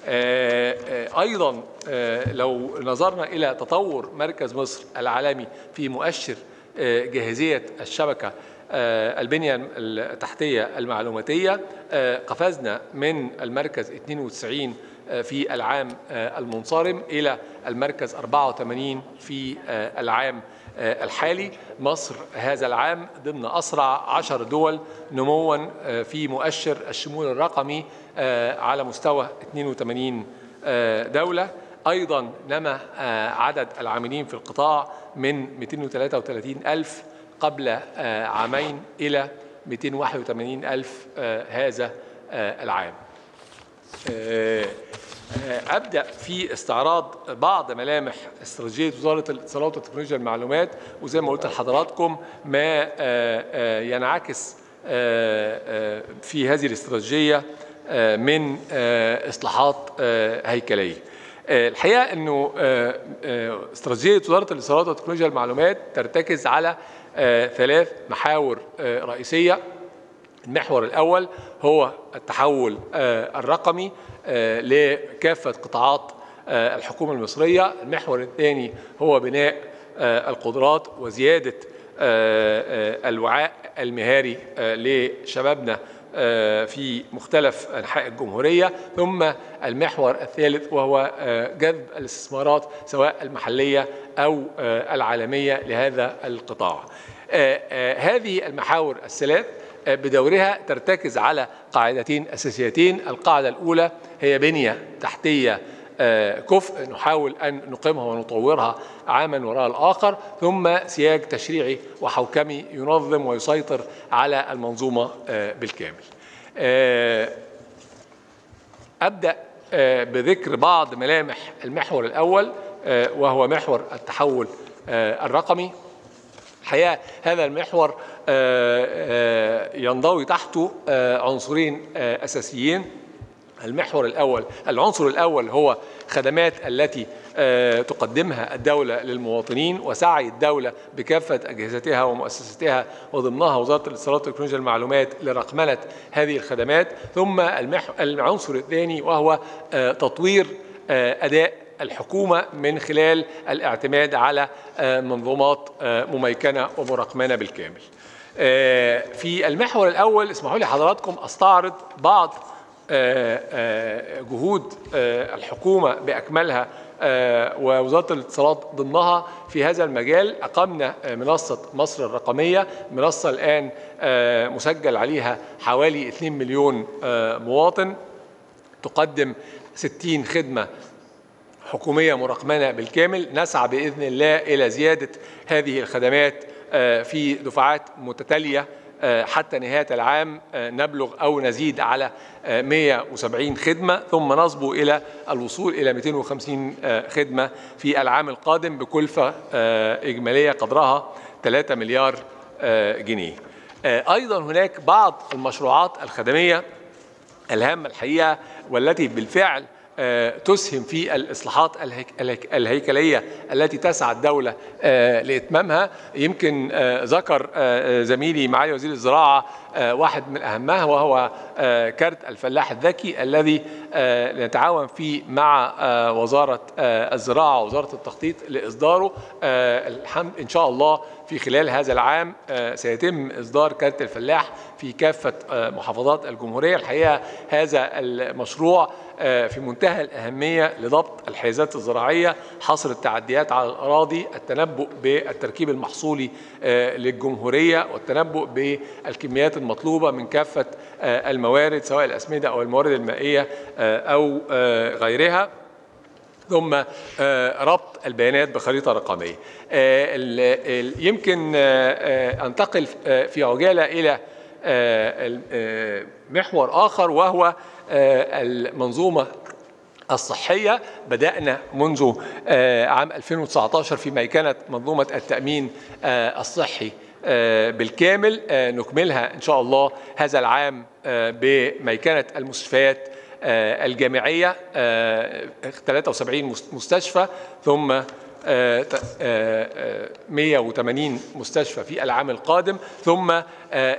آه، آه، أيضا آه، لو نظرنا إلى تطور مركز مصر العالمي في مؤشر آه، جاهزية الشبكة آه، البنية التحتية المعلوماتية آه، قفزنا من المركز 92 آه، في العام آه، المنصرم إلى المركز 84 في آه، العام آه، الحالي. مصر هذا العام ضمن أسرع عشر دول نموا في مؤشر الشمول الرقمي على مستوى 82 آه، دولة. أيضا نما عدد العاملين في القطاع من 233 ألف قبل عامين إلى 281 ألف هذا العام. أبدأ في استعراض بعض ملامح استراتيجية وزارة الاتصالات وتكنولوجيا المعلومات وزي ما قلت لحضراتكم ما ينعكس في هذه الاستراتيجية من إصلاحات هيكلية. الحقيقة إنه استراتيجية وزارة الاتصالات وتكنولوجيا المعلومات ترتكز على ثلاث محاور رئيسية المحور الأول هو التحول الرقمي لكافة قطاعات الحكومة المصرية. المحور الثاني هو بناء القدرات وزيادة الوعاء المهاري لشبابنا في مختلف أنحاء الجمهورية. ثم المحور الثالث وهو جذب الاستثمارات سواء المحلية أو العالمية لهذا القطاع. هذه المحاور الثلاث بدورها ترتكز على قاعدتين أساسيتين، القاعدة الأولى هي بنية تحتية كفء نحاول أن نقيمها ونطورها عاما وراء الآخر، ثم سياج تشريعي وحوكمي ينظم ويسيطر على المنظومة بالكامل. أبدأ بذكر بعض ملامح المحور الأول وهو محور التحول الرقمي. الحقيقة هذا المحور ينضوي تحته عنصرين أساسيين. المحور الأول العنصر الأول هو خدمات التي تقدمها الدولة للمواطنين وسعي الدولة بكافة أجهزتها ومؤسساتها. وضمنها وزارة الاتصالات وتكنولوجيا المعلومات لرقمنه هذه الخدمات. ثم العنصر الثاني وهو تطوير أداء الحكومة من خلال الاعتماد على منظومات مميكنة ومرقمنة بالكامل. في المحور الأول اسمحوا لي حضراتكم أستعرض بعض جهود الحكومة بأكملها ووزارة الاتصالات ضمنها في هذا المجال. أقمنا منصة مصر الرقمية منصة الآن مسجل عليها حوالي 2 مليون مواطن. تقدم 60 خدمة حكومية مرقمنة بالكامل. نسعى بإذن الله إلى زيادة هذه الخدمات في دفعات متتالية حتى نهاية العام نبلغ أو نزيد على 170 خدمة. ثم نصبو إلى الوصول إلى 250 خدمة في العام القادم بكلفة إجمالية قدرها 3 مليار جنيه. أيضا هناك بعض المشروعات الخدمية الهامة الحقيقة والتي بالفعل تسهم في الإصلاحات الهيكلية التي تسعى الدولة لإتمامها. يمكن ذكر زميلي معالي وزير الزراعة واحد من أهمها وهو كارت الفلاح الذكي الذي نتعاون فيه مع وزارة الزراعة ووزارة التخطيط لإصداره. الحمد إن شاء الله في خلال هذا العام سيتم إصدار كارت الفلاح في كافة محافظات الجمهورية. الحقيقة هذا المشروع في منتهى الأهمية لضبط الحيازات الزراعية. حصر التعديات على الأراضي التنبؤ بالتركيب المحصولي للجمهورية والتنبؤ بالكميات المطلوبة من كافة الموارد سواء الأسمدة أو الموارد المائية أو غيرها. ثم ربط البيانات بخريطة رقمية. يمكن أنتقل في عجالة إلى محور آخر وهو المنظومة الصحية. بدأنا منذ عام 2019 في ميكنة منظومة التأمين الصحي بالكامل. نكملها إن شاء الله هذا العام بميكنة المستشفيات الجامعية 73 مستشفى. ثم 180 مستشفى في العام القادم ثم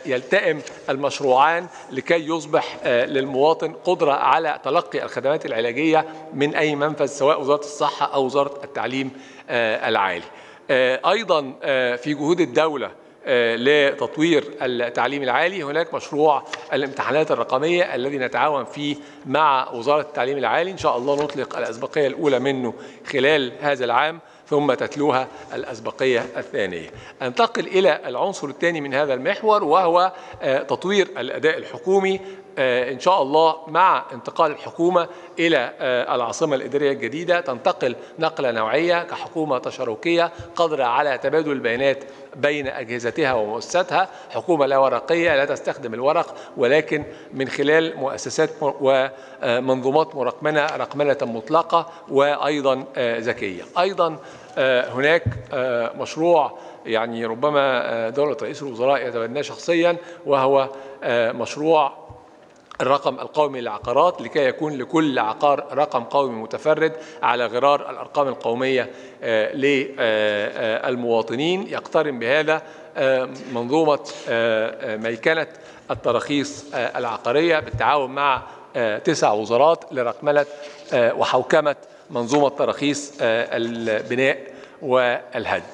يلتئم المشروعان لكي يصبح للمواطن قدرة على تلقي الخدمات العلاجية من أي منفذ سواء وزارة الصحة أو وزارة التعليم العالي. أيضا في جهود الدولة لتطوير التعليم العالي هناك مشروع الامتحانات الرقمية الذي نتعاون فيه مع وزارة التعليم العالي. إن شاء الله نطلق الأسبقية الأولى منه خلال هذا العام. ثم تتلوها الأسبقية الثانية. أنتقل إلى العنصر الثاني من هذا المحور وهو تطوير الأداء الحكومي إن شاء الله مع انتقال الحكومة إلى العاصمة الإدارية الجديدة. تنتقل نقلة نوعية كحكومة تشاركية قادره على تبادل البيانات بين أجهزتها ومؤسساتها. حكومة لا ورقية لا تستخدم الورق ولكن من خلال مؤسسات ومنظومات مرقمنه رقمنة مطلقة وأيضا ذكية. أيضا هناك مشروع يعني ربما دولة رئيس الوزراء يتبناه شخصيا وهو مشروع الرقم القومي للعقارات لكي يكون لكل عقار رقم قومي متفرد على غرار الأرقام القومية للمواطنين يقترن بهذا منظومة ميكنة التراخيص العقارية بالتعاون مع تسع وزارات لرقمنة وحوكمة منظومة تراخيص البناء والهدم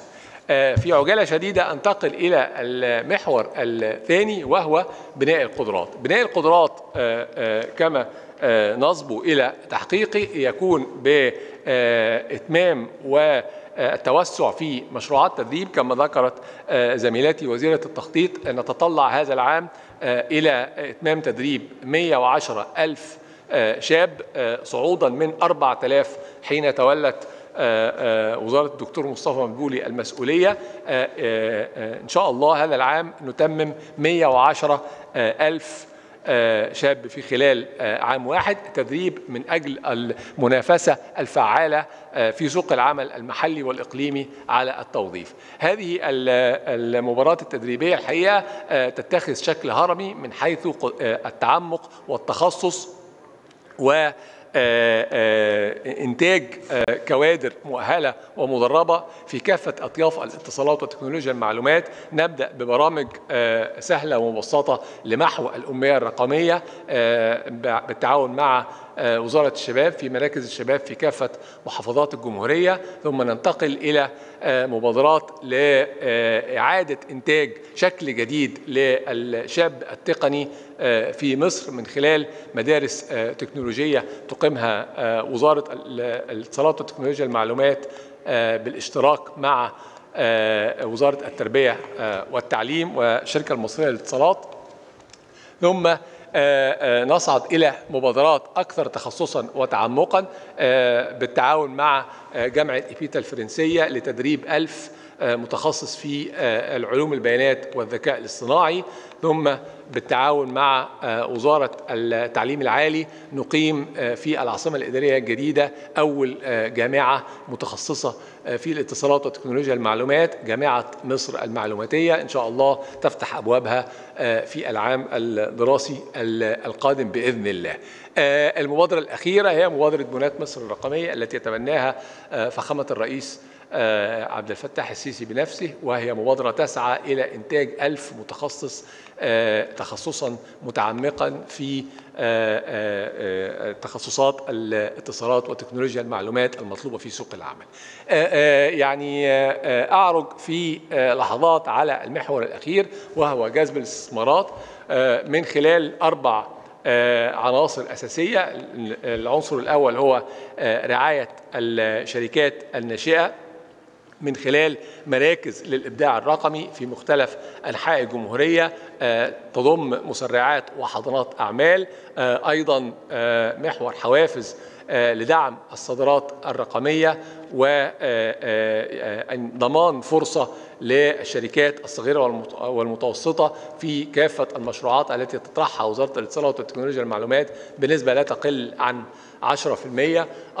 في عجالة شديدة انتقل إلى المحور الثاني وهو بناء القدرات. بناء القدرات كما نصبو إلى تحقيقه يكون بإتمام والتوسع في مشروعات تدريب كما ذكرت زميلتي وزيرة التخطيط نتطلع هذا العام إلى إتمام تدريب 110 ألف شاب صعودا من 4000 حين تولت وزارة الدكتور مصطفى مدبولي المسؤولية. إن شاء الله هذا العام نتمم 110 ألف شاب في خلال عام واحد. تدريب من أجل المنافسة الفعالة في سوق العمل المحلي والإقليمي على التوظيف. هذه المباراة التدريبية الحقيقة تتخذ شكل هرمي من حيث التعمق والتخصص و إنتاج كوادر مؤهلة ومدربة في كافة أطياف الاتصالات وتكنولوجيا المعلومات. نبدأ ببرامج سهلة ومبسطة لمحو الأمية الرقمية بالتعاون مع وزارة الشباب في مراكز الشباب في كافة محافظات الجمهورية ثم ننتقل إلى مبادرات لاعاده إنتاج شكل جديد للشاب التقني في مصر من خلال مدارس تكنولوجية تقيمها وزارة الاتصالات وتكنولوجيا المعلومات بالاشتراك مع وزارة التربية والتعليم والشركة المصرية للاتصالات. ثم نصعد إلى مبادرات أكثر تخصصا وتعمقا بالتعاون مع جامعة ايبيتا الفرنسية لتدريب ألف متخصص في العلوم البيانات والذكاء الاصطناعي. ثم بالتعاون مع وزارة التعليم العالي نقيم في العاصمة الإدارية الجديدة أول جامعة متخصصة في الاتصالات وتكنولوجيا المعلومات جامعة مصر المعلوماتية. إن شاء الله تفتح أبوابها في العام الدراسي القادم بإذن الله. المبادرة الأخيرة هي مبادرة بنات مصر الرقمية التي يتبناها فخامة الرئيس عبد الفتاح السيسي بنفسه وهي مبادرة تسعى إلى إنتاج ألف متخصص تخصصا متعمقا في تخصصات الاتصالات وتكنولوجيا المعلومات المطلوبة في سوق العمل. يعني أعرج في لحظات على المحور الأخير وهو جذب الاستثمارات من خلال أربع عناصر أساسية. العنصر الأول هو رعاية الشركات الناشئة من خلال مراكز للإبداع الرقمي في مختلف أنحاء الجمهورية تضم مسرعات وحضانات أعمال أيضا محور حوافز لدعم الصادرات الرقمية وضمان فرصة للشركات الصغيرة والمتوسطة في كافة المشروعات التي تطرحها وزارة الاتصالات وتكنولوجيا المعلومات بنسبة لا تقل عن 10%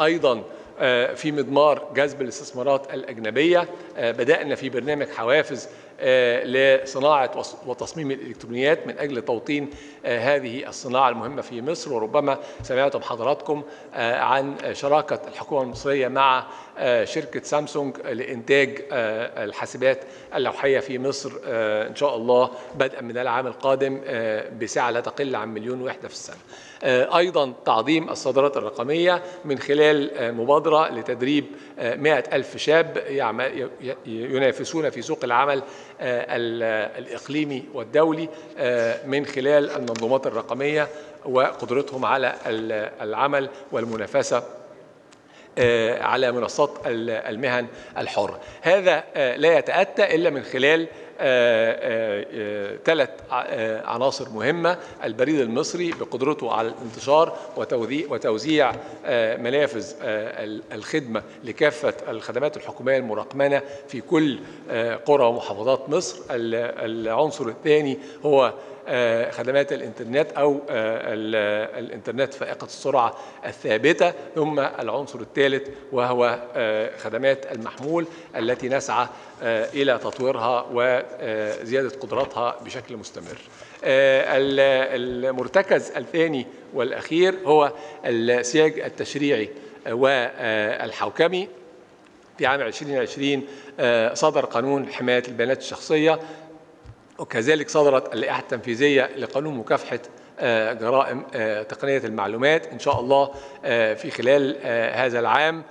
أيضا في مضمار جذب الاستثمارات الأجنبية. بدأنا في برنامج حوافز لصناعة وتصميم الإلكترونيات من أجل توطين هذه الصناعة المهمة في مصر. وربما سمعتم حضراتكم عن شراكة الحكومة المصرية مع شركة سامسونج لإنتاج الحاسبات اللوحية في مصر إن شاء الله بدءا من العام القادم بسعة لا تقل عن مليون وحدة في السنة. أيضا تعظيم الصادرات الرقمية من خلال مبادرة لتدريب مائة ألف شاب ينافسون في سوق العمل الإقليمي والدولي من خلال المنظومات الرقمية وقدرتهم على العمل والمنافسة على منصات المهن الحرة هذا لا يتأتى إلا من خلال ثلاث عناصر مهمة. البريد المصري بقدرته على الانتشار وتوزيع, آه، منافذ آه، الخدمة لكافة الخدمات الحكومية المرقمنة في كل آه، قرى ومحافظات مصر. ال- العنصر الثاني هو آه، خدمات الإنترنت أو آه، ال- الإنترنت فائقة السرعة الثابتة ثم العنصر الثالث وهو آه، خدمات المحمول التي نسعى آه، إلى تطويرها وزياده قدراتها بشكل مستمر. آه، ال- المرتكز الثاني والأخير هو السياج التشريعي والحوكمي في عام 2020 آه، صدر قانون حماية البيانات الشخصية وكذلك صدرت اللائحة التنفيذية لقانون مكافحة آه، جرائم آه، تقنية المعلومات. إن شاء الله آه، في خلال هذا العام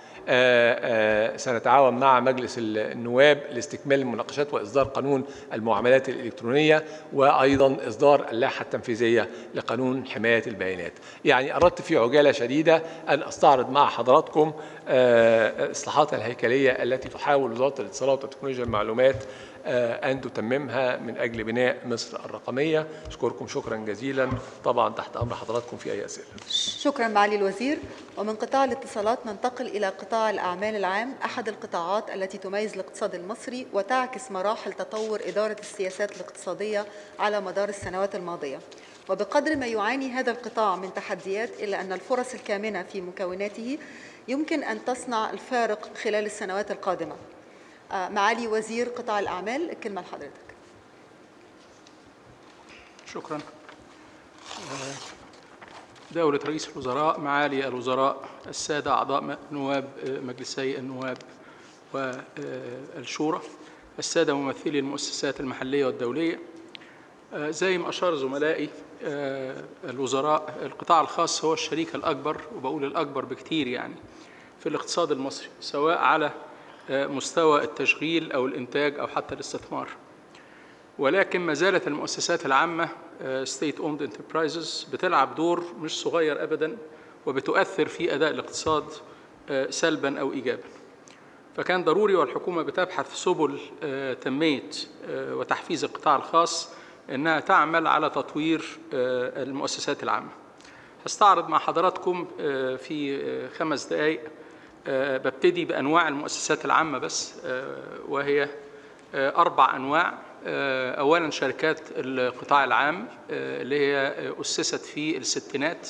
سنتعاون مع مجلس النواب لاستكمال المناقشات وإصدار قانون المعاملات الإلكترونية وأيضا إصدار اللائحة التنفيذية لقانون حماية البيانات. يعني أردت في عجالة شديدة أن أستعرض مع حضراتكم الإصلاحات الهيكلية التي تحاول وزارة الاتصالات وتكنولوجيا المعلومات أن تتممها من أجل بناء مصر الرقمية. أشكركم شكرا جزيلا. طبعا تحت أمر حضراتكم في أي أسئلة. شكرا معالي الوزير. ومن قطاع الاتصالات ننتقل إلى قطاع الأعمال العام. أحد القطاعات التي تميز الاقتصاد المصري وتعكس مراحل تطور إدارة السياسات الاقتصادية على مدار السنوات الماضية. وبقدر ما يعاني هذا القطاع من تحديات إلا أن الفرص الكامنة في مكوناته يمكن أن تصنع الفارق خلال السنوات القادمة. آه، معالي وزير قطاع الأعمال الكلمة لحضرتك. شكرا. دولة رئيس الوزراء معالي الوزراء السادة أعضاء نواب مجلسي النواب والشورى السادة ممثلي المؤسسات المحلية والدولية. زي ما أشار زملائي الوزراء القطاع الخاص هو الشريك الأكبر وبقول الأكبر بكتير يعني في الاقتصاد المصري سواء على مستوى التشغيل أو الإنتاج أو حتى الاستثمار ولكن ما زالت المؤسسات العامة state owned enterprises بتلعب دور مش صغير ابدا وبتؤثر في أداء الاقتصاد آه، سلبا أو ايجابا. فكان ضروري والحكومة بتبحث سبل آه، تنمية آه، وتحفيز القطاع الخاص إنها تعمل على تطوير آه، المؤسسات العامة. هستعرض مع حضراتكم آه، في آه، خمس دقائق آه، ببتدي بأنواع المؤسسات العامة بس آه، وهي آه، أربع أنواع. آه، اولا شركات القطاع العام آه، اللي هي أسست في الستينات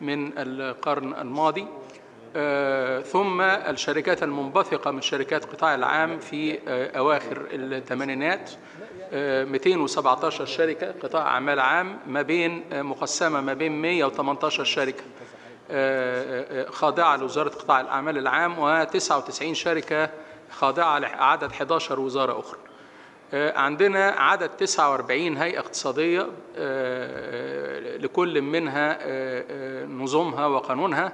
من القرن الماضي. آه، ثم الشركات المنبثقة من شركات القطاع العام في آه، أواخر الثمانينات. آه، 217 شركة قطاع أعمال عام ما بين آه، مقسمة ما بين 118 شركة. آه، آه، خاضعة لوزارة قطاع الأعمال العام و99 شركة خاضعة لعدد 11 وزارة أخرى. آه، عندنا عدد 49 هيئة اقتصادية آه، لكل منها آه، آه، نظامها وقانونها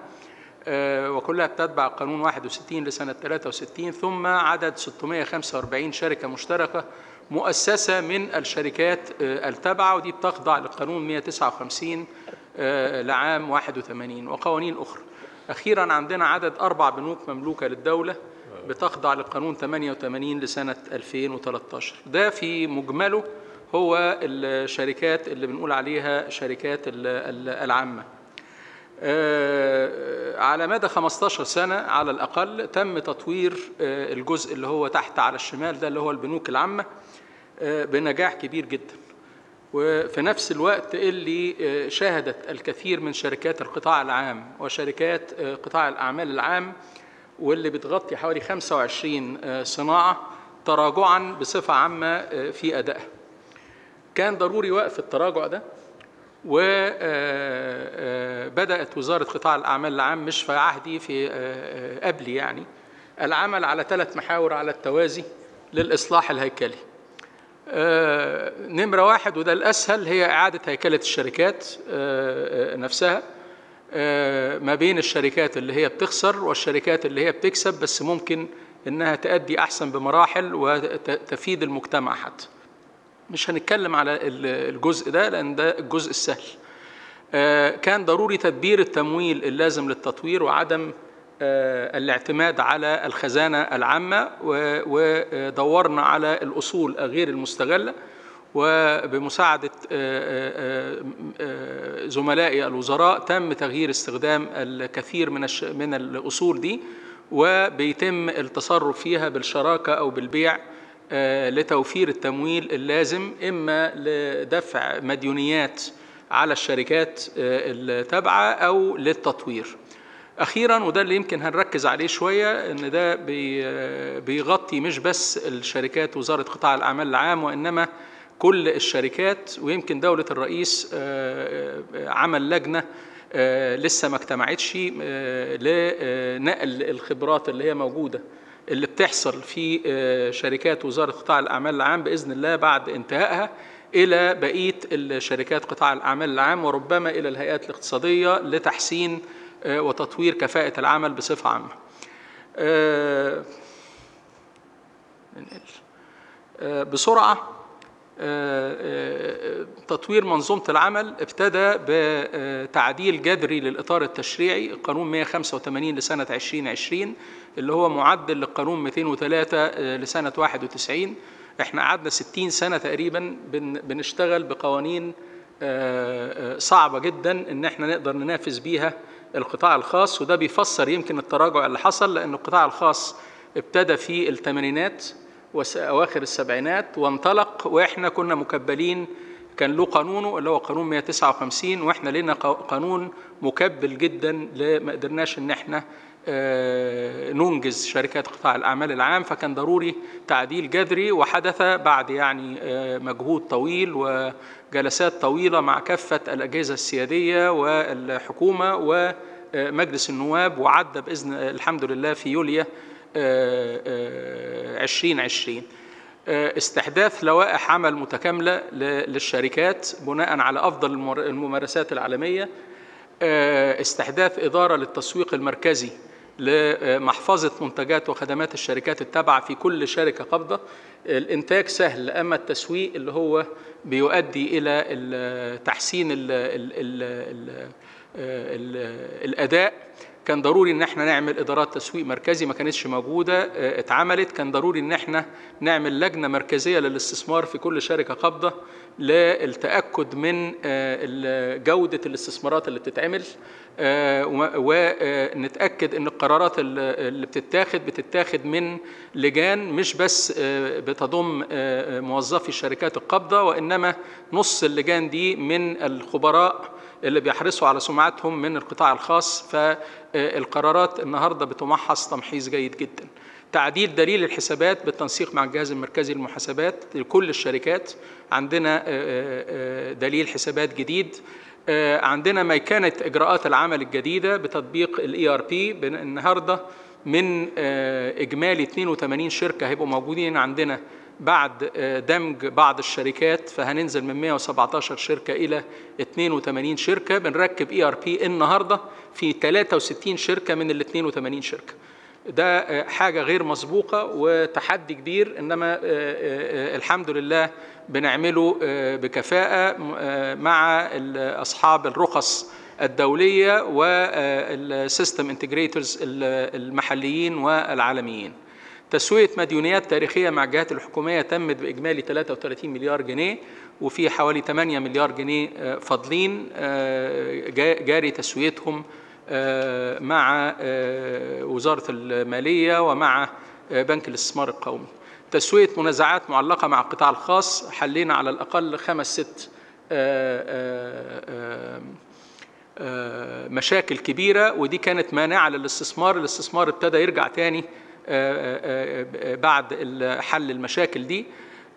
آه، وكلها بتتبع قانون 61 لسنة 63 ثم عدد 645 شركة مشتركة مؤسسة من الشركات آه، التابعة ودي بتخضع لقانون 159 آه، لعام 81 وقوانين أخرى. أخيرا عندنا عدد أربع بنوك مملوكة للدولة بتخضع لقانون 88 لسنة 2013 ده في مجمله هو الشركات اللي بنقول عليها شركات ال- ال- العامة. آه، على مدى 15 سنة على الأقل تم تطوير آه، الجزء اللي هو تحت على الشمال ده اللي هو البنوك العامة آه، بنجاح كبير جدا. وفي نفس الوقت اللي آه، شهدت الكثير من شركات القطاع العام وشركات آه، قطاع الأعمال العام واللي بتغطي حوالي 25 آه، صناعة تراجعا بصفة عامة في أدائها. كان ضروري وقف التراجع ده وبدأت وزارة قطاع الأعمال العام مش في عهدي في قبلي يعني العمل على ثلاث محاور على التوازي للإصلاح الهيكلي. نمرة واحد وده الأسهل هي إعادة هيكلة الشركات آه، آه، نفسها. آه، ما بين الشركات اللي هي بتخسر والشركات اللي هي بتكسب بس ممكن إنها تأدي أحسن بمراحل وتفيد المجتمع حتى. مش هنتكلم على ال- الجزء ده لأن ده الجزء السهل. آه، كان ضروري تدبير التمويل اللازم للتطوير وعدم آه، الاعتماد على الخزانة العامة ودورنا على الأصول غير المستغلة وبمساعدة آه، آه، آه، زملائي الوزراء تم تغيير استخدام الكثير من من الأصول دي وبيتم التصرف فيها بالشراكة أو بالبيع آه، لتوفير التمويل اللازم إما لدفع مديونيات على الشركات آه، التابعة أو للتطوير. أخيرا وده اللي يمكن هنركز عليه شوية إن ده بي- بيغطي مش بس الشركات وزارة قطاع الأعمال العام وإنما كل الشركات ويمكن دولة الرئيس آه، آه، عمل لجنة آه، لسه ما اجتمعتش لنقل الخبرات اللي هي موجودة اللي بتحصل في شركات وزارة قطاع الأعمال العام بإذن الله بعد انتهائها إلى بقية الشركات قطاع الأعمال العام وربما إلى الهيئات الاقتصادية لتحسين وتطوير كفاءة العمل بصفة عامة. آه،. آه، بسرعة آه، آه، تطوير منظومة العمل ابتدى بتعديل جذري للإطار التشريعي قانون 185 لسنة 2020 اللي هو معدل للقانون 203 آه، لسنة 91 إحنا قعدنا 60 سنة تقريبا بن- بنشتغل بقوانين آه، آه، صعبة جدا إن إحنا نقدر ننافس بيها القطاع الخاص وده بيفسر يمكن التراجع اللي حصل لأن القطاع الخاص ابتدى في الثمانينات وأواخر السبعينات وانطلق وإحنا كنا مكبلين كان له قانونه اللي هو قانون 159 وإحنا لنا قا- قانون مكبل جدا ل- ما قدرناش إن إحنا ننجز شركات قطاع الأعمال العام فكان ضروري تعديل جذري وحدث بعد يعني آه، مجهود طويل وجلسات طويلة مع كافة الأجهزة السيادية والحكومة ومجلس النواب وعدى بإذن الحمد لله في يوليو آه، آه، 2020 آه، استحداث لوائح عمل متكاملة للشركات بناء على أفضل الممارسات العالمية. آه، استحداث إدارة للتسويق المركزي لمحفظة منتجات وخدمات الشركات التابعة في كل شركة قابضة. الإنتاج سهل أما التسويق اللي هو بيؤدي إلى تحسين ال ال ال ال ال الأداء كان ضروري إن إحنا نعمل إدارات تسويق مركزي ما كانتش موجودة آه، اتعملت. كان ضروري إن إحنا نعمل لجنة مركزية للاستثمار في كل شركة قابضة للتأكد من آه، جودة الاستثمارات اللي بتتعمل آه، ونتاكد إن القرارات ال- اللي بتتاخد بتتاخد من لجان مش بس بتضم موظفي الشركات القابضة وإنما نص اللجان دي من الخبراء اللي بيحرصوا على سمعتهم من القطاع الخاص فالقرارات النهارده بتمحص تمحيص جيد جدا. تعديل دليل الحسابات بالتنسيق مع الجهاز المركزي للمحاسبات لكل الشركات. عندنا آه، آه، دليل حسابات جديد. آه، عندنا ميكنة إجراءات العمل الجديدة بتطبيق ال ERP النهارده من آه، إجمالي 82 شركة هيبقوا موجودين عندنا بعد آه، دمج بعض الشركات فهننزل من 117 شركة إلى 82 شركة. بنركب ERP النهارده في 63 شركة من ال 82 شركة. ده آه، حاجة غير مسبوقة وتحدي كبير إنما آه، الحمد لله بنعمله آه، مع أصحاب الرخص الدولية وال system integrators المحليين والعالميين. تسوية مديونيات تاريخية مع الجهات الحكومية تمت بإجمالي 33 مليار جنيه وفي حوالي 8 مليار جنيه آه، فاضلين آه، جا- جاري تسويتهم آه، مع وزارة المالية ومع بنك الاستثمار القومي. تسوية منازعات معلقة مع القطاع الخاص حلينا على الأقل خمس ست مشاكل كبيرة ودي كانت مانعة للاستثمار الاستثمار ابتدى يرجع تاني بعد ال- حل المشاكل دي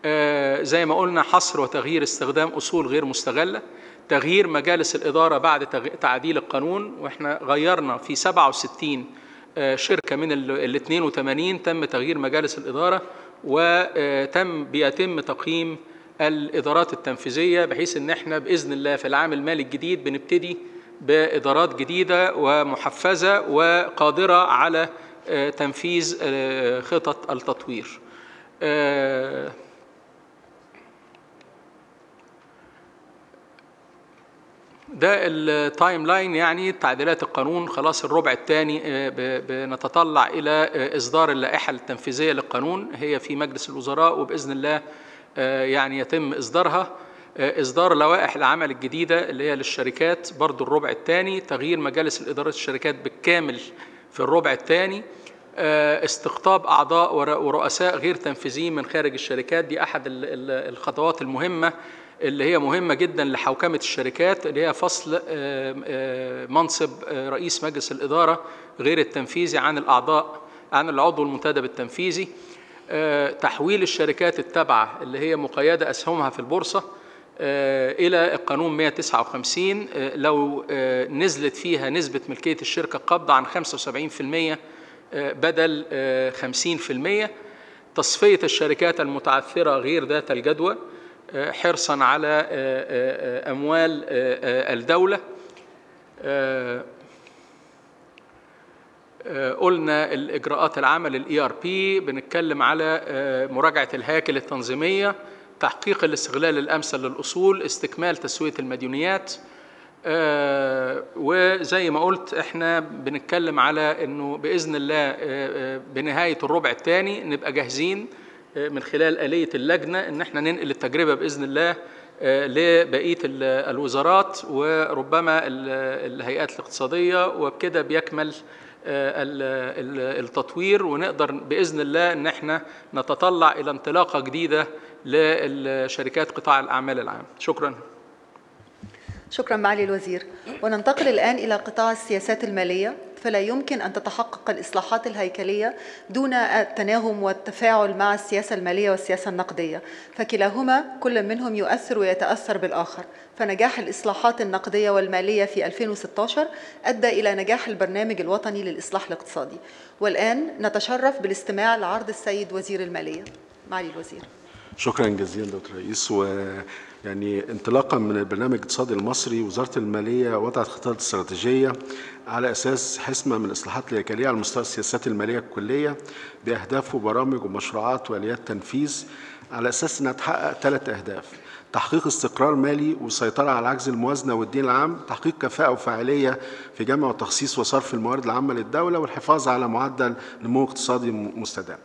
آه، زي ما قلنا حصر وتغيير استخدام أصول غير مستغلة تغيير مجالس الإدارة بعد تعديل القانون وإحنا غيرنا في 67 آه، شركة من ال ال 82 تم تغيير مجالس الإدارة وتم بيتم تقييم الإدارات التنفيذية بحيث إن إحنا بإذن الله في العام المالي الجديد بنبتدي بإدارات جديدة ومحفزة وقادرة على آه، تنفيذ آه، خطط التطوير. آه، ده ال timeline يعني تعديلات القانون. خلاص الربع الثاني بنتطلع إلى آه، إصدار اللائحة التنفيذية للقانون. هي في مجلس الوزراء وبإذن الله آه، يعني يتم إصدارها. آه، إصدار لوائح العمل الجديدة اللي هي للشركات. برضو الربع الثاني تغيير مجالس الاداره الشركات بالكامل في الربع الثاني آه، استقطاب أعضاء ور- ورؤساء غير تنفيذيين من خارج الشركات. دي ال- الخطوات المهمة اللي هي مهمة جدا لحوكمة الشركات اللي هي فصل آه، آه، منصب رئيس مجلس الإدارة غير التنفيذي عن الأعضاء عن العضو المنتدب التنفيذي. تحويل الشركات التابعة اللي هي مقيدة أسهمها في البورصة آه، إلى القانون 159 آه، لو آه، نزلت فيها نسبة ملكية الشركة قبضه عن 75% آه، بدل آه، 50% تصفية الشركات المتعثرة غير ذات الجدوى حرصا على آه، آه، قلنا الإجراءات العمل ار بي بنتكلم على مراجعة الهياكل التنظيمية. تحقيق الاستغلال الأمثل للأصول استكمال تسوية المديونيات آه، وزي ما قلت إحنا بنتكلم على إنه بإذن الله آه، آه، بنهاية الربع الثاني نبقى جاهزين من خلال آلية اللجنة إن إحنا ننقل التجربة بإذن الله لبقية ال- الوزارات وربما ال- الهيئات الاقتصادية وبكده بيكمل ال- ال- التطوير ونقدر بإذن الله إن إحنا نتطلع إلى انطلاقة جديدة لشركات قطاع الأعمال العام. شكرا. شكرا معالي الوزير. وننتقل الآن إلى قطاع السياسات المالية. فلا يمكن أن تتحقق الإصلاحات الهيكلية دون التناغم والتفاعل مع السياسة المالية والسياسة النقدية. فكلاهما كل منهم يؤثر ويتأثر بالآخر. فنجاح الإصلاحات النقدية والمالية في 2016 أدى إلى نجاح البرنامج الوطني للإصلاح الاقتصادي. والآن نتشرف بالاستماع لعرض السيد وزير المالية. معالي الوزير. شكرا جزيلا دكتور رئيس. ويعني انطلاقا من البرنامج الاقتصادي المصري وزارة المالية وضعت خطط استراتيجية على أساس حسمه من الاصلاحات الهيكليه على مستوى السياسات المالية الكلية بأهداف وبرامج ومشروعات وآليات تنفيذ على أساس إنها تحقق ثلاث أهداف تحقيق استقرار مالي والسيطرة على عجز الموازنة والدين العام تحقيق كفاءة وفاعلية في جمع وتخصيص وصرف الموارد العامة للدولة والحفاظ على معدل نمو اقتصادي مستدام.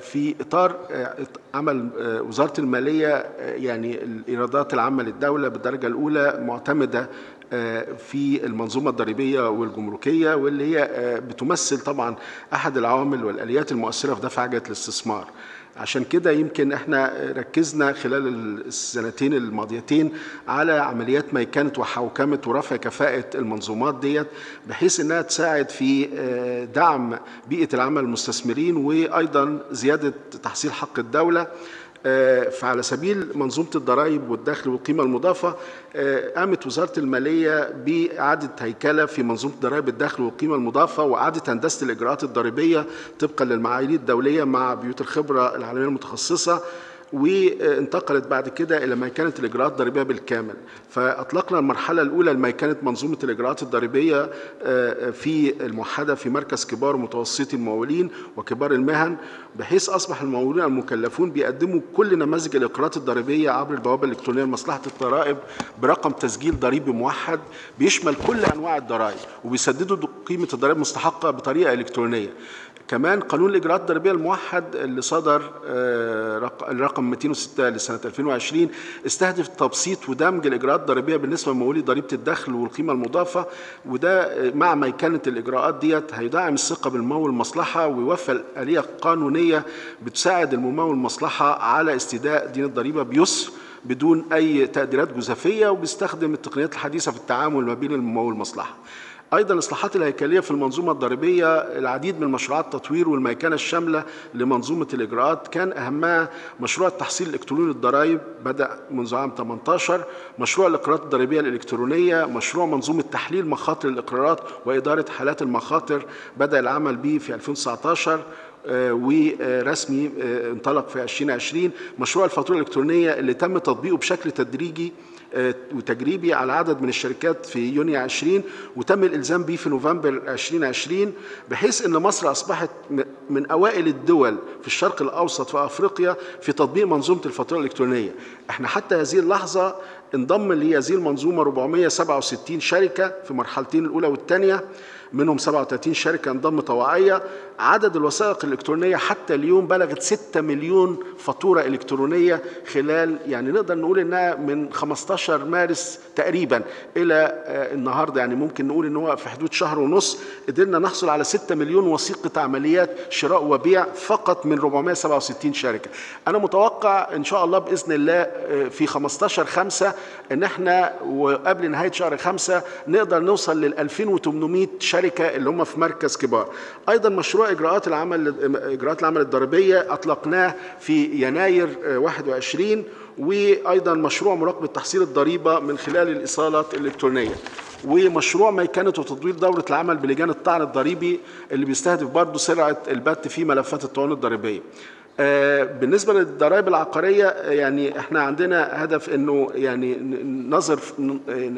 في إطار آه، عمل آه، وزارة المالية آه، يعني الإيرادات العامة للدولة بالدرجة الأولى معتمدة آه، في المنظومة الضريبية والجمركية واللي هي آه، بتمثل طبعا أحد العوامل والآليات المؤثرة في دفع عجله الاستثمار. عشان كده يمكن إحنا ركزنا خلال السنتين الماضيتين على عمليات ميكنة وحوكمة ورفع كفاءة المنظومات ديت بحيث انها تساعد في آه، دعم بيئة العمل المستثمرين وأيضا زيادة تحصيل حق الدولة. آه، فعلى سبيل منظومة الضرائب والدخل والقيمة المضافة آه، قامت وزارة المالية بإعادة هيكلة في منظومة ضرائب الدخل والقيمة المضافة وإعادة هندسة الإجراءات الضريبية طبقا للمعايير الدولية مع بيوت الخبرة العالمية المتخصصة. وانتقلت بعد كده إلى ميكنه الإجراءات الضريبية بالكامل. فأطلقنا المرحلة الأولى لميكنه منظومة الإجراءات الضريبية آه، في الموحدة في مركز كبار ومتوسطي الممولين وكبار المهن بحيث أصبح الممولين المكلفون بيقدموا كل نماذج الاقرارات الضريبية عبر البوابة الإلكترونية لمصلحة الضرائب برقم تسجيل ضريبي موحد بيشمل كل أنواع الضرائب وبيسددوا قيمة الضرائب المستحقة بطريقة إلكترونية. كمان قانون الإجراءات الضريبية الموحد اللي صدر آه، رق- الرقم 206 لسنة 2020 استهدف تبسيط ودمج الإجراءات الضريبية بالنسبة لمواليد ضريبة الدخل والقيمة المضافة وده مع ميكنة الإجراءات ديت هيدعم الثقة بالممول المصلحة ويوفر اليه قانونيه بتساعد الممول المصلحة على استيداء دين الضريبة بيسر بدون أي تقديرات جزافية وبيستخدم التقنيات الحديثة في التعامل ما بين الممول والمصلحه أيضا الإصلاحات الهيكلية في المنظومة الضريبية العديد من مشروعات التطوير والميكنة الشاملة لمنظومة الإجراءات كان أهمها مشروع التحصيل الإلكتروني للضرائب بدأ منذ عام 18 مشروع الإقرارات الضريبية الإلكترونية مشروع منظومة تحليل مخاطر الإقرارات وإدارة حالات المخاطر بدأ العمل به في 2019 آه، ورسمي آه، انطلق في 2020 مشروع الفاتورة الإلكترونية اللي تم تطبيقه بشكل تدريجي وتجريبي على عدد من الشركات في يونيو 20 وتم الإلزام به في نوفمبر 2020 بحيث إن مصر أصبحت من أوائل الدول في الشرق الأوسط في أفريقيا في تطبيق منظومة الفاتورة الإلكترونية. إحنا حتى هذه اللحظة انضم لهذه المنظومة 467 شركة في مرحلتين الأولى والثانية منهم 37 شركة انضم طوعية عدد الوثائق الإلكترونية حتى اليوم بلغت 6 مليون فاتورة إلكترونية خلال يعني نقدر نقول إنها من 15 مارس تقريبا إلى النهاردة. يعني ممكن نقول إن هو في حدود شهر ونص قدرنا نحصل على 6 مليون وثيقة عمليات شراء وبيع فقط من 467 شركة. أنا متوقع إن شاء الله بإذن الله في 15 5 إن إحنا وقبل نهاية شهر 5 نقدر نوصل لل 2800 شركة اللي هم في مركز كبار. أيضا مشروع إجراءات العمل إجراءات العمل الضريبية أطلقناه في يناير 21 وأيضا مشروع مراقبة تحصيل الضريبة من خلال الإيصالات الإلكترونية. ومشروع ميكنة وتطوير دورة العمل بلجان الطعن الضريبي اللي بيستهدف برضه سرعة البت في ملفات الطعون الضريبية. بالنسبة للضرائب العقارية يعني إحنا عندنا هدف إنه يعني نظر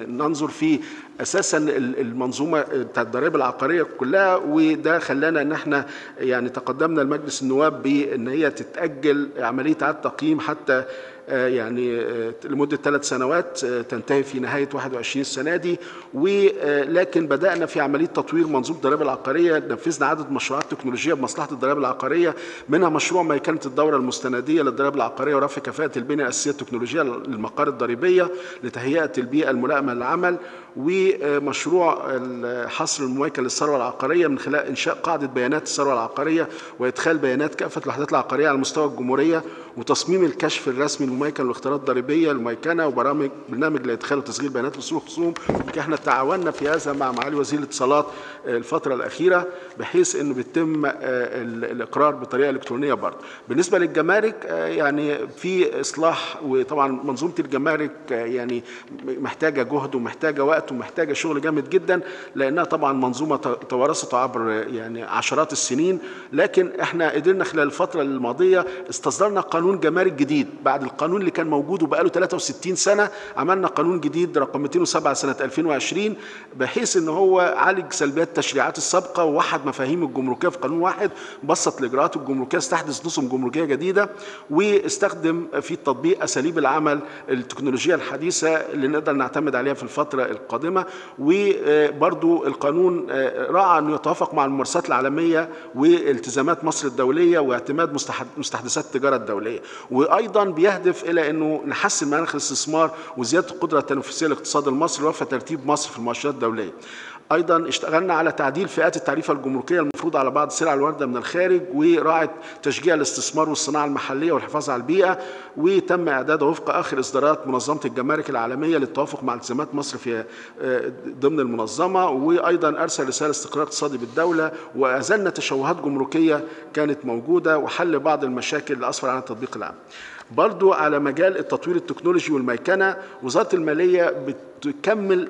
ننظر في أساسا المنظومة بتاعت الضرائب العقارية كلها وده خلانا إن إحنا يعني تقدمنا لمجلس النواب بإن هي تتأجل عملية اعاده تقييم حتى يعني لمدة ثلاث سنوات تنتهي في نهاية 21 السنة دي. ولكن بدأنا في عملية تطوير منظومة الضرائب العقارية. نفذنا عدد مشروعات تكنولوجية بمصلحة الضرائب العقارية. منها مشروع ميكنة الدورة المستندية للضرائب العقارية ورفع كفاءة البنية الأساسية التكنولوجية للمقار الضريبية لتهيئة البيئة الملائمة للعمل. ومشروع حصر المميكن للثروة العقارية من خلال إنشاء قاعدة بيانات الثروة العقارية وإدخال بيانات كافة الوحدات العقارية على مستوى الجمهورية وتصميم الكشف الرسمي المميكن للاختيارات الضريبية المميكنه وبرامج برنامج لإدخال وتسجيل بيانات اصول الخصوم إحنا تعاوننا في هذا مع معالي وزير الاتصالات الفترة الأخيرة بحيث إنه بيتم الإقرار بطريقة إلكترونية برضه. بالنسبة للجمارك يعني في إصلاح وطبعا منظومة الجمارك يعني محتاجة جهد ومحتاجة وقت ومحتاجة شغل جامد جدا لأنها طبعا منظومة توارثت عبر يعني عشرات السنين. لكن إحنا قدرنا خلال الفترة الماضية استصدرنا قانون جمارك جديد. بعد القانون اللي كان موجود وبقاله 63 سنة عملنا قانون جديد رقم 207 سنة 2020 بحيث إن هو عالج سلبيات التشريعات السابقة ووحد مفاهيم الجمركية في قانون واحد بسط الإجراءات الجمركية استحدث نظم جمركية جديدة واستخدم في التطبيق أساليب العمل التكنولوجيا الحديثة اللي نقدر نعتمد عليها في الفترة وبرضو القانون راعى انه يتوافق مع الممارسات العالمية والتزامات مصر الدولية واعتماد مستحدثات التجارة الدولية وأيضا بيهدف إلى إنه نحسن مناخ الاستثمار وزيادة القدرة التنافسية للاقتصاد المصري وفق ترتيب مصر في المؤشرات الدولية. أيضا اشتغلنا على تعديل فئات التعريفة الجمركية المفروضة على بعض السلع الوارده من الخارج وراعت تشجيع الاستثمار والصناعة المحلية والحفاظ على البيئة وتم اعدادها وفق آخر إصدارات منظمة الجمارك العالمية للتوافق مع التزامات مصر في ضمن المنظمة وأيضا أرسل رسالة استقرار اقتصادي بالدولة وأزلنا تشوهات جمركية كانت موجودة وحل بعض المشاكل اللي اسفر عنها التطبيق العام. برضو على مجال التطوير التكنولوجي والميكنة وزارة المالية بتكمل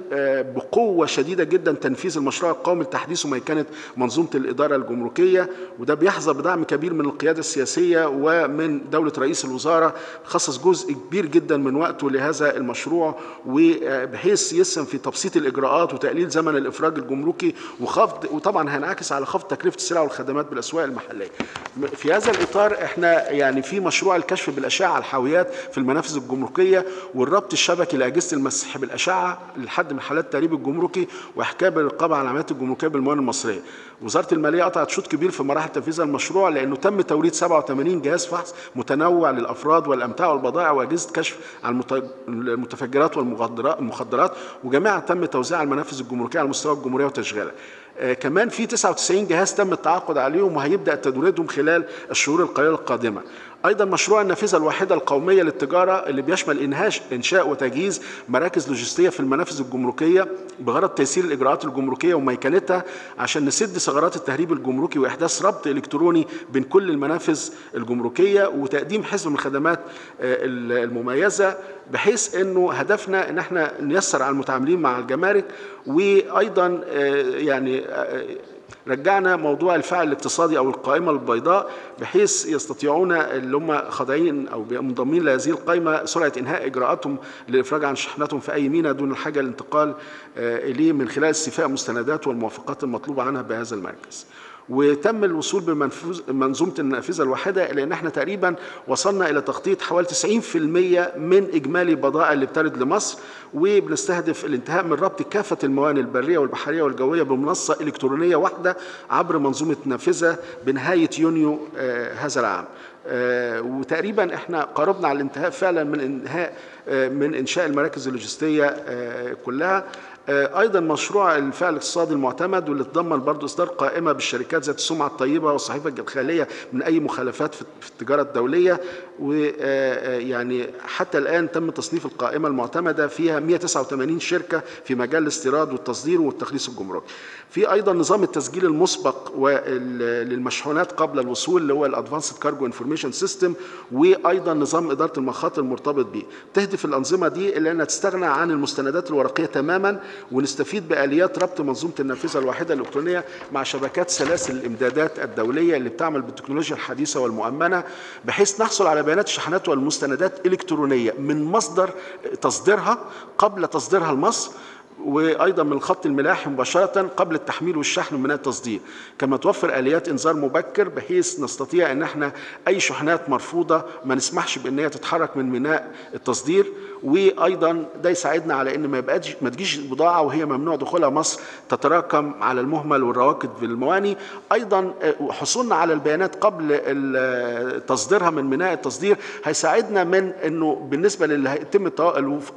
بقوة شديدة جدا تنفيذ المشروع القومي لتحديث وميكنه منظومة الإدارة الجمركية وده بيحظى بدعم كبير من القيادة السياسية ومن دولة رئيس الوزارة خصص جزء كبير جدا من وقته لهذا المشروع وبحيث يسهم في تبسيط الإجراءات وتقليل زمن الإفراج الجمركي وخفض وطبعا هينعكس على خفض تكلفة السلع والخدمات بالأسواق المحلية. في هذا الإطار إحنا يعني في مشروع الكشف بالأشعة على الحاويات في المنافذ الجمركية والربط الشبكي لأجهزة المسح بالأشعة لحد من حالات التهريب الجمركي واحكام الرقابه على العمليات الجمركية بالمواد المصرية. وزارة المالية قطعت شوط كبير في مراحل تنفيذ المشروع لأنه تم توريد 87 جهاز فحص متنوع للأفراد والامتعه والبضائع وأجهزة كشف عن المتفجرات والمخدرات وجميعها تم توزيعها على المنافذ الجمركية على مستوى الجمهورية وتشغيلها. آه كمان في 99 جهاز تم التعاقد عليهم وهيبدأ تدويرهم خلال الشهور القليلة القادمة. أيضا مشروع النافذه الواحده القومية للتجارة اللي بيشمل إنهاش إنشاء وتجهيز مراكز لوجستية في المنافذ الجمركية بغرض تيسير الإجراءات الجمركية وميكنتها عشان نسد ثغرات التهريب الجمركي وإحداث ربط إلكتروني بين كل المنافذ الجمركية وتقديم حزب من الخدمات المميزة بحيث إنه هدفنا إن إحنا نيسر على المتعاملين مع الجمارك وأيضا يعني رجعنا موضوع الفاعل الاقتصادي أو القائمة البيضاء بحيث يستطيعون اللي هم خاضعين أو منضمين لهذه القائمة سرعة إنهاء إجراءاتهم للإفراج عن شحناتهم في أي ميناء دون الحاجة للانتقال إليه من خلال استيفاء مستندات والموافقات المطلوبة عنها بهذا المركز. وتم الوصول بمنظومه النافذة الواحدة إلى إن إحنا تقريبا وصلنا إلى تخطيط حوالي 90% من إجمالي البضائع اللي بترد لمصر وبنستهدف الانتهاء من ربط كافة الموانئ البرية والبحرية والجوية بمنصة إلكترونية واحدة عبر منظومة نافذة بنهاية يونيو آه، هذا العام. آه، وتقريبا إحنا قربنا على الانتهاء فعلا من إنهاء آه، من إنشاء المراكز اللوجستية كلها أيضا مشروع الفعل الاقتصادي المعتمد واللي تضمن برضه إصدار قائمة بالشركات ذات السمعة الطيبة والصحيفة الخالية من أي مخالفات في التجارة الدولية ويعني حتى الآن تم تصنيف القائمة المعتمدة فيها 189 شركة في مجال الاستيراد والتصدير والتخليص الجمركي. في أيضا نظام التسجيل المسبق للمشحونات قبل الوصول اللي هو ال advanced cargo information system وأيضا نظام إدارة المخاطر المرتبط به. تهدف الأنظمة دي إلى أنها تستغنى عن المستندات الورقية تماما ونستفيد بآليات ربط منظومة النافذة الواحدة الإلكترونية مع شبكات سلاسل الإمدادات الدولية اللي بتعمل بالتكنولوجيا الحديثة والمؤمنة بحيث نحصل على بيانات الشحنات والمستندات إلكترونية من مصدر تصديرها قبل تصديرها لمصر وأيضا من الخط الملاحي مباشرة قبل التحميل والشحن من التصدير. كما توفر آليات إنذار مبكر بحيث نستطيع إن إحنا أي شحنات مرفوضة ما نسمحش بإن هي تتحرك من ميناء التصدير. وأيضا ده يساعدنا على إن ما يبقاش ما تجيش بضاعة وهي ممنوع دخولها مصر تتراكم على المهمل والرواكد في المواني. أيضا آه، حصولنا على البيانات قبل تصديرها من ميناء التصدير هيساعدنا من إنه بالنسبة للي هيتم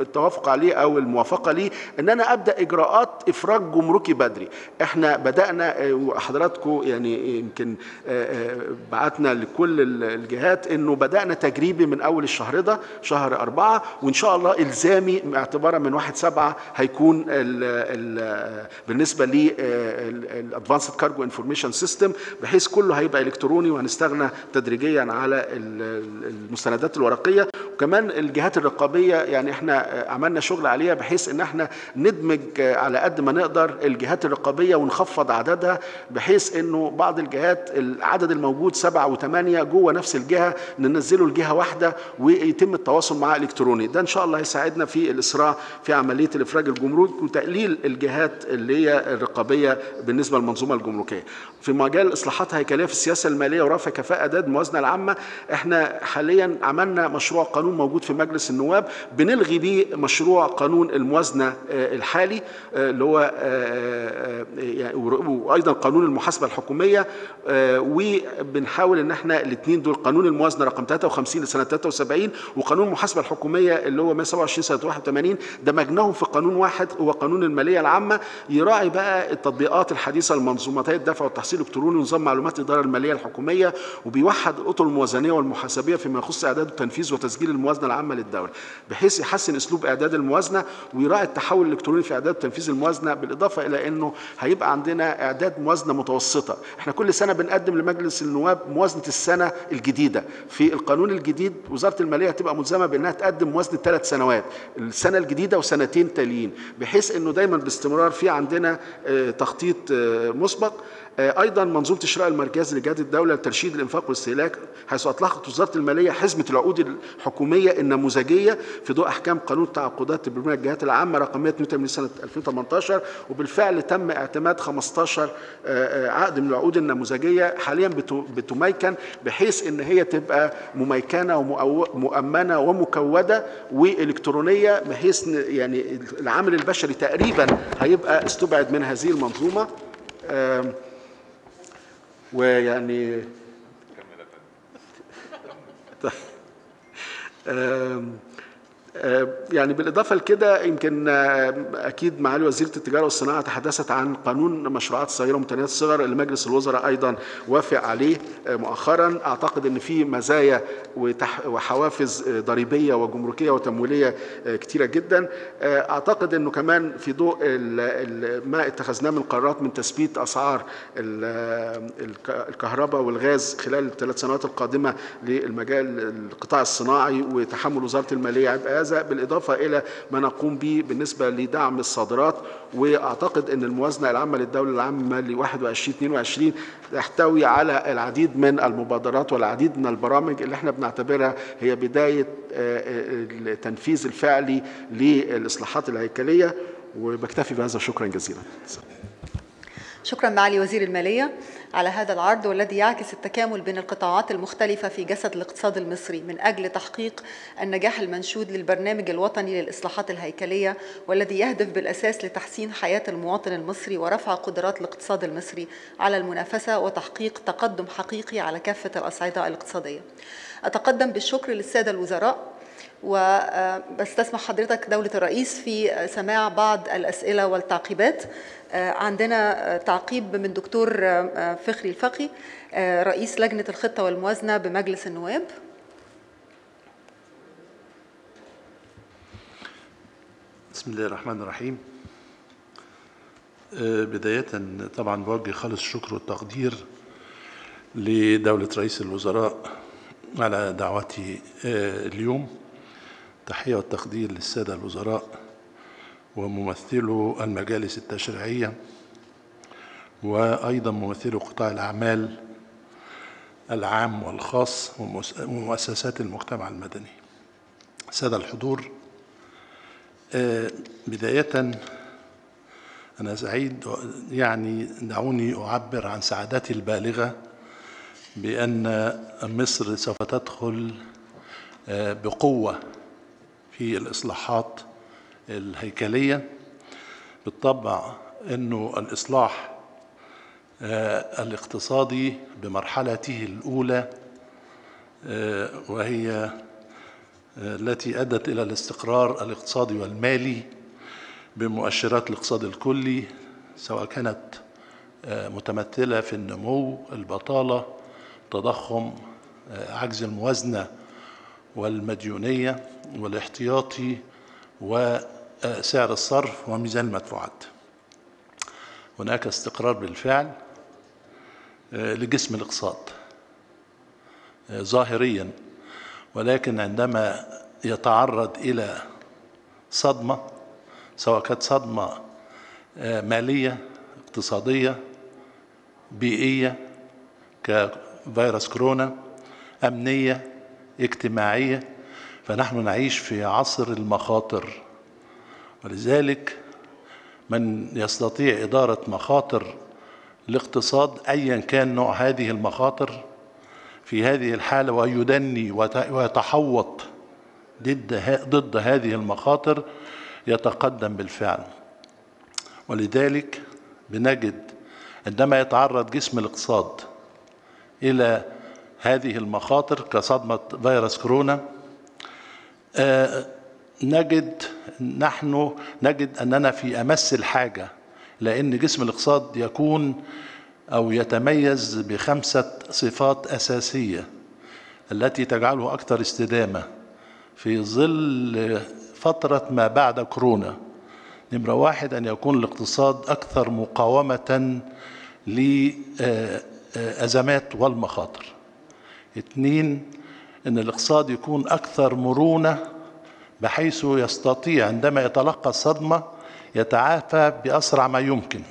التوافق عليه أو الموافقة ليه إن أنا أبدأ إجراءات إفراج جمركي بدري. إحنا بدأنا آه، وحضراتكم يعني يمكن آه، بعتنا لكل ال- الجهات إنه بدأنا تجريبي من أول الشهر ده شهر أربعة وإن شاء الله إلزامي اعتبارا من واحد سبعة هيكون ال ال بالنسبة لل advanced cargo information system بحيث كله هيبقى إلكتروني وهنستغنى تدريجيا على ال- ال- المستندات الورقية. وكمان الجهات الرقابية يعني إحنا عملنا شغل عليها بحيث إن إحنا ندمج على قد ما نقدر الجهات الرقابية ونخفض عددها بحيث إنه بعض الجهات العدد الموجود سبعة وثمانية جوه نفس الجهة ننزله لجهة واحدة ويتم التواصل معها إلكتروني. ده إن شاء الله هيساعدنا في الاسراع في عملية الإفراج الجمركي وتقليل الجهات اللي هي الرقابية بالنسبة للمنظومة الجمركية. في مجال الاصلاحات الهيكليه في السياسة المالية ورفع كفاءة اداء الموازنة العامة إحنا حاليا عملنا مشروع قانون موجود في مجلس النواب. بنلغي بيه مشروع قانون الموازنة آه، الحالي آه، اللي هو آه، يعني وأيضا قانون المحاسبة الحكومية. آه، وبنحاول إن إحنا الاثنين دول قانون الموازنة رقم 53 لسنة 73 وقانون المحاسبة الحكومية اللي هو 127 سنة 81 دمجناهم في قانون واحد هو قانون المالية العامة. يراعي بقى التطبيقات الحديثة لمنظومتي الدفع والتحصيل الالكتروني ونظام معلومات الإدارة المالية الحكومية وبيوحد الأطر الموازنية والمحاسبية فيما يخص إعداد وتنفيذ وتسجيل الموازنة العامة للدولة بحيث يحسن أسلوب إعداد الموازنة ويراعي التحول الإلكتروني في إعداد وتنفيذ الموازنة بالإضافة إلى إنه هيبقى عندنا إعداد موازنة متوسطة. إحنا كل سنة بنقدم لمجلس النواب موازنة السنة الجديدة. في القانون الجديد وزارة المالية هتبقى ملزمة بإنها تقدم موازنة سنوات السنة الجديدة وسنتين تاليين بحيث إنه دايما باستمرار في عندنا آه، تخطيط آه، مسبق. أيضا منظومة الشراء المركزي لجهات الدولة لترشيد الإنفاق والاستهلاك حيث أطلقت وزارة المالية حزمة العقود الحكومية النموذجية في ضوء أحكام قانون التعاقدات بين الجهات العامة رقم 182 سنة 2018 وبالفعل تم اعتماد 15 آه، آه، عقد من العقود النموذجية حاليا بت- بتميكن بحيث إن هي تبقى مميكنه ومؤمنه ومكودة وإلكترونية بحيث يعني العامل البشري تقريبا هيبقى استبعد من هذه المنظومة. ويعني يعني بالإضافة لكده يمكن آه، أكيد معالي وزيرة التجارة والصناعة تحدثت عن قانون مشروعات صغيرة ومتناهية الصغر اللي مجلس الوزراء أيضا وافق عليه آه، مؤخرا. أعتقد أن في مزايا وحوافز آه، ضريبية وجمركية وتمويلية آه، كتيرة جدا. آه، أعتقد أنه كمان في ضوء ما اتخذناه من قرارات من تثبيت أسعار ال- الك- الكهرباء والغاز خلال الثلاث سنوات القادمة للمجال القطاع الصناعي وتحمل وزارة المالية عبء. هذا بالإضافة إلى ما نقوم به بالنسبة لدعم الصادرات وأعتقد أن الموازنة العامة للدولة العامة ل 21 22 تحتوي على العديد من المبادرات والعديد من البرامج اللي إحنا بنعتبرها هي بداية آه، آه، التنفيذ الفعلي للإصلاحات الهيكلية وبكتفي بهذا شكرا جزيلا. شكرا معالي وزير المالية. على هذا العرض والذي يعكس التكامل بين القطاعات المختلفة في جسد الاقتصاد المصري من أجل تحقيق النجاح المنشود للبرنامج الوطني للإصلاحات الهيكلية والذي يهدف بالأساس لتحسين حياة المواطن المصري ورفع قدرات الاقتصاد المصري على المنافسة وتحقيق تقدم حقيقي على كافة الأصعدة الاقتصادية. أتقدم بالشكر للسادة الوزراء وبستسمح حضرتك دولة الرئيس في سماع بعض الأسئلة والتعقيبات. عندنا تعقيب من دكتور فخري الفقي رئيس لجنة الخطة والموازنة بمجلس النواب. بسم الله الرحمن الرحيم. بداية طبعا بوجه خالص الشكر والتقدير لدولة رئيس الوزراء على دعوتي اليوم. تحية والتقدير للسادة الوزراء وممثلو المجالس التشريعية وأيضا ممثلو قطاع الأعمال العام والخاص ومؤسسات المجتمع المدني. سادة الحضور بداية أنا سعيد يعني دعوني أعبر عن سعادتي البالغة بأن مصر سوف تدخل بقوة في الإصلاحات الهيكلية بالطبع أنه الإصلاح الاقتصادي بمرحلته الأولى وهي التي أدت إلى الاستقرار الاقتصادي والمالي بمؤشرات الاقتصاد الكلي سواء كانت متمثلة في النمو البطالة تضخم عجز الموازنة والمديونية. والاحتياطي وسعر الصرف وميزان المدفوعات. هناك استقرار بالفعل لجسم الاقتصاد ظاهريا. ولكن عندما يتعرض إلى صدمة سواء كانت صدمة مالية اقتصادية بيئية كفيروس كورونا أمنية اجتماعية فنحن نعيش في عصر المخاطر. ولذلك من يستطيع إدارة مخاطر الاقتصاد ايا كان نوع هذه المخاطر في هذه الحالة ويدني ويتحوط ضد ضد هذه المخاطر يتقدم بالفعل. ولذلك بنجد عندما يتعرض جسم الاقتصاد إلى هذه المخاطر كصدمة فيروس كورونا نجد نحن نجد أننا في أمس الحاجة لأن جسم الاقتصاد يكون أو يتميز بخمسة صفات أساسية التي تجعله أكثر استدامة. في ظل فترة ما بعد كورونا نمرة واحد أن يكون الاقتصاد أكثر مقاومة لأزمات والمخاطر. اثنين إن الإقتصاد يكون أكثر مرونة بحيث يستطيع عندما يتلقى الصدمة يتعافى بأسرع ما يمكن.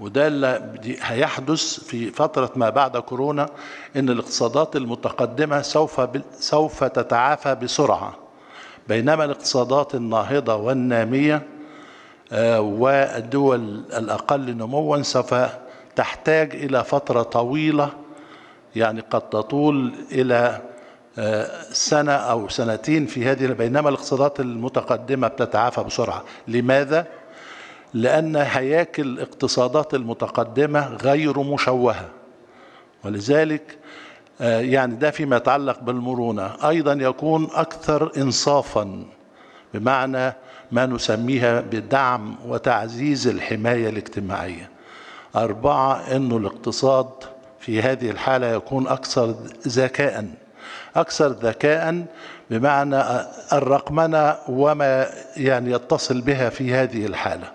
وده اللي هيحدث في فترة ما بعد كورونا إن الاقتصادات المتقدمة سوف سوف تتعافى بسرعة. بينما الاقتصادات الناهضة والنامية والدول الأقل نموا سوف تحتاج إلى فترة طويلة يعني قد تطول إلى سنة أو سنتين في هذه بينما الاقتصادات المتقدمة بتتعافى بسرعة. لماذا؟ لأن هياكل الاقتصادات المتقدمة غير مشوهة. ولذلك يعني ده فيما يتعلق بالمرونة. أيضا يكون أكثر إنصافا بمعنى ما نسميها بدعم وتعزيز الحماية الاجتماعية. أربعة أنه الاقتصاد في هذه الحالة يكون أكثر ذكاء. أكثر ذكاء بمعنى الرقمنة وما يعني يتصل بها في هذه الحالة.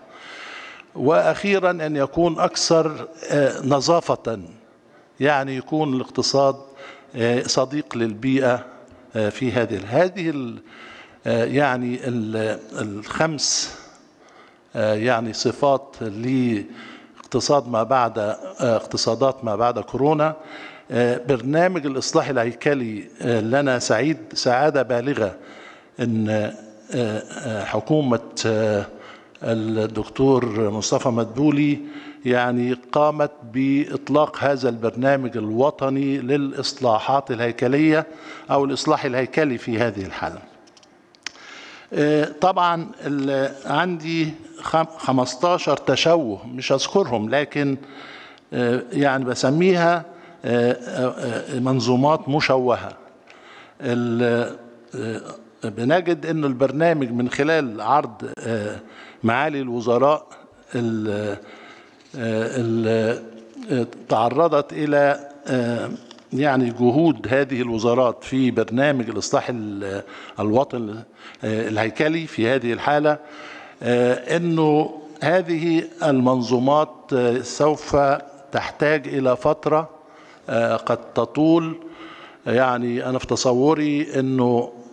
وأخيرا أن يكون أكثر نظافة يعني يكون الاقتصاد صديق للبيئة في هذه هذه يعني الخمس يعني صفات لاقتصاد ما بعد اقتصادات ما بعد كورونا برنامج الإصلاح الهيكلي لنا سعيد سعادة بالغة إن حكومة الدكتور مصطفى مدبولي يعني قامت بإطلاق هذا البرنامج الوطني للإصلاحات الهيكلية أو الإصلاح الهيكلي في هذه الحالة. آه، طبعا عندي خم- 15 تشوه مش أذكرهم لكن آه، يعني بسميها آه، آه، منظومات آه، بنجد أن البرنامج من خلال عرض معالي الوزراء ال- ال- تعرضت آه، يعني جهود هذه الوزارات في برنامج الإصلاح ال- الوطني آه، الهيكلي في هذه الحالة آه، أنه هذه المنظومات آه، سوف تحتاج إلى فترة آه، قد تطول. يعني أنا في تصوري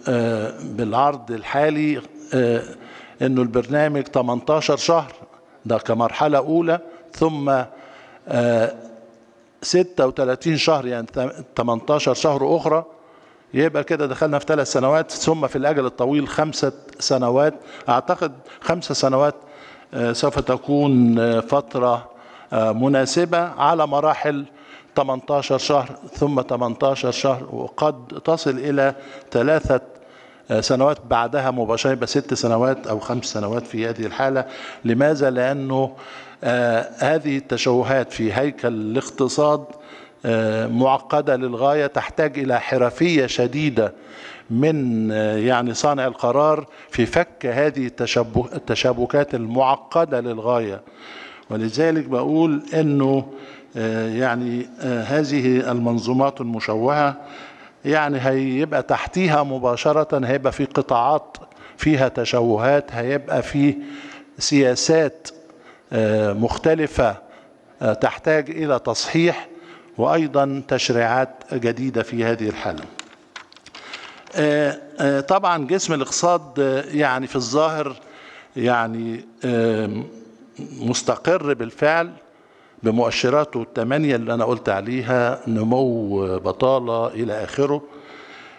آه، بالعرض الحالي أنه البرنامج 18 شهر ده كمرحلة أولى ثم 36 شهر يعني 18 شهر أخرى. يبقى كده دخلنا في ثلاث سنوات ثم في الأجل الطويل خمسة سنوات. أعتقد خمسة سنوات آه، سوف تكون آه، فترة آه، مناسبة على مراحل 18 شهر ثم 18 شهر وقد تصل إلى ثلاثة سنوات بعدها مباشرة يبقى ست سنوات أو خمس سنوات في هذه الحالة. لماذا؟ لأنه هذه التشوهات في هيكل الاقتصاد آه، معقدة للغاية تحتاج إلى حرفية شديدة من آه، يعني صانع القرار في فك هذه التشابكات المعقدة للغاية. ولذلك بقول آه، يعني آه، هذه المنظومات المشوهة يعني هيبقى تحتيها مباشرة هيبقى في قطاعات فيها تشوهات هيبقى في سياسات آه، مختلفة آه، تحتاج إلى تصحيح وأيضا تشريعات جديدة في هذه الحالة آه، آه، طبعا جسم الاقتصاد يعني في الظاهر يعني مستقر بالفعل بمؤشراته الثمانية اللي أنا قلت عليها نمو بطالة إلى آخره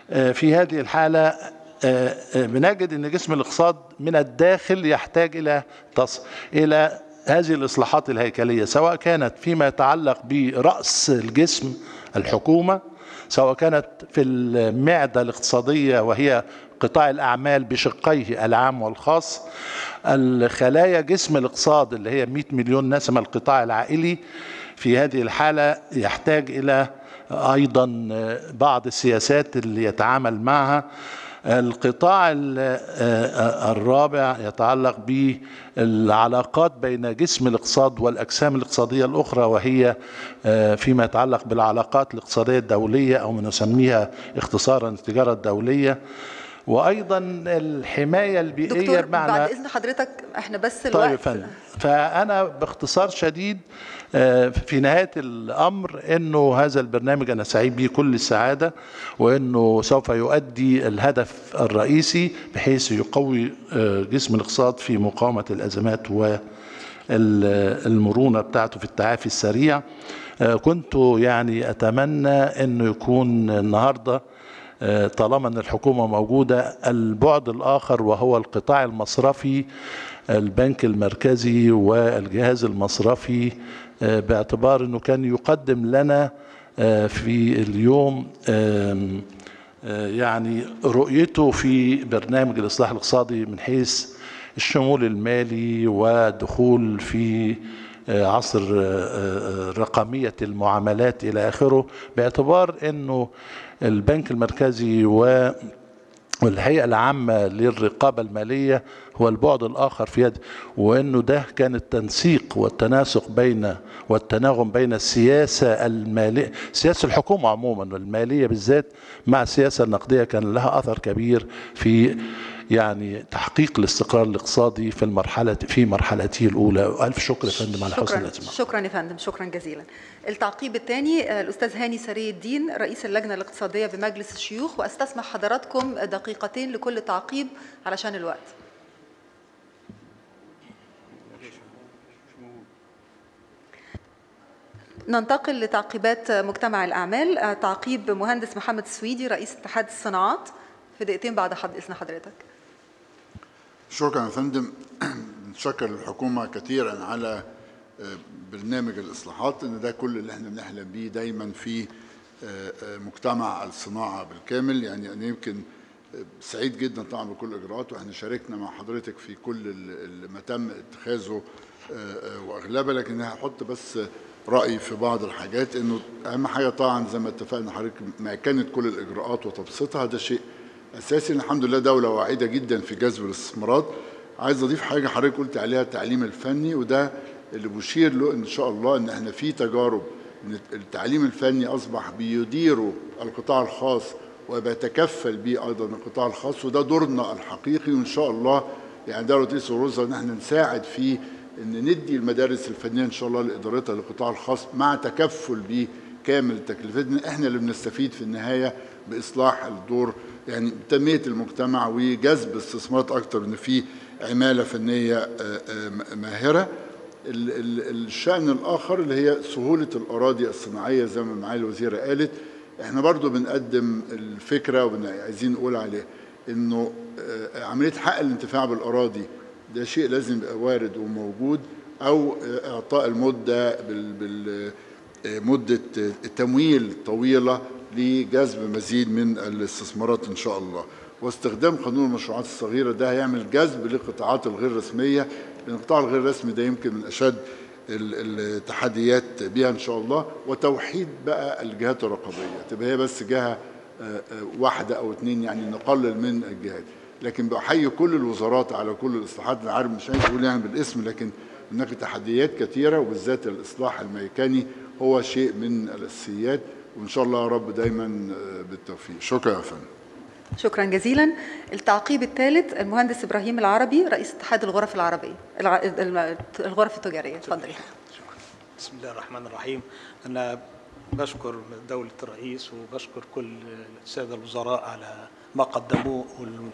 في هذه الحالة بنجد أن جسم الاقتصاد من الداخل يحتاج إلى. إلى هذه الإصلاحات الهيكلية سواء كانت فيما يتعلق برأس الجسم الحكومة سواء كانت في المعدة الاقتصادية وهي قطاع الأعمال بشقيه العام والخاص الخلايا جسم الاقتصاد اللي هي 100 مليون نسمة القطاع العائلي في هذه الحالة يحتاج إلى أيضا بعض السياسات اللي يتعامل معها. القطاع ال- آه، الرابع يتعلق بالعلاقات بين جسم الاقتصاد والأجسام الاقتصادية الأخرى وهي آه، فيما يتعلق بالعلاقات الاقتصادية الدولية أو ما نسميها اختصارا التجارة الدولية. وأيضا الحماية البيئية دكتور بمعنى بعد إذن حضرتك إحنا بس طيب الوقت. يا فندم. فأنا باختصار شديد آه، في نهاية الأمر إنه هذا البرنامج أنا سعيد به كل السعادة وإنه سوف يؤدي الهدف الرئيسي بحيث يقوي آه، جسم الاقتصاد في مقاومة الأزمات والمرونه بتاعته في التعافي السريع. آه، كنت يعني أتمنى إنه يكون النهارده طالما إن الحكومة موجودة البعد الآخر وهو القطاع المصرفي البنك المركزي والجهاز المصرفي آه، باعتبار إنه كان يقدم لنا آه، في اليوم آه، يعني رؤيته في برنامج الإصلاح الاقتصادي من حيث الشمول المالي ودخول في آه، عصر آه، آه، رقمية المعاملات إلى آخره باعتبار أنه البنك المركزي و والهيئة العامة للرقابة المالية هو البعد الآخر في هذا وأنه ده كان التنسيق والتناسق بين والتناغم بين السياسة المالية سياسة الحكومة عموما والمالية بالذات مع السياسة النقدية كان لها أثر كبير في يعني تحقيق الاستقرار الاقتصادي في المرحلة في مرحلته الأولى. وألف شكر يا فندم على حسن الاستماع. شكرا يا فندم شكرا جزيلا. التعقيب الثاني الأستاذ هاني سري الدين رئيس اللجنة الاقتصادية بمجلس الشيوخ وأستسمح حضراتكم دقيقتين لكل تعقيب علشان الوقت. ننتقل لتعقيبات مجتمع الأعمال. آه، تعقيب مهندس محمد السويدي رئيس اتحاد الصناعات. في دقيقتين بعد حد إذن حضرتك. شكرا يا فندم. نشكر الحكومة كثيرا على آه، برنامج الإصلاحات إن ده كل اللي إحنا بنحلم بيه دايما في آه، آه، مجتمع الصناعة بالكامل. يعني أنا يمكن سعيد جدا طبعا بكل الاجراءات وإحنا شاركنا مع حضرتك في كل ال- اللي ما تم اتخاذه واغلبها لكن هحط بس رأيي في بعض الحاجات إنه أهم حاجة طبعا زي ما اتفقنا حضرتك مكانه كل الإجراءات وتبسيطها ده شيء اساسي الحمد لله دولة واعده جدا في جذب الاستثمارات. عايز أضيف حاجة حضرتك قلت عليها التعليم الفني وده اللي بشير له إن شاء الله إن إحنا في تجارب إن التعليم الفني أصبح بيديره القطاع الخاص وبيتكفل به أيضا القطاع الخاص وده دورنا الحقيقي. وإن شاء الله يعني دوله رئيس الوزراء إن إحنا نساعد في إن ندي المدارس الفنية إن شاء الله لإدارتها للقطاع الخاص مع تكفل بكامل تكلفتنا. إحنا اللي بنستفيد في النهاية بإصلاح الدور يعني تنمية المجتمع وجذب استثمارات أكتر إن في عمالة فنية آه، آه، ماهرة. ال- ال- الشأن الآخر اللي هي سهولة الأراضي الصناعية زي ما معالي الوزيرة قالت إحنا برضو بنقدم الفكرة وعايزين نقول عليه إنه آه، عملية حق الانتفاع بالأراضي ده شيء لازم يبقى وارد وموجود أو إعطاء المدة بال مدة تمويل طويلة لجذب مزيد من الاستثمارات إن شاء الله. واستخدام قانون المشروعات الصغيرة ده هيعمل جذب للقطاعات الغير رسمية. لأن القطاع الغير رسمي ده يمكن من أشد ال- التحديات بها إن شاء الله. وتوحيد بقى الجهات الرقابية. تبقى هي بس جهة آه، آه، واحدة أو اتنين يعني نقلل من الجهات. لكن بحيي كل الوزارات على كل الإصلاحات. أنا عارف مش عايز أقول يعني بالاسم لكن هناك تحديات كثيرة وبالذات الإصلاح الميكاني هو شيء من الأساسيات. وإن شاء الله يا رب دايما آه، بالتوفيق. شكرا يا فندم. شكرا جزيلا. التعقيب الثالث المهندس إبراهيم العربي رئيس اتحاد الغرف العربية الغرف التجارية. اتفضل بسم الله الرحمن الرحيم. أنا بشكر دولة الرئيس وبشكر كل السادة الوزراء على ما قدموه. وال-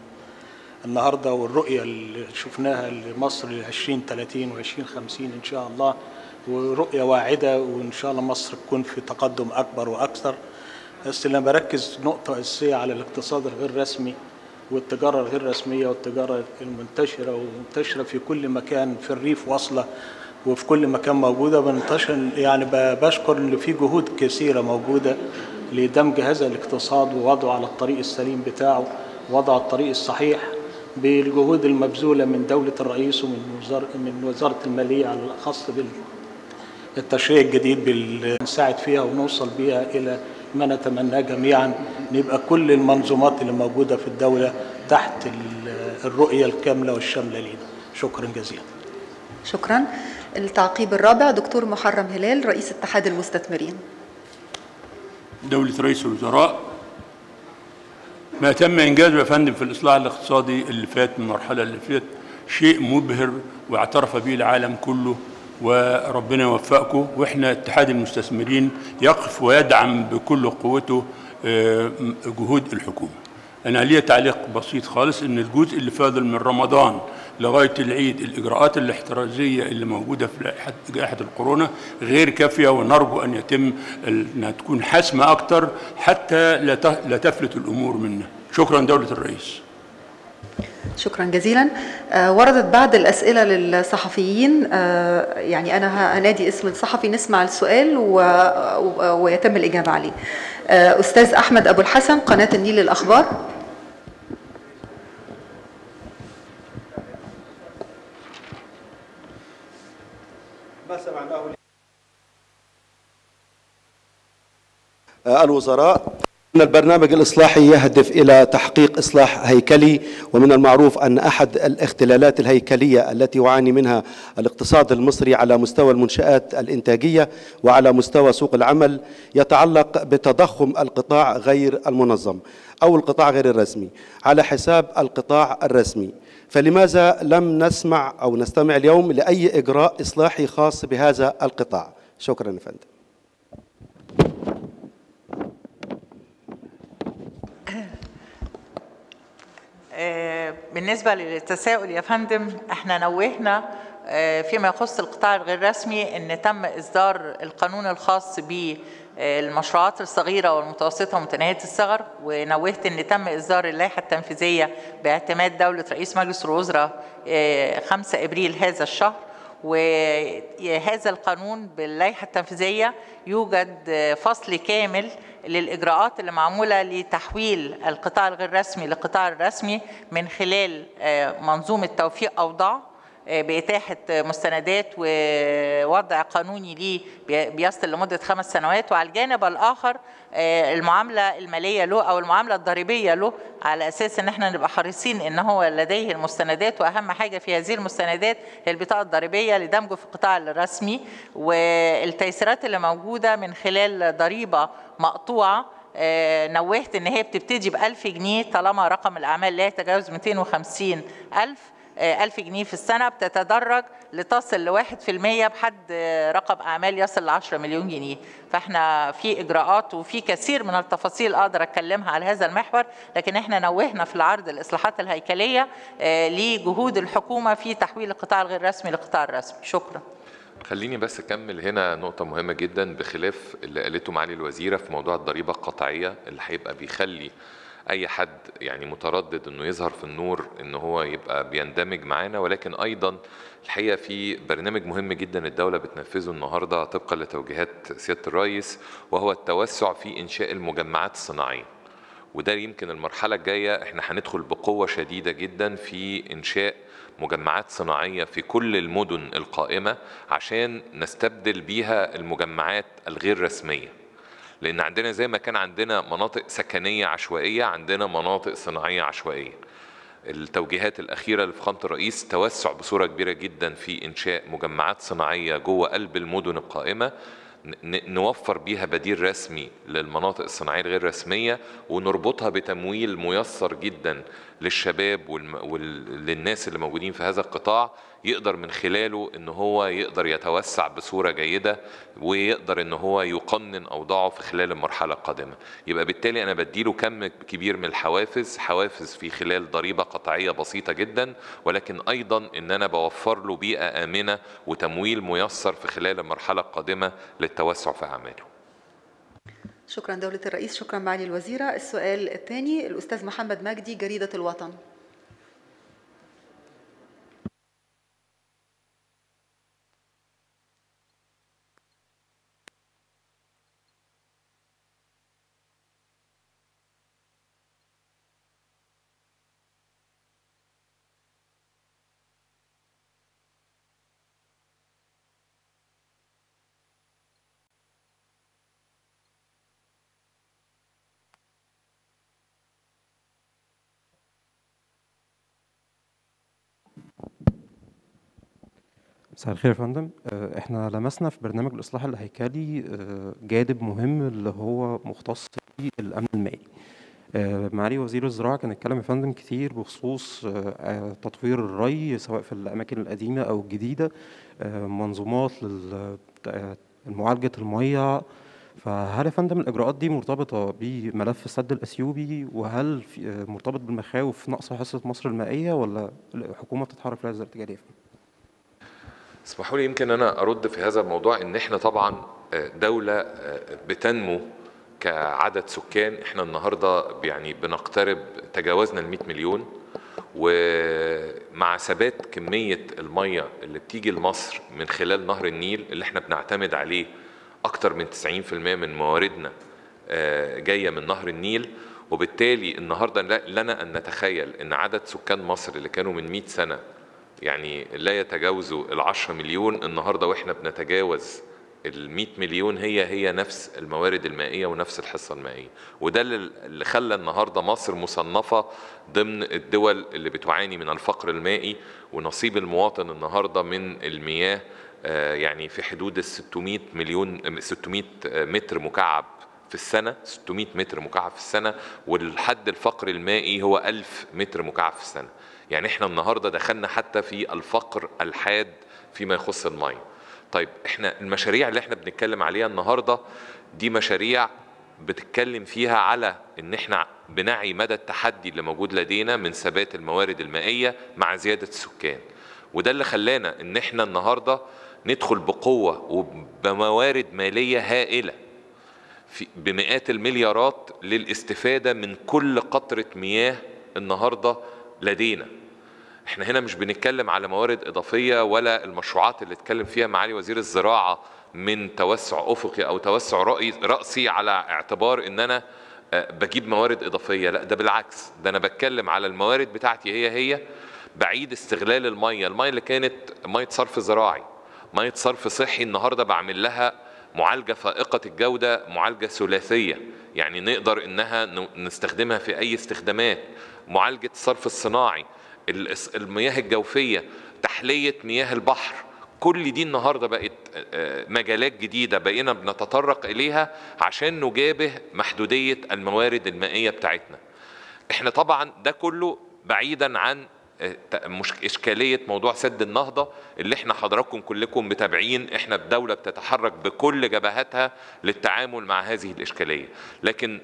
النهاردة والرؤية اللي شفناها لمصر ل 2030 و 2050 إن شاء الله ورؤية واعدة وإن شاء الله مصر تكون في تقدم أكبر وأكثر. بس أنا بركز نقطة أساسية على الاقتصاد الغير رسمي والتجارة الغير رسمية والتجارة المنتشرة ومنتشرة في كل مكان في الريف واصلة وفي كل مكان موجودة. بنتشر يعني بشكر إن في جهود كثيرة موجودة لدمج هذا الاقتصاد ووضعه على الطريق السليم بتاعه وضع الطريق الصحيح بالجهود المبذولة من دولة الرئيس ومن وزارة من وزارة المالية على الأخص التشريع الجديد بنساعد فيها ونوصل بيها إلى ما نتمناه جميعا. نبقى كل المنظومات اللي موجودة في الدولة تحت ال- الرؤية الكاملة والشاملة لينا. شكرا جزيلا. شكرا. التعقيب الرابع دكتور محرم هلال رئيس اتحاد المستثمرين. دولة رئيس الوزراء ما تم إنجازه يا فندم في الإصلاح الاقتصادي اللي فات من المرحلة اللي فات شيء مبهر واعترف به العالم كله. وربنا يوفقكم وإحنا اتحاد المستثمرين يقف ويدعم بكل قوته آه، جهود الحكومة. أنا ليا تعليق بسيط خالص إن الجزء اللي فاضل من رمضان لغاية العيد الإجراءات الاحترازية اللي موجودة في جائحه الكورونا غير كافية ونرجو أن يتم إنها تكون حاسمة أكتر حتى لا تفلت الأمور منا. شكرا دولة الرئيس. شكرا جزيلا. آه، وردت بعض الأسئلة للصحفيين. آه، يعني أنا هنادي اسم الصحفي نسمع السؤال و... ويتم الإجابة عليه. آه، أستاذ أحمد أبو الحسن قناة النيل للأخبار الوزراء. أن البرنامج الإصلاحي يهدف إلى تحقيق إصلاح هيكلي ومن المعروف أن أحد الاختلالات الهيكلية التي يعاني منها الاقتصاد المصري على مستوى المنشآت الإنتاجية وعلى مستوى سوق العمل يتعلق بتضخم القطاع غير المنظم أو القطاع غير الرسمي على حساب القطاع الرسمي. فلماذا لم نسمع أو نستمع اليوم لأي إجراء إصلاحي خاص بهذا القطاع؟ شكرا فندم. بالنسبة للتساؤل يا فندم إحنا نوهنا آه، فيما يخص القطاع الغير رسمي إن تم إصدار القانون الخاص بالمشروعات الصغيرة والمتوسطة ومتناهية الصغر ونوهت إن تم إصدار اللائحة التنفيذية باعتماد دولة رئيس مجلس الوزراء آه، 5 إبريل هذا الشهر. وهذا القانون باللائحة التنفيذية يوجد فصل كامل للإجراءات اللي معمولة لتحويل القطاع الغير رسمي للقطاع الرسمي من خلال منظومة توفيق أوضاع بإتاحة مستندات ووضع قانوني ليه بيصل لمدة خمس سنوات وعلى الجانب الآخر المعاملة المالية له أو المعاملة الضريبية له على أساس إن إحنا نبقى حريصين إن هو لديه المستندات وأهم حاجة في هذه المستندات هي البطاقة الضريبية لدمجه في القطاع الرسمي والتيسيرات اللي موجودة من خلال ضريبة مقطوعة نوهت إن هي بتبتدي ب 1000 جنيه طالما رقم الأعمال لا يتجاوز 250 ألف. ألف جنيه في السنة بتتدرج لتصل لواحد في المية بحد رقم أعمال يصل لعشرة مليون جنيه. فإحنا في إجراءات وفي كثير من التفاصيل أقدر أتكلمها على هذا المحور لكن إحنا نوهنا في العرض الإصلاحات الهيكلية لجهود الحكومة في تحويل القطاع الغير رسمي للقطاع الرسمي. شكرا. خليني بس أكمل هنا نقطة مهمة جدا بخلاف اللي قالته معالي الوزيرة في موضوع الضريبة القطعية اللي هيبقى بيخلي أي حد يعني متردد إنه يظهر في النور إن هو يبقى بيندمج معانا ولكن أيضا الحقيقة في برنامج مهم جدا الدولة بتنفذه النهارده طبقا لتوجيهات سيادة الرئيس وهو التوسع في إنشاء المجمعات الصناعية. وده يمكن المرحلة الجاية إحنا هندخل بقوة شديدة جدا في إنشاء مجمعات صناعية في كل المدن القائمة عشان نستبدل بيها المجمعات الغير رسمية. لأن عندنا زي ما كان عندنا مناطق سكنية عشوائية عندنا مناطق صناعية عشوائية. التوجيهات الأخيرة لفخامة الرئيس توسع بصورة كبيرة جدا في إنشاء مجمعات صناعية جوه قلب المدن القائمة نوفر بيها بديل رسمي للمناطق الصناعية الغير رسمية ونربطها بتمويل ميسر جدا للشباب وللناس اللي موجودين في هذا القطاع. يقدر من خلاله إن هو يقدر يتوسع بصورة جيدة ويقدر إن هو يقنن أوضاعه في خلال المرحلة القادمة. يبقى بالتالي أنا بديله كم كبير من الحوافز حوافز في خلال ضريبة قطعية بسيطة جدا ولكن أيضا إن أنا بوفر له بيئة آمنة وتمويل ميسر في خلال المرحلة القادمة للتوسع في أعماله. شكرا دولة الرئيس شكرا معالي الوزيرة. السؤال الثاني الأستاذ محمد مجدي جريدة الوطن. مساء الخير يا فندم. آه، إحنا لمسنا في برنامج الإصلاح الهيكلي آه، جانب مهم اللي هو مختص بالأمن المائي آه، معالي وزير الزراعة كان اتكلم يا فندم كتير بخصوص تطوير الري سواء في الأماكن القديمة أو الجديدة. منظومات لمعالجه المية. فهل يا فندم الإجراءات دي مرتبطة بملف السد الأثيوبي؟ وهل في مرتبط بالمخاوف نقص حصة مصر المائية؟ ولا الحكومة بتتحرك في هذا الاتجاه؟ اسمحوا لي يمكن أنا أرد في هذا الموضوع إن إحنا طبعا دولة بتنمو كعدد سكان. إحنا النهارده يعني بنقترب تجاوزنا ال 100 مليون ومع ثبات كمية المية اللي بتيجي لمصر من خلال نهر النيل اللي إحنا بنعتمد عليه أكتر من 90% من مواردنا جاية من نهر النيل. وبالتالي النهارده لنا أن نتخيل إن عدد سكان مصر اللي كانوا من 100 سنة يعني لا يتجاوزوا العشرة مليون النهاردة وإحنا بنتجاوز ال مليون هي هي نفس الموارد المائية ونفس الحصة المائية. وده اللي خلى النهاردة مصر مصنفة ضمن الدول اللي بتعاني من الفقر المائي ونصيب المواطن النهاردة من المياه يعني في حدود ال 600 مليون 600 متر مكعب في السنة 600 متر مكعب في السنة والحد الفقر المائي هو 1000 متر مكعب في السنة. يعني إحنا النهارده دخلنا حتى في الفقر الحاد فيما يخص الميه طيب إحنا المشاريع اللي إحنا بنتكلم عليها النهارده دي مشاريع بتتكلم فيها على ان إحنا بنعي مدى التحدي اللي موجود لدينا من ثبات الموارد المائية مع زيادة السكان. وده اللي خلانا ان إحنا النهارده ندخل بقوة وبموارد مالية هائلة بمئات المليارات للاستفادة من كل قطرة مياه النهارده لدينا. إحنا هنا مش بنتكلم على موارد إضافية ولا المشروعات اللي اتكلم فيها معالي وزير الزراعة من توسع أفقي أو توسع رأي- رأسي على اعتبار إن أنا آه، بجيب موارد إضافية. لا ده بالعكس. ده أنا بتكلم على الموارد بتاعتي هي هي بعيد استغلال المية. المية اللي كانت مية صرف زراعي مية صرف صحي النهارده بعمل لها معالجة فائقة الجودة معالجة ثلاثية. يعني نقدر إنها نستخدمها في أي استخدامات. معالجة الصرف الصناعي المياه الجوفية تحلية مياه البحر كل دي النهارده بقت مجالات جديدة بقينا بنتطرق إليها عشان نجابه محدودية الموارد المائية بتاعتنا. إحنا طبعا ده كله بعيدا عن إشكالية موضوع سد النهضة اللي إحنا حضراتكم كلكم متابعين إحنا بدوله بتتحرك بكل جبهاتها للتعامل مع هذه الإشكالية. لكن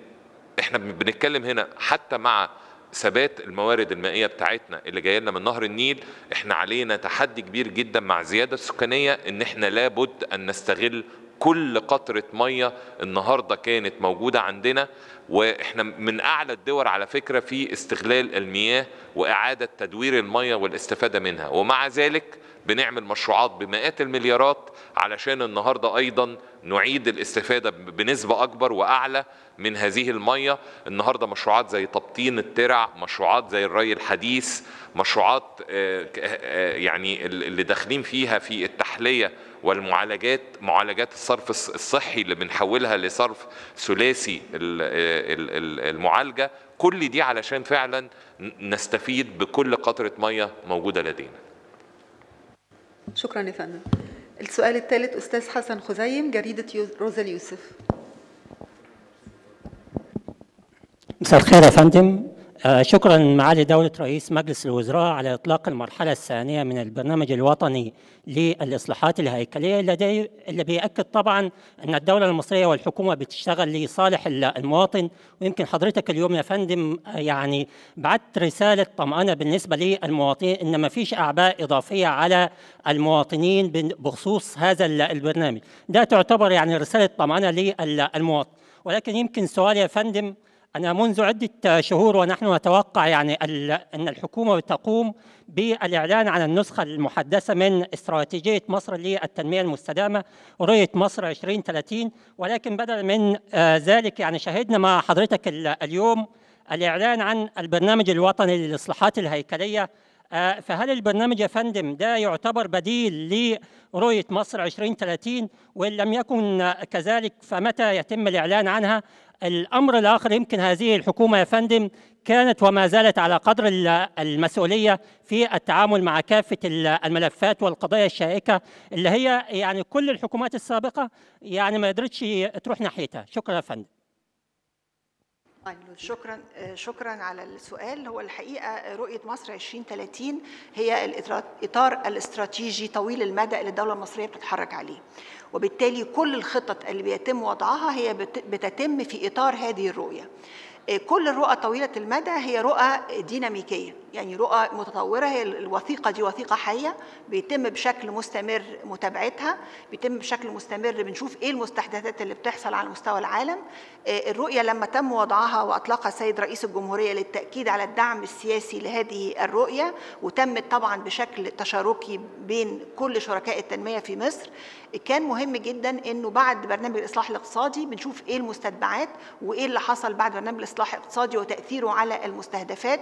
إحنا بن- بنتكلم هنا حتى مع ثبات الموارد المائية بتاعتنا اللي جاية لنا من نهر النيل إحنا علينا تحدي كبير جدا مع الزياده السكانيه إن إحنا لابد أن نستغل كل قطرة مية النهارده كانت موجودة عندنا وإحنا من أعلى الدول على فكرة في استغلال المياه وإعادة تدوير الميه والاستفادة منها. ومع ذلك بنعمل مشروعات بمئات المليارات علشان النهارده أيضا نعيد الاستفادة بنسبة أكبر وأعلى من هذه المية. النهارده مشروعات زي تبطين الترع مشروعات زي الري الحديث مشروعات آه، ك- آه، يعني اللي داخلين فيها في التحلية والمعالجات معالجات الصرف الص- الصحي اللي بنحولها لصرف ثلاثي ال- ال- ال- المعالجة. كل دي علشان فعلا نستفيد بكل قطرة مية موجودة لدينا. شكرا يا فندم. السؤال الثالث أستاذ حسن خزيم جريدة روزا اليوسف مساء الخير يا فندم. شكرا معالي دولة رئيس مجلس الوزراء على إطلاق المرحلة الثانية من البرنامج الوطني للإصلاحات الهيكلية الذي اللي بيأكد طبعا أن الدولة المصرية والحكومة بتشتغل لصالح ال- المواطن. ويمكن حضرتك اليوم يا فندم آه، يعني بعت رسالة طمأنة بالنسبة للمواطنين أن ما فيش أعباء إضافية على المواطنين بخصوص هذا ال- البرنامج. ده تعتبر يعني رسالة طمأنة للمواطن. ولكن يمكن سؤال يا فندم أنا منذ عدة شهور ونحن نتوقع يعني أن الحكومة تقوم بالإعلان عن النسخة المحدثة من استراتيجية مصر للتنمية المستدامة ورؤية مصر 2030 ولكن بدلا من آه، ذلك يعني شهدنا مع حضرتك ال- اليوم الإعلان عن البرنامج الوطني للإصلاحات الهيكلية فهل البرنامج يا فندم ده يعتبر بديل لرؤية مصر 2030 وإن لم يكن كذلك فمتى يتم الإعلان عنها؟ الأمر الآخر يمكن هذه الحكومة يا فندم كانت وما زالت على قدر ال- المسؤولية في التعامل مع كافة ال- الملفات والقضايا الشائكة اللي هي يعني كل الحكومات السابقة يعني ما قدرتش تروح ناحيتها. شكرا يا فندم. شكرا شكرا على السؤال. هو الحقيقة رؤية مصر 2030 هي الاطار الاستراتيجي طويل المدى اللي الدولة المصرية بتتحرك عليه. وبالتالي كل الخطط اللي بيتم وضعها هي بت- بتتم في إطار هذه الرؤية. كل الرؤى طويلة المدى هي رؤى ديناميكية. يعني رؤى متطورة هي الوثيقة دي وثيقة حية بيتم بشكل مستمر متابعتها بيتم بشكل مستمر بنشوف إيه المستحدثات اللي بتحصل على مستوى العالم. آه، الرؤية لما تم وضعها وأطلقها السيد رئيس الجمهورية للتأكيد على الدعم السياسي لهذه الرؤية وتمت طبعا بشكل تشاركي بين كل شركاء التنمية في مصر. كان مهم جدا إنه بعد برنامج الإصلاح الاقتصادي بنشوف إيه المستتبعات وإيه اللي حصل بعد برنامج الإصلاح الاقتصادي وتأثيره على المستهدفات.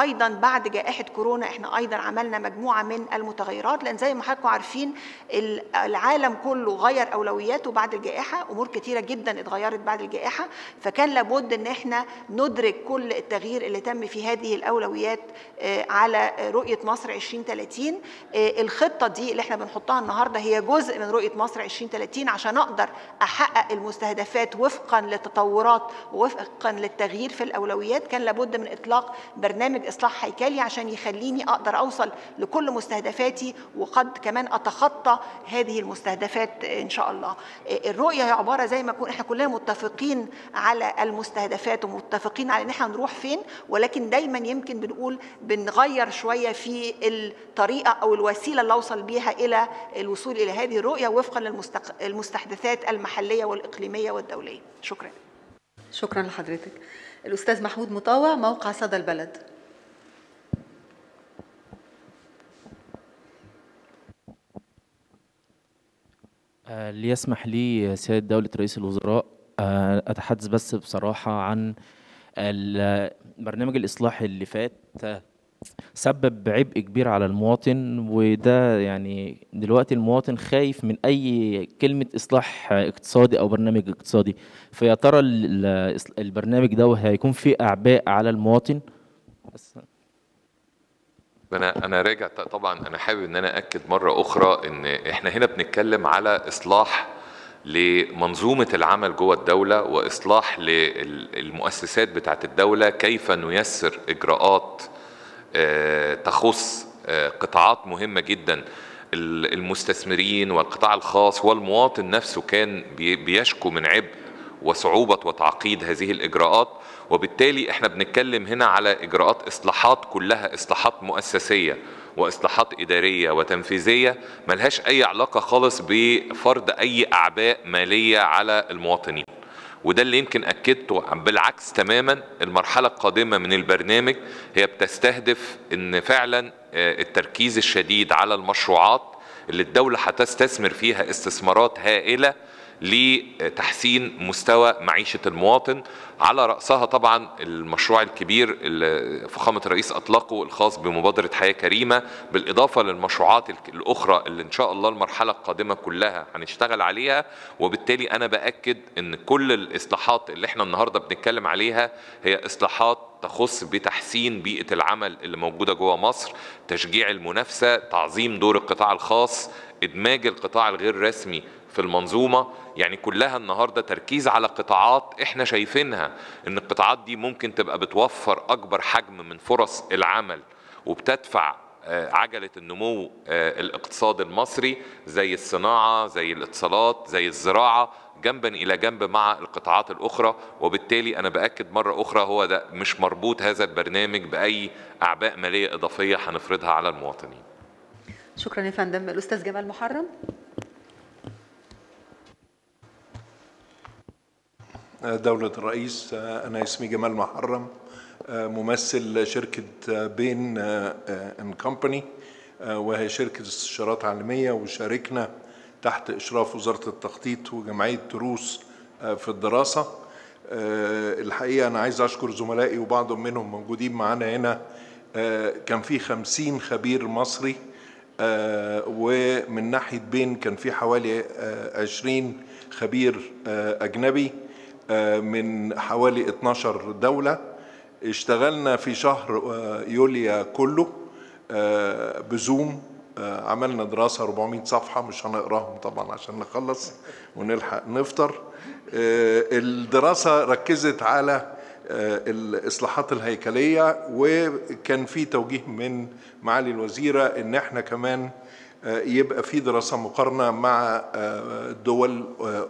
أيضا بعد جائحة كورونا إحنا أيضا عملنا مجموعة من المتغيرات لأن زي ما حضراتكم عارفين ال- العالم كله غير أولوياته بعد الجائحة أمور كتيرة جدا اتغيرت بعد الجائحة. فكان لابد إن إحنا ندرك كل التغيير اللي تم في هذه الأولويات آه، على رؤية مصر 2030 آه، الخطة دي اللي إحنا بنحطها النهارده هي جزء من رؤية مصر 2030 عشان أقدر أحقق المستهدفات وفقا للتطورات ووفقا للتغيير في الأولويات كان لابد من إطلاق برنامج إصلاح هيكلي عشان يخليني أقدر أوصل لكل مستهدفاتي وقد كمان أتخطى هذه المستهدفات إن شاء الله. الرؤية هي عبارة زي ما إحنا كلنا متفقين على المستهدفات ومتفقين على إن إحنا نروح فين ولكن دايما يمكن بنقول بنغير شوية في الطريقة أو الوسيلة اللي أوصل بيها إلى الوصول إلى هذه الرؤية. وفقا للمستحدثات المحلية والإقليمية والدولية. شكرا. شكرا لحضرتك. الأستاذ محمود مطاوع موقع صدى البلد. آه، ليسمح لي سيد دولة رئيس الوزراء آه، أتحدث بس بصراحة عن البرنامج الإصلاحي اللي فات سبب عبء كبير على المواطن وده يعني دلوقتي المواطن خايف من أي كلمة إصلاح اقتصادي أو برنامج اقتصادي. فيا ترى ال- ال- البرنامج ده هيكون فيه أعباء على المواطن؟ أنا أنا راجع طبعا أنا حابب إن أنا اكد مرة أخرى إن إحنا هنا بنتكلم على إصلاح لمنظومة العمل جوه الدولة وإصلاح للمؤسسات بتاعت الدولة كيف نيسر إجراءات تخص آه، قطاعات مهمة جدا. ال- المستثمرين والقطاع الخاص والمواطن نفسه كان بي- بيشكو من عبء وصعوبة وتعقيد هذه الإجراءات. وبالتالي إحنا بنتكلم هنا على إجراءات إصلاحات كلها إصلاحات مؤسسية وإصلاحات إدارية وتنفيذية ملهاش أي علاقة خالص بفرض أي أعباء مالية على المواطنين. وده اللي يمكن أكدته بالعكس تماما المرحلة القادمة من البرنامج هي بتستهدف أن فعلا آه، التركيز الشديد على المشروعات اللي الدولة هتستثمر فيها استثمارات هائلة لتحسين مستوى معيشة المواطن. على رأسها طبعا المشروع الكبير اللي فخامة الرئيس أطلقه الخاص بمبادرة حياة كريمة بالإضافة للمشروعات الأخرى اللي إن شاء الله المرحلة القادمة كلها هنشتغل عليها. وبالتالي أنا بأكد أن كل الإصلاحات اللي إحنا النهاردة بنتكلم عليها هي إصلاحات تخص بتحسين بيئة العمل اللي موجودة جوه مصر تشجيع المنافسة تعظيم دور القطاع الخاص إدماج القطاع الغير رسمي في المنظومة يعني كلها النهاردة تركيز على قطاعات إحنا شايفينها إن القطاعات دي ممكن تبقى بتوفر أكبر حجم من فرص العمل وبتدفع آه، عجلة النمو آه، الاقتصاد المصري زي الصناعة زي الاتصالات زي الزراعة جنبا إلى جنب مع القطاعات الأخرى. وبالتالي أنا بأكد مرة أخرى هو ده مش مربوط هذا البرنامج بأي أعباء مالية إضافية هنفرضها على المواطنين. شكرا يا فندم. الأستاذ جمال محرم. دولة الرئيس أنا اسمي جمال محرم ممثل شركة بين ان كومباني وهي شركة استشارات عالمية وشاركنا تحت إشراف وزارة التخطيط وجمعية دروس في الدراسة. الحقيقة أنا عايز أشكر زملائي وبعض منهم موجودين معانا هنا. كان في خمسين خبير مصري ومن ناحية بين كان في حوالي عشرين خبير أجنبي. من حوالي 12 دولة. اشتغلنا في شهر يوليو كله بزوم عملنا دراسة 400 صفحة مش هنقراهم طبعا عشان نخلص ونلحق نفطر. الدراسة ركزت على الإصلاحات الهيكلية وكان في توجيه من معالي الوزيرة إن إحنا كمان يبقى في دراسة مقارنة مع دول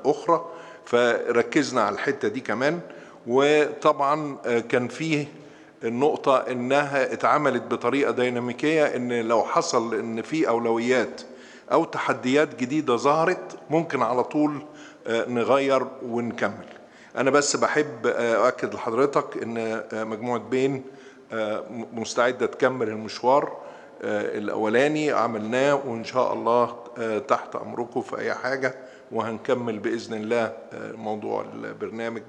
أخرى. فركزنا على الحتة دي كمان وطبعا كان فيه النقطة إنها اتعملت بطريقة ديناميكية إن لو حصل إن في أولويات أو تحديات جديدة ظهرت ممكن على طول نغير ونكمل. أنا بس بحب أؤكد لحضرتك إن مجموعة بين مستعدة تكمل المشوار الأولاني عملناه وإن شاء الله تحت أمركم في أي حاجة وهنكمل بإذن الله موضوع البرنامج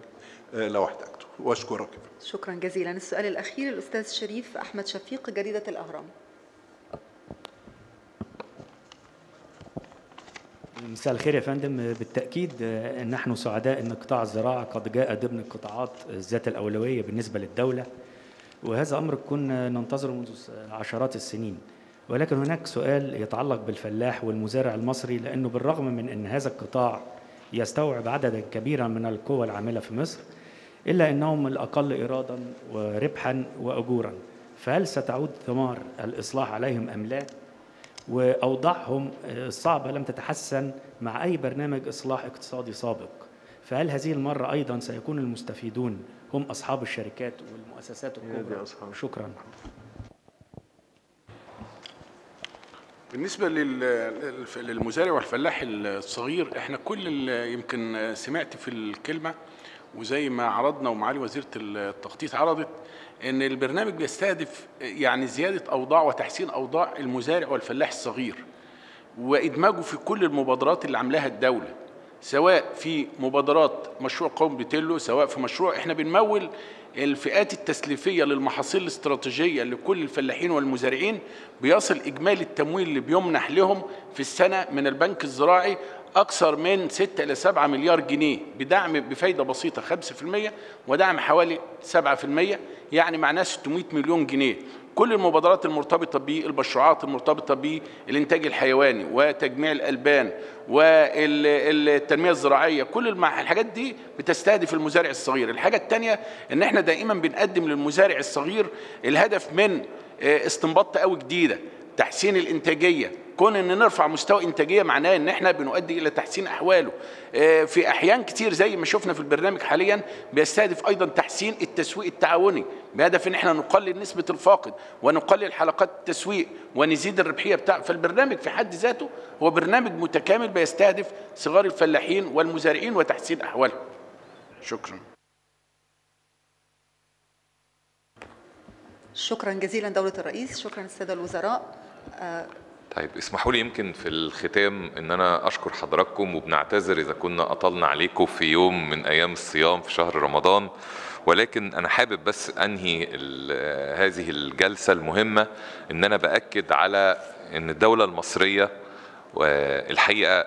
لو احتجته. وأشكرك. شكرا جزيلا. السؤال الأخير الأستاذ شريف أحمد شفيق جريدة الأهرام. مساء الخير يا فندم. بالتأكيد نحن سعداء أن قطاع الزراعة قد جاء ضمن القطاعات ذات الأولوية بالنسبة للدولة وهذا أمر كنا ننتظره منذ عشرات السنين. ولكن هناك سؤال يتعلق بالفلاح والمزارع المصري لأنه بالرغم من أن هذا القطاع يستوعب عددا كبيرا من القوى العاملة في مصر إلا أنهم الأقل إيرادا وربحا وأجورا فهل ستعود ثمار الإصلاح عليهم أم لا؟ وأوضاعهم الصعبة لم تتحسن مع أي برنامج إصلاح اقتصادي سابق فهل هذه المرة أيضا سيكون المستفيدون هم أصحاب الشركات والمؤسسات الكبرى؟ شكرا بالنسبة للمزارع والفلاح الصغير إحنا كل يمكن سمعت في الكلمة وزي ما عرضنا ومعالي وزيرة التخطيط عرضت إن البرنامج بيستهدف يعني زيادة أوضاع وتحسين أوضاع المزارع والفلاح الصغير وإدماجه في كل المبادرات اللي عاملاها الدولة سواء في مبادرات مشروع قوم بتلو سواء في مشروع إحنا بنمول الفئات التسليفية للمحاصيل الاستراتيجية لكل الفلاحين والمزارعين بيصل إجمالي التمويل اللي بيمنح لهم في السنة من البنك الزراعي أكثر من 6 إلى 7 مليار جنيه بدعم بفايدة بسيطة 5% ودعم حوالي 7% يعني معناه 600 مليون جنيه. كل المبادرات المرتبطة بالمشروعات المرتبطة بالإنتاج الحيواني وتجميع الألبان والتنمية الزراعية كل الحاجات دي بتستهدف المزارع الصغير. الحاجة التانية إن إحنا دائما بنقدم للمزارع الصغير الهدف من آه، استنباط تقوي جديدة تحسين الإنتاجية كون إن نرفع مستوى إنتاجية معناه إن إحنا بنؤدي إلى تحسين أحواله. آه، في أحيان كتير زي ما شفنا في البرنامج حاليا بيستهدف أيضا تحسين التسويق التعاوني. بهدف إن إحنا نقلل نسبة الفاقد ونقلل حلقات التسويق ونزيد الربحية بتاع فالبرنامج في حد ذاته هو برنامج متكامل بيستهدف صغار الفلاحين والمزارعين وتحسين أحوالهم. شكرا. شكرا جزيلا دولة الرئيس. شكرا السادة الوزراء. آه، طيب اسمحوا لي يمكن في الختام إن أنا أشكر حضراتكم وبنعتذر إذا كنا أطلنا عليكم في يوم من أيام الصيام في شهر رمضان ولكن أنا حابب بس أنهي هذه الجلسة المهمة إن أنا بأكد على إن الدولة المصرية والحقيقة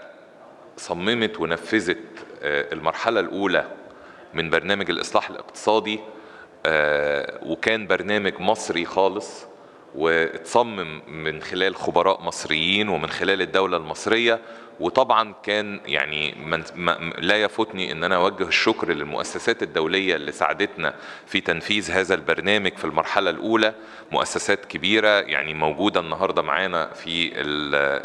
صممت ونفذت آه، المرحلة الأولى من برنامج الإصلاح الاقتصادي آه، وكان برنامج مصري خالص. واتصمم من خلال خبراء مصريين ومن خلال الدولة المصرية وطبعا كان يعني من لا يفوتني إن أنا أوجه الشكر للمؤسسات الدولية اللي ساعدتنا في تنفيذ هذا البرنامج في المرحلة الأولى مؤسسات كبيرة يعني موجودة النهارده معانا في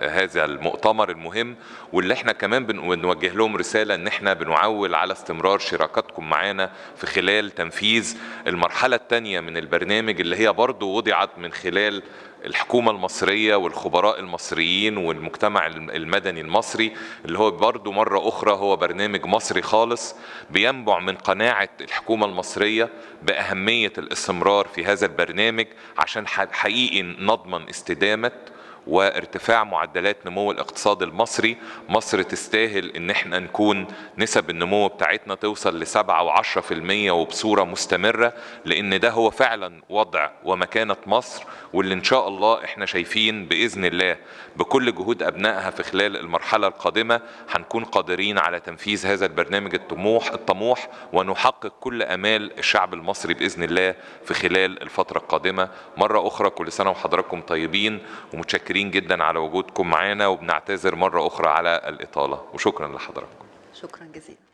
هذا المؤتمر المهم واللي إحنا كمان بن- بنوجه لهم رسالة إن إحنا بنعول على استمرار شراكتكم معانا في خلال تنفيذ المرحلة الثانية من البرنامج اللي هي برضو وضعت من خلال الحكومة المصرية والخبراء المصريين والمجتمع المدني المصري اللي هو برضو مرة أخرى هو برنامج مصري خالص بينبع من قناعة الحكومة المصرية بأهمية الاستمرار في هذا البرنامج عشان حقيقي نضمن استدامة وارتفاع معدلات نمو الاقتصاد المصري. مصر تستاهل إن إحنا نكون نسب النمو بتاعتنا توصل لسبعة وعشرة في المية وبصورة مستمرة لأن ده هو فعلا وضع ومكانة مصر واللي إن شاء الله إحنا شايفين بإذن الله بكل جهود أبنائها في خلال المرحلة القادمة هنكون قادرين على تنفيذ هذا البرنامج الطموح الطموح ونحقق كل آمال الشعب المصري بإذن الله في خلال الفترة القادمة. مرة أخرى كل سنة وحضراتكم طيبين ومتشكرين. جدا على وجودكم معانا وبنعتذر مرة أخرى على الإطالة. وشكرا لحضراتكم. شكرا جزيلا.